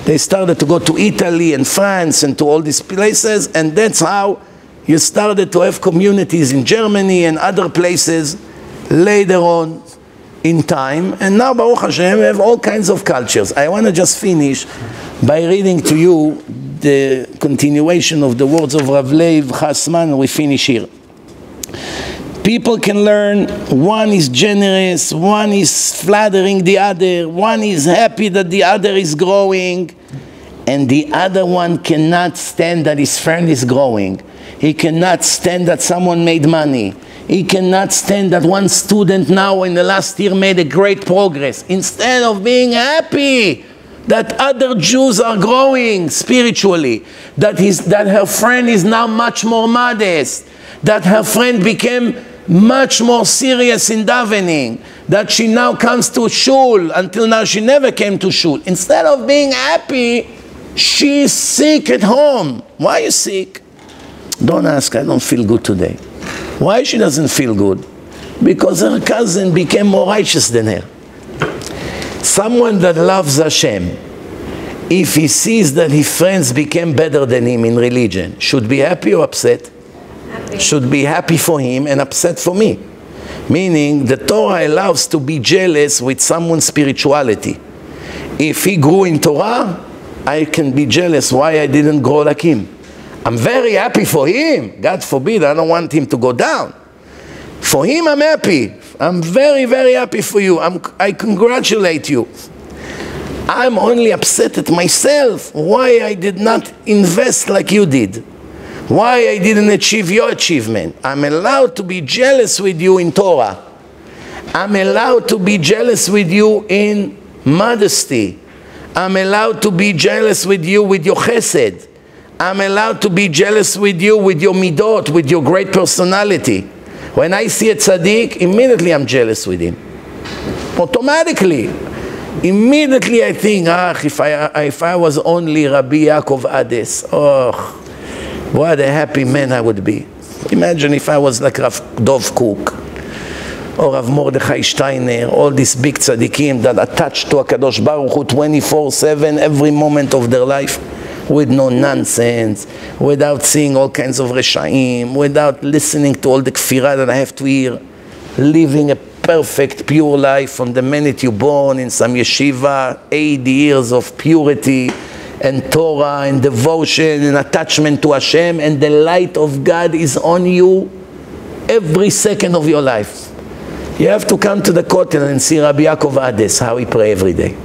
They started to go to Italy and France and to all these places, and that's how you started to have communities in Germany and other places later on in time. And now, Baruch Hashem, we have all kinds of cultures. I want to just finish by reading to you the continuation of the words of Rav Leib Chasman. We finish here people can learn one is generous, one is flattering the other, one is happy that the other is growing, and the other one cannot stand that his friend is growing. He cannot stand that someone made money. He cannot stand that one student now in the last year made a great progress. Instead of being happy that other Jews are growing spiritually, that, his, that her friend is now much more modest, that her friend became much more serious in davening, that she now comes to shul. Until now, she never came to shul. Instead of being happy, she's sick at home. Why are you sick? Don't ask, I don't feel good today. Why she doesn't feel good? Because her cousin became more righteous than her. Someone that loves Hashem, if he sees that his friends became better than him in religion, should be happy or upset? should be happy for him and upset for me. Meaning, the Torah allows to be jealous with someone's spirituality. If he grew in Torah, I can be jealous why I didn't grow like him. I'm very happy for him. God forbid, I don't want him to go down. For him, I'm happy. I'm very, very happy for you. I'm, I congratulate you. I'm only upset at myself why I did not invest like you did why I didn't achieve your achievement. I'm allowed to be jealous with you in Torah. I'm allowed to be jealous with you in modesty. I'm allowed to be jealous with you with your chesed. I'm allowed to be jealous with you with your midot, with your great personality. When I see a tzaddik, immediately I'm jealous with him. Automatically. Immediately I think, ah, if I, if I was only Rabbi Yaakov Ades, oh, what a happy man I would be. Imagine if I was like Rav Dov Kook or Rav Mordechai Steiner, all these big tzaddikim that attached to HaKadosh Baruch Hu 24-7 every moment of their life with no nonsense, without seeing all kinds of reshaim, without listening to all the kfirah that I have to hear, living a perfect, pure life from the minute you're born in some yeshiva, 80 years of purity, and Torah and devotion and attachment to Hashem, and the light of God is on you every second of your life. You have to come to the Kotel and see Rabbi Yaakov Ades, how he pray every day.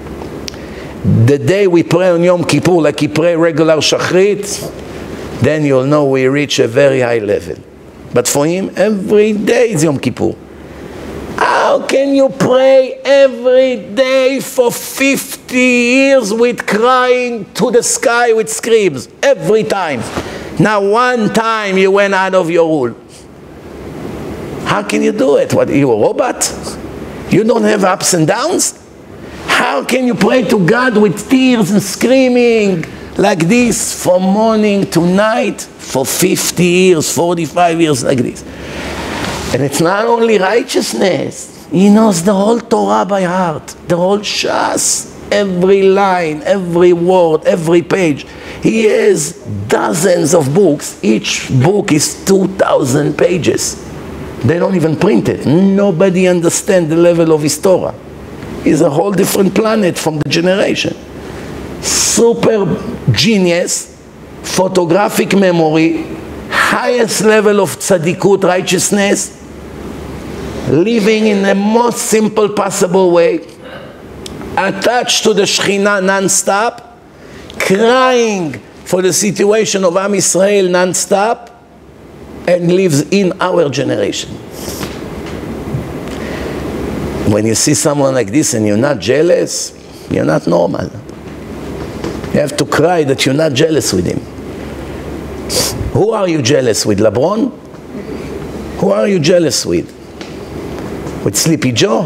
The day we pray on Yom Kippur like he pray regular Shachrit, then you'll know we reach a very high level. But for him, every day is Yom Kippur. How can you pray every day for 50 years with crying to the sky with screams? Every time. Now, one time you went out of your rule. How can you do it? What, are you a robot? You don't have ups and downs? How can you pray to God with tears and screaming like this from morning to night for 50 years, 45 years, like this. And it's not only righteousness, he knows the whole Torah by heart, the whole Shas, every line, every word, every page. He has dozens of books. Each book is 2,000 pages. They don't even print it. Nobody understands the level of his Torah. He's a whole different planet from the generation. Super genius, photographic memory, highest level of tzadikut, righteousness, living in the most simple possible way, attached to the Shekhinah non-stop, crying for the situation of Am Israel non-stop, and lives in our generation. When you see someone like this and you're not jealous, you're not normal. You have to cry that you're not jealous with him. Who are you jealous with? LeBron? Who are you jealous with? With Sleepy Joe?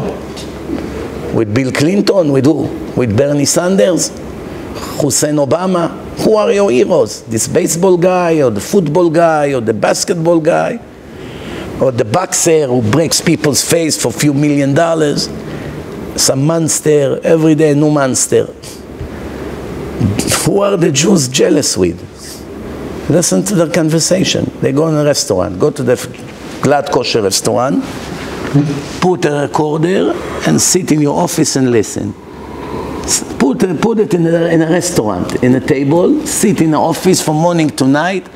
With Bill Clinton? With who? With Bernie Sanders? Hussein Obama? Who are your heroes? This baseball guy, or the football guy, or the basketball guy, or the boxer who breaks people's face for a few million dollars? Some monster, every day new monster. Who are the Jews jealous with? Listen to their conversation. They go in a restaurant, go to the Glatt Kosher restaurant, put a recorder and sit in your office and listen. Put, uh, put it in a, in a restaurant, in a table, sit in the office from morning to night,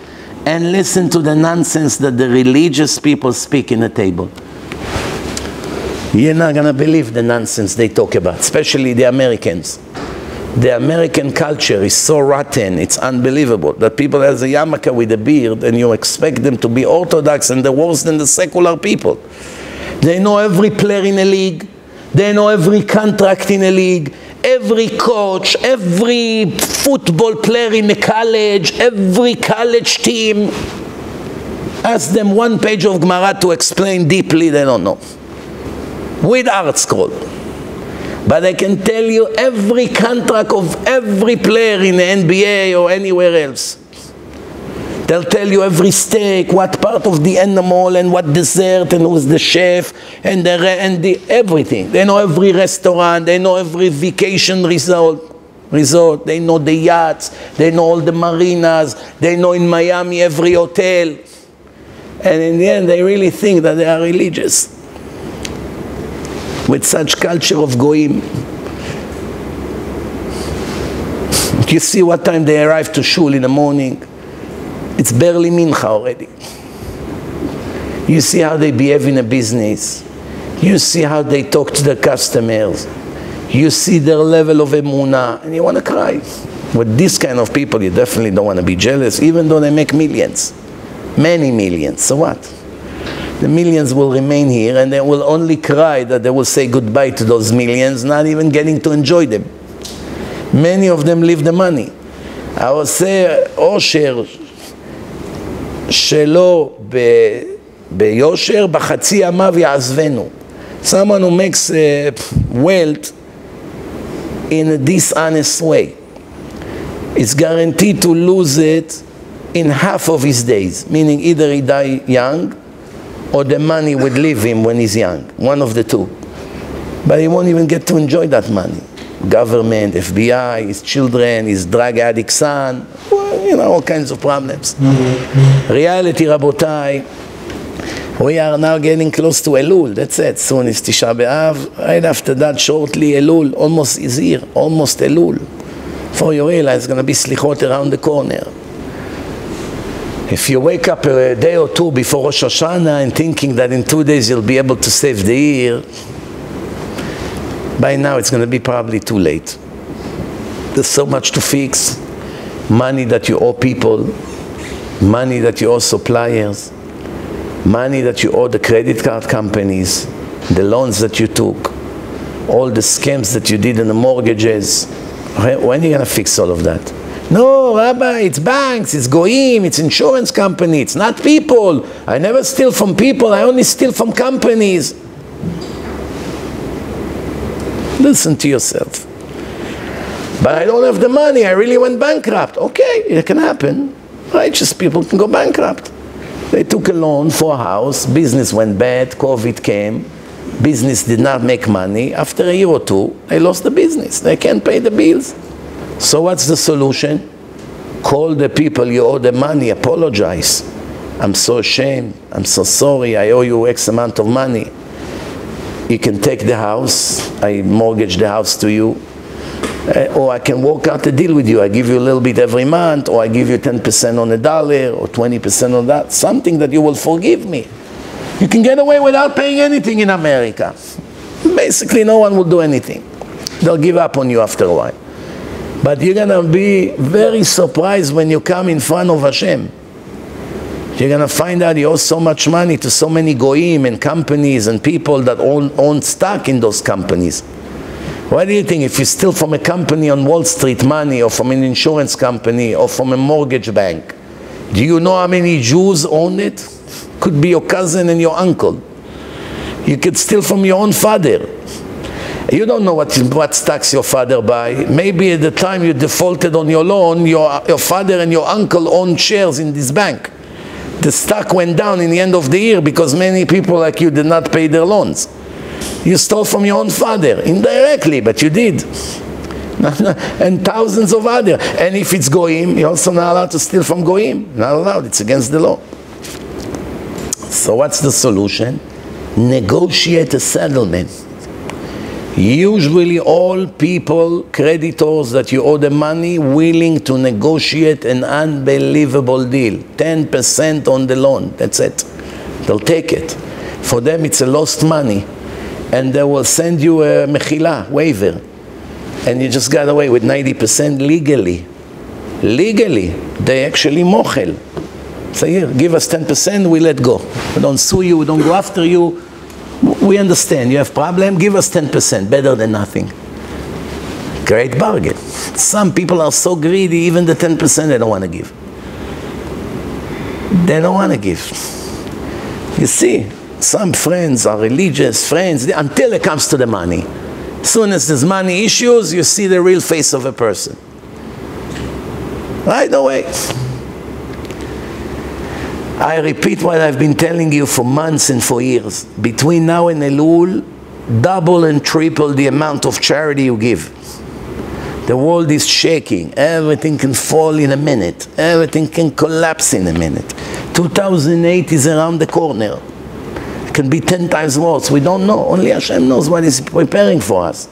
and listen to the nonsense that the religious people speak in the table. You're not going to believe the nonsense they talk about, especially the Americans. The American culture is so rotten, it's unbelievable that people has a yarmulke with a beard and you expect them to be orthodox and they're worse than the secular people. They know every player in a league, they know every contract in a league, every coach, every football player in a college, every college team. Ask them one page of Gemara to explain deeply, they don't know. With ArtScroll. But I can tell you every contract of every player in the NBA or anywhere else. They'll tell you every steak, what part of the animal and what dessert and who's the chef and the, and the everything. They know every restaurant, they know every vacation resort, resort, they know the yachts, they know all the marinas, they know in Miami every hotel. And in the end, they really think that they are religious with such culture of goyim. You see what time they arrive to shul in the morning. It's barely mincha already. You see how they behave in a business. You see how they talk to the customers. You see their level of emuna, and you want to cry. With this kind of people, you definitely don't want to be jealous, even though they make millions, many millions. So what? The millions will remain here, and they will only cry that they will say goodbye to those millions, not even getting to enjoy them. Many of them leave the money. I will say, oh, Osher, שלו ב- ביושר, בחצי ימיו יעזבנו. Someone who makes uh, wealth in a dishonest way is guaranteed to lose it in half of his days, meaning either he die young or the money would leave him when he's young, one of the two. But he won't even get to enjoy that money. Government, FBI, his children, his drug addict son, well, you know, all kinds of problems. Reality, Rabotai, we are now getting close to Elul. That's it. Soon is Tisha B'Av. Right after that, shortly Elul. Almost is here. Almost Elul. Before you realize, it's going to be Slichot around the corner. If you wake up a day or two before Rosh Hashanah and thinking that in two days you'll be able to save the year, by now it's going to be probably too late. There's so much to fix. Money that you owe people, money that you owe suppliers, money that you owe the credit card companies, the loans that you took, all the scams that you did in the mortgages. When are you going to fix all of that? No, Rabbi, it's banks, it's goyim, it's insurance company, it's not people. I never steal from people, I only steal from companies. Listen to yourself. But I don't have the money. I really went bankrupt. Okay, it can happen. Righteous people can go bankrupt. They took a loan for a house. Business went bad. COVID came. Business did not make money. After a year or two, they lost the business. They can't pay the bills. So what's the solution? Call the people you owe the money. Apologize. I'm so ashamed. I'm so sorry. I owe you X amount of money. You can take the house. I mortgage the house to you. Uh, or I can work out a deal with you. I give you a little bit every month, or I give you 10% on a dollar, or 20% on that. Something that you will forgive me. You can get away without paying anything in America. Basically, no one will do anything. They'll give up on you after a while. But you're going to be very surprised when you come in front of Hashem. You're going to find out you owe so much money to so many goyim and companies and people that own, own stock in those companies. What do you think if you steal from a company on Wall Street money or from an insurance company or from a mortgage bank? Do you know how many Jews own it? Could be your cousin and your uncle. You could steal from your own father. You don't know what, what stocks your father buy. Maybe at the time you defaulted on your loan, your, your father and your uncle own shares in this bank. The stock went down in the end of the year because many people like you did not pay their loans. You stole from your own father, indirectly, but you did. (laughs) and thousands of other. And if it's goyim, you're also not allowed to steal from goyim. Not allowed. It's against the law. So what's the solution? Negotiate a settlement. Usually all people, creditors that you owe the money, willing to negotiate an unbelievable deal. 10% on the loan, that's it. They'll take it. For them it's a lost money. And they will send you a mechila, waiver. And you just got away with 90% legally. Legally. They actually mochel. Say, here, give us 10%, we let go. We don't sue you, we don't go after you we understand you have problem, give us 10%, better than nothing. Great bargain. Some people are so greedy, even the 10% they don't want to give. They don't want to give. You see, some friends are religious friends until it comes to the money. Soon as there's money issues, you see the real face of a person. Right away. I repeat what I've been telling you for months and for years. Between now and Elul, double and triple the amount of charity you give. The world is shaking. Everything can fall in a minute. Everything can collapse in a minute. 2008 is around the corner. It can be 10 times worse. We don't know. Only Hashem knows what is preparing for us.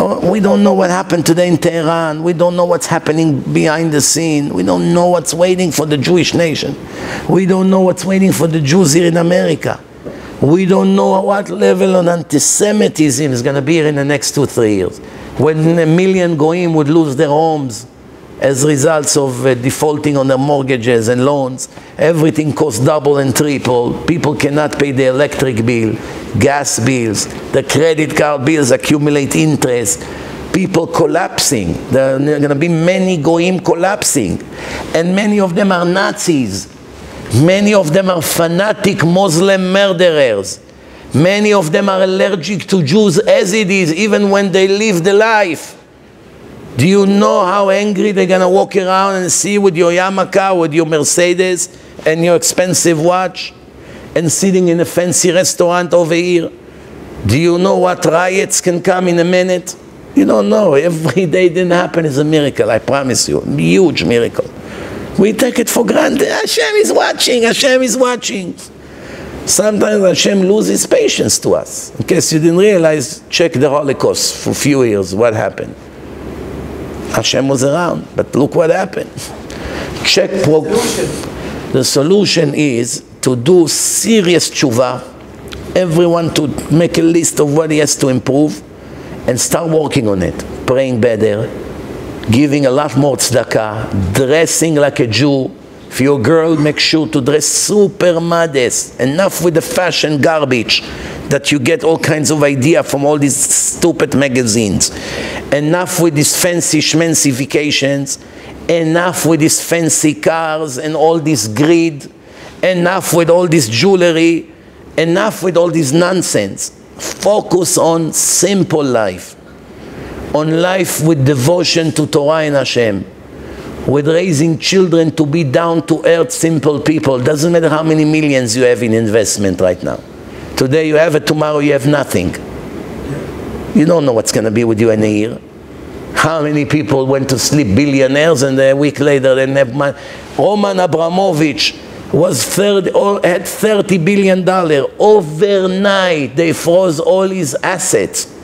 Oh, we don't know what happened today in Tehran. We don't know what's happening behind the scene. We don't know what's waiting for the Jewish nation. We don't know what's waiting for the Jews here in America. We don't know what level of anti-Semitism is going to be here in the next two, three years. When a million goyim would lose their homes as results of uh, defaulting on their mortgages and loans, everything costs double and triple. People cannot pay the electric bill gas bills, the credit card bills accumulate interest, people collapsing. There are going to be many goyim collapsing. And many of them are Nazis. Many of them are fanatic Muslim murderers. Many of them are allergic to Jews as it is, even when they live the life. Do you know how angry they're going to walk around and see with your yarmulke, with your Mercedes, and your expensive watch? and sitting in a fancy restaurant over here. Do you know what riots can come in a minute? You don't know. Every day didn't happen is a miracle, I promise you. Huge miracle. We take it for granted. Hashem is watching, Hashem is watching. Sometimes Hashem loses patience to us. In case you didn't realize, check the Holocaust for a few years, what happened. Hashem was around, but look what happened. Check pro- the solution is to do serious tshuva, everyone to make a list of what he has to improve and start working on it. Praying better, giving a lot more tzedakah, dressing like a Jew. If you're a girl, make sure to dress super modest. Enough with the fashion garbage that you get all kinds of idea from all these stupid magazines. Enough with these fancy schmancy vacations. Enough with these fancy cars and all this greed enough with all this jewelry, enough with all this nonsense. Focus on simple life. on life with devotion to Torah and Hashem, with raising children to be down to earth, simple people. Doesn't matter how many millions you have in investment right now. Today you have it, tomorrow you have nothing. You don't know what's going to be with you in a year. How many people went to sleep billionaires and a week later they have money? Roman Abramovich was 30, or had 30 billion dollar overnight. They froze all his assets.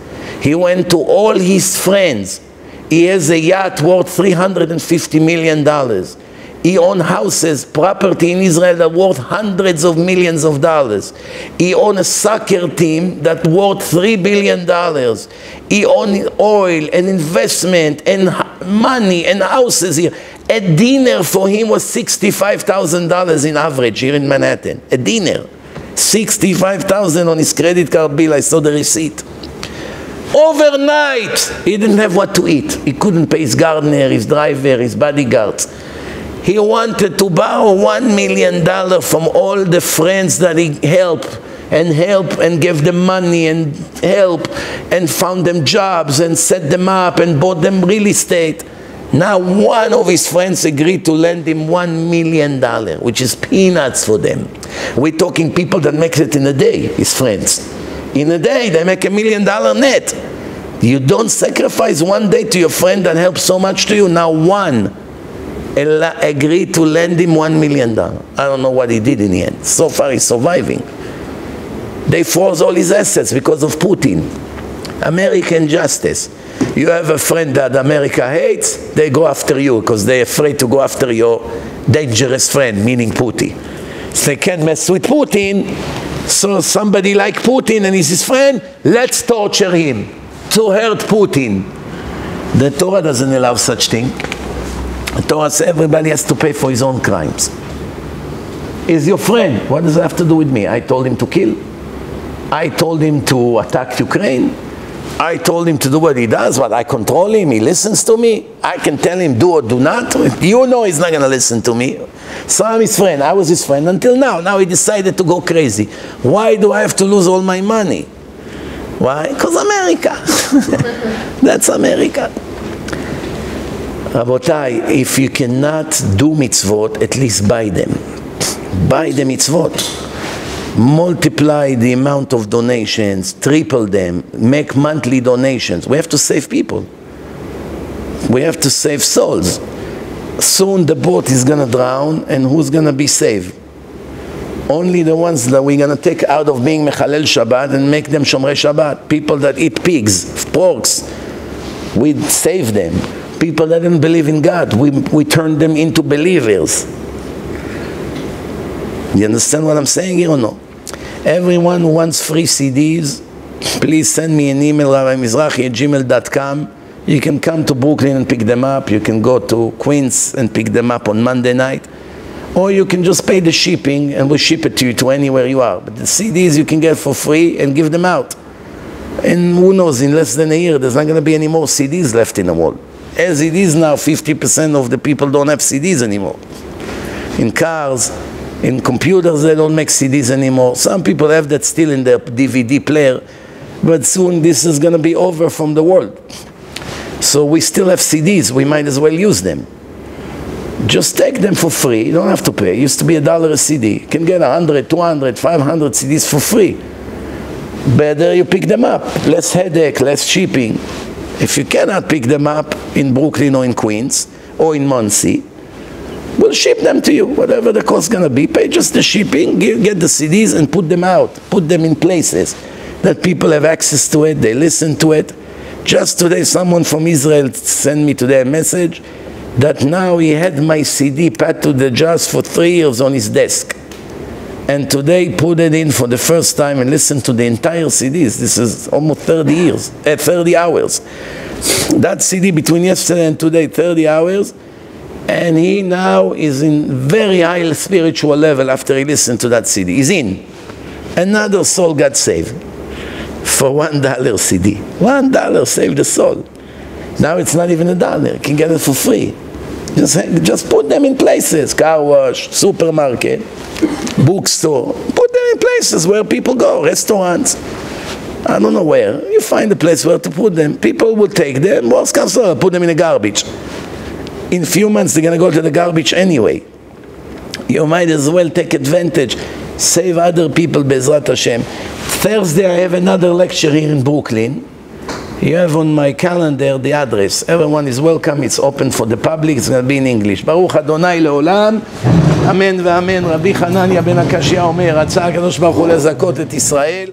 He went to all his friends. He has a yacht worth 350 million dollars. He owned houses, property in Israel that worth hundreds of millions of dollars. He owned a soccer team that worth three billion dollars. He owned oil and investment and money and houses here. A dinner for him was $65,000 in average here in Manhattan. A dinner. 65,000 on his credit card bill. I saw the receipt. Overnight, he didn't have what to eat. He couldn't pay his gardener, his driver, his bodyguards. He wanted to borrow one million dollars from all the friends that he helped and help and gave them money and help and found them jobs and set them up and bought them real estate. Now one of his friends agreed to lend him one million dollar, which is peanuts for them. We're talking people that make it in a day, his friends. In a day, they make a million dollar net. You don't sacrifice one day to your friend that helps so much to you. Now one agreed to lend him one million dollars. I don't know what he did in the end. So far he's surviving. They froze all his assets because of Putin. American justice. You have a friend that America hates, they go after you because they're afraid to go after your dangerous friend, meaning Putin. So they can't mess with Putin, so somebody like Putin and he's his friend, let's torture him to hurt Putin. The Torah doesn't allow such thing. Torah says everybody has to pay for his own crimes. Is your friend. What does it have to do with me? I told him to kill. I told him to attack Ukraine. I told him to do what he does, but I control him. He listens to me. I can tell him do or do not. You know he's not going to listen to me. So I'm his friend. I was his friend until now. Now he decided to go crazy. Why do I have to lose all my money? Why? Because America. (laughs) That's America. Rabotai, if you cannot do mitzvot, at least buy them. Buy the mitzvot. Multiply the amount of donations, triple them, make monthly donations. We have to save people. We have to save souls. Soon the boat is going to drown, and who's going to be saved? Only the ones that we're going to take out of being Mechalel Shabbat and make them Shomrei Shabbat. People that eat pigs, porks, we save them people that didn't believe in God. We, we turned them into believers. You understand what I'm saying here or no? Everyone who wants free CDs, please send me an email, rabbi at gmail.com. You can come to Brooklyn and pick them up. You can go to Queens and pick them up on Monday night. Or you can just pay the shipping and we'll ship it to you to anywhere you are. But the CDs you can get for free and give them out. And who knows, in less than a year, there's not going to be any more CDs left in the world. As it is now, 50% of the people don't have CDs anymore. In cars, in computers, they don't make CDs anymore. Some people have that still in their DVD player, but soon this is going to be over from the world. So we still have CDs, we might as well use them. Just take them for free, you don't have to pay. It used to be a dollar a CD. You can get 100, 200, 500 CDs for free. Better you pick them up. Less headache, less shipping. If you cannot pick them up in Brooklyn or in Queens or in Monsey, we'll ship them to you, whatever the cost going to be. Pay just the shipping, get the CDs and put them out. Put them in places that people have access to it, they listen to it. Just today, someone from Israel sent me today a message that now he had my CD pad to the jazz for three years on his desk and today put it in for the first time and listen to the entire CDs. This is almost 30 years, uh, 30 hours. That CD between yesterday and today, 30 hours, and he now is in very high spiritual level after he listened to that CD. He's in. Another soul got saved for one dollar CD. One dollar saved the soul. Now it's not even a dollar. You can get it for free. Just, just put them in places, car wash, supermarket, bookstore. Put them in places where people go, restaurants. I don't know where. You find a place where to put them. People will take them. Worst comes put them in the garbage. In few months, they're going to go to the garbage anyway. You might as well take advantage. Save other people, Bezrat Hashem. Thursday, I have another lecture here in Brooklyn. You have on my calendar the address. Everyone is welcome. It's open for the public. It's going to be in English. ברוך אדוני לעולם, אמן ואמן. רבי חנניה בן הקשיא אומר, רצה הקדוש ברוך הוא לזכות את ישראל.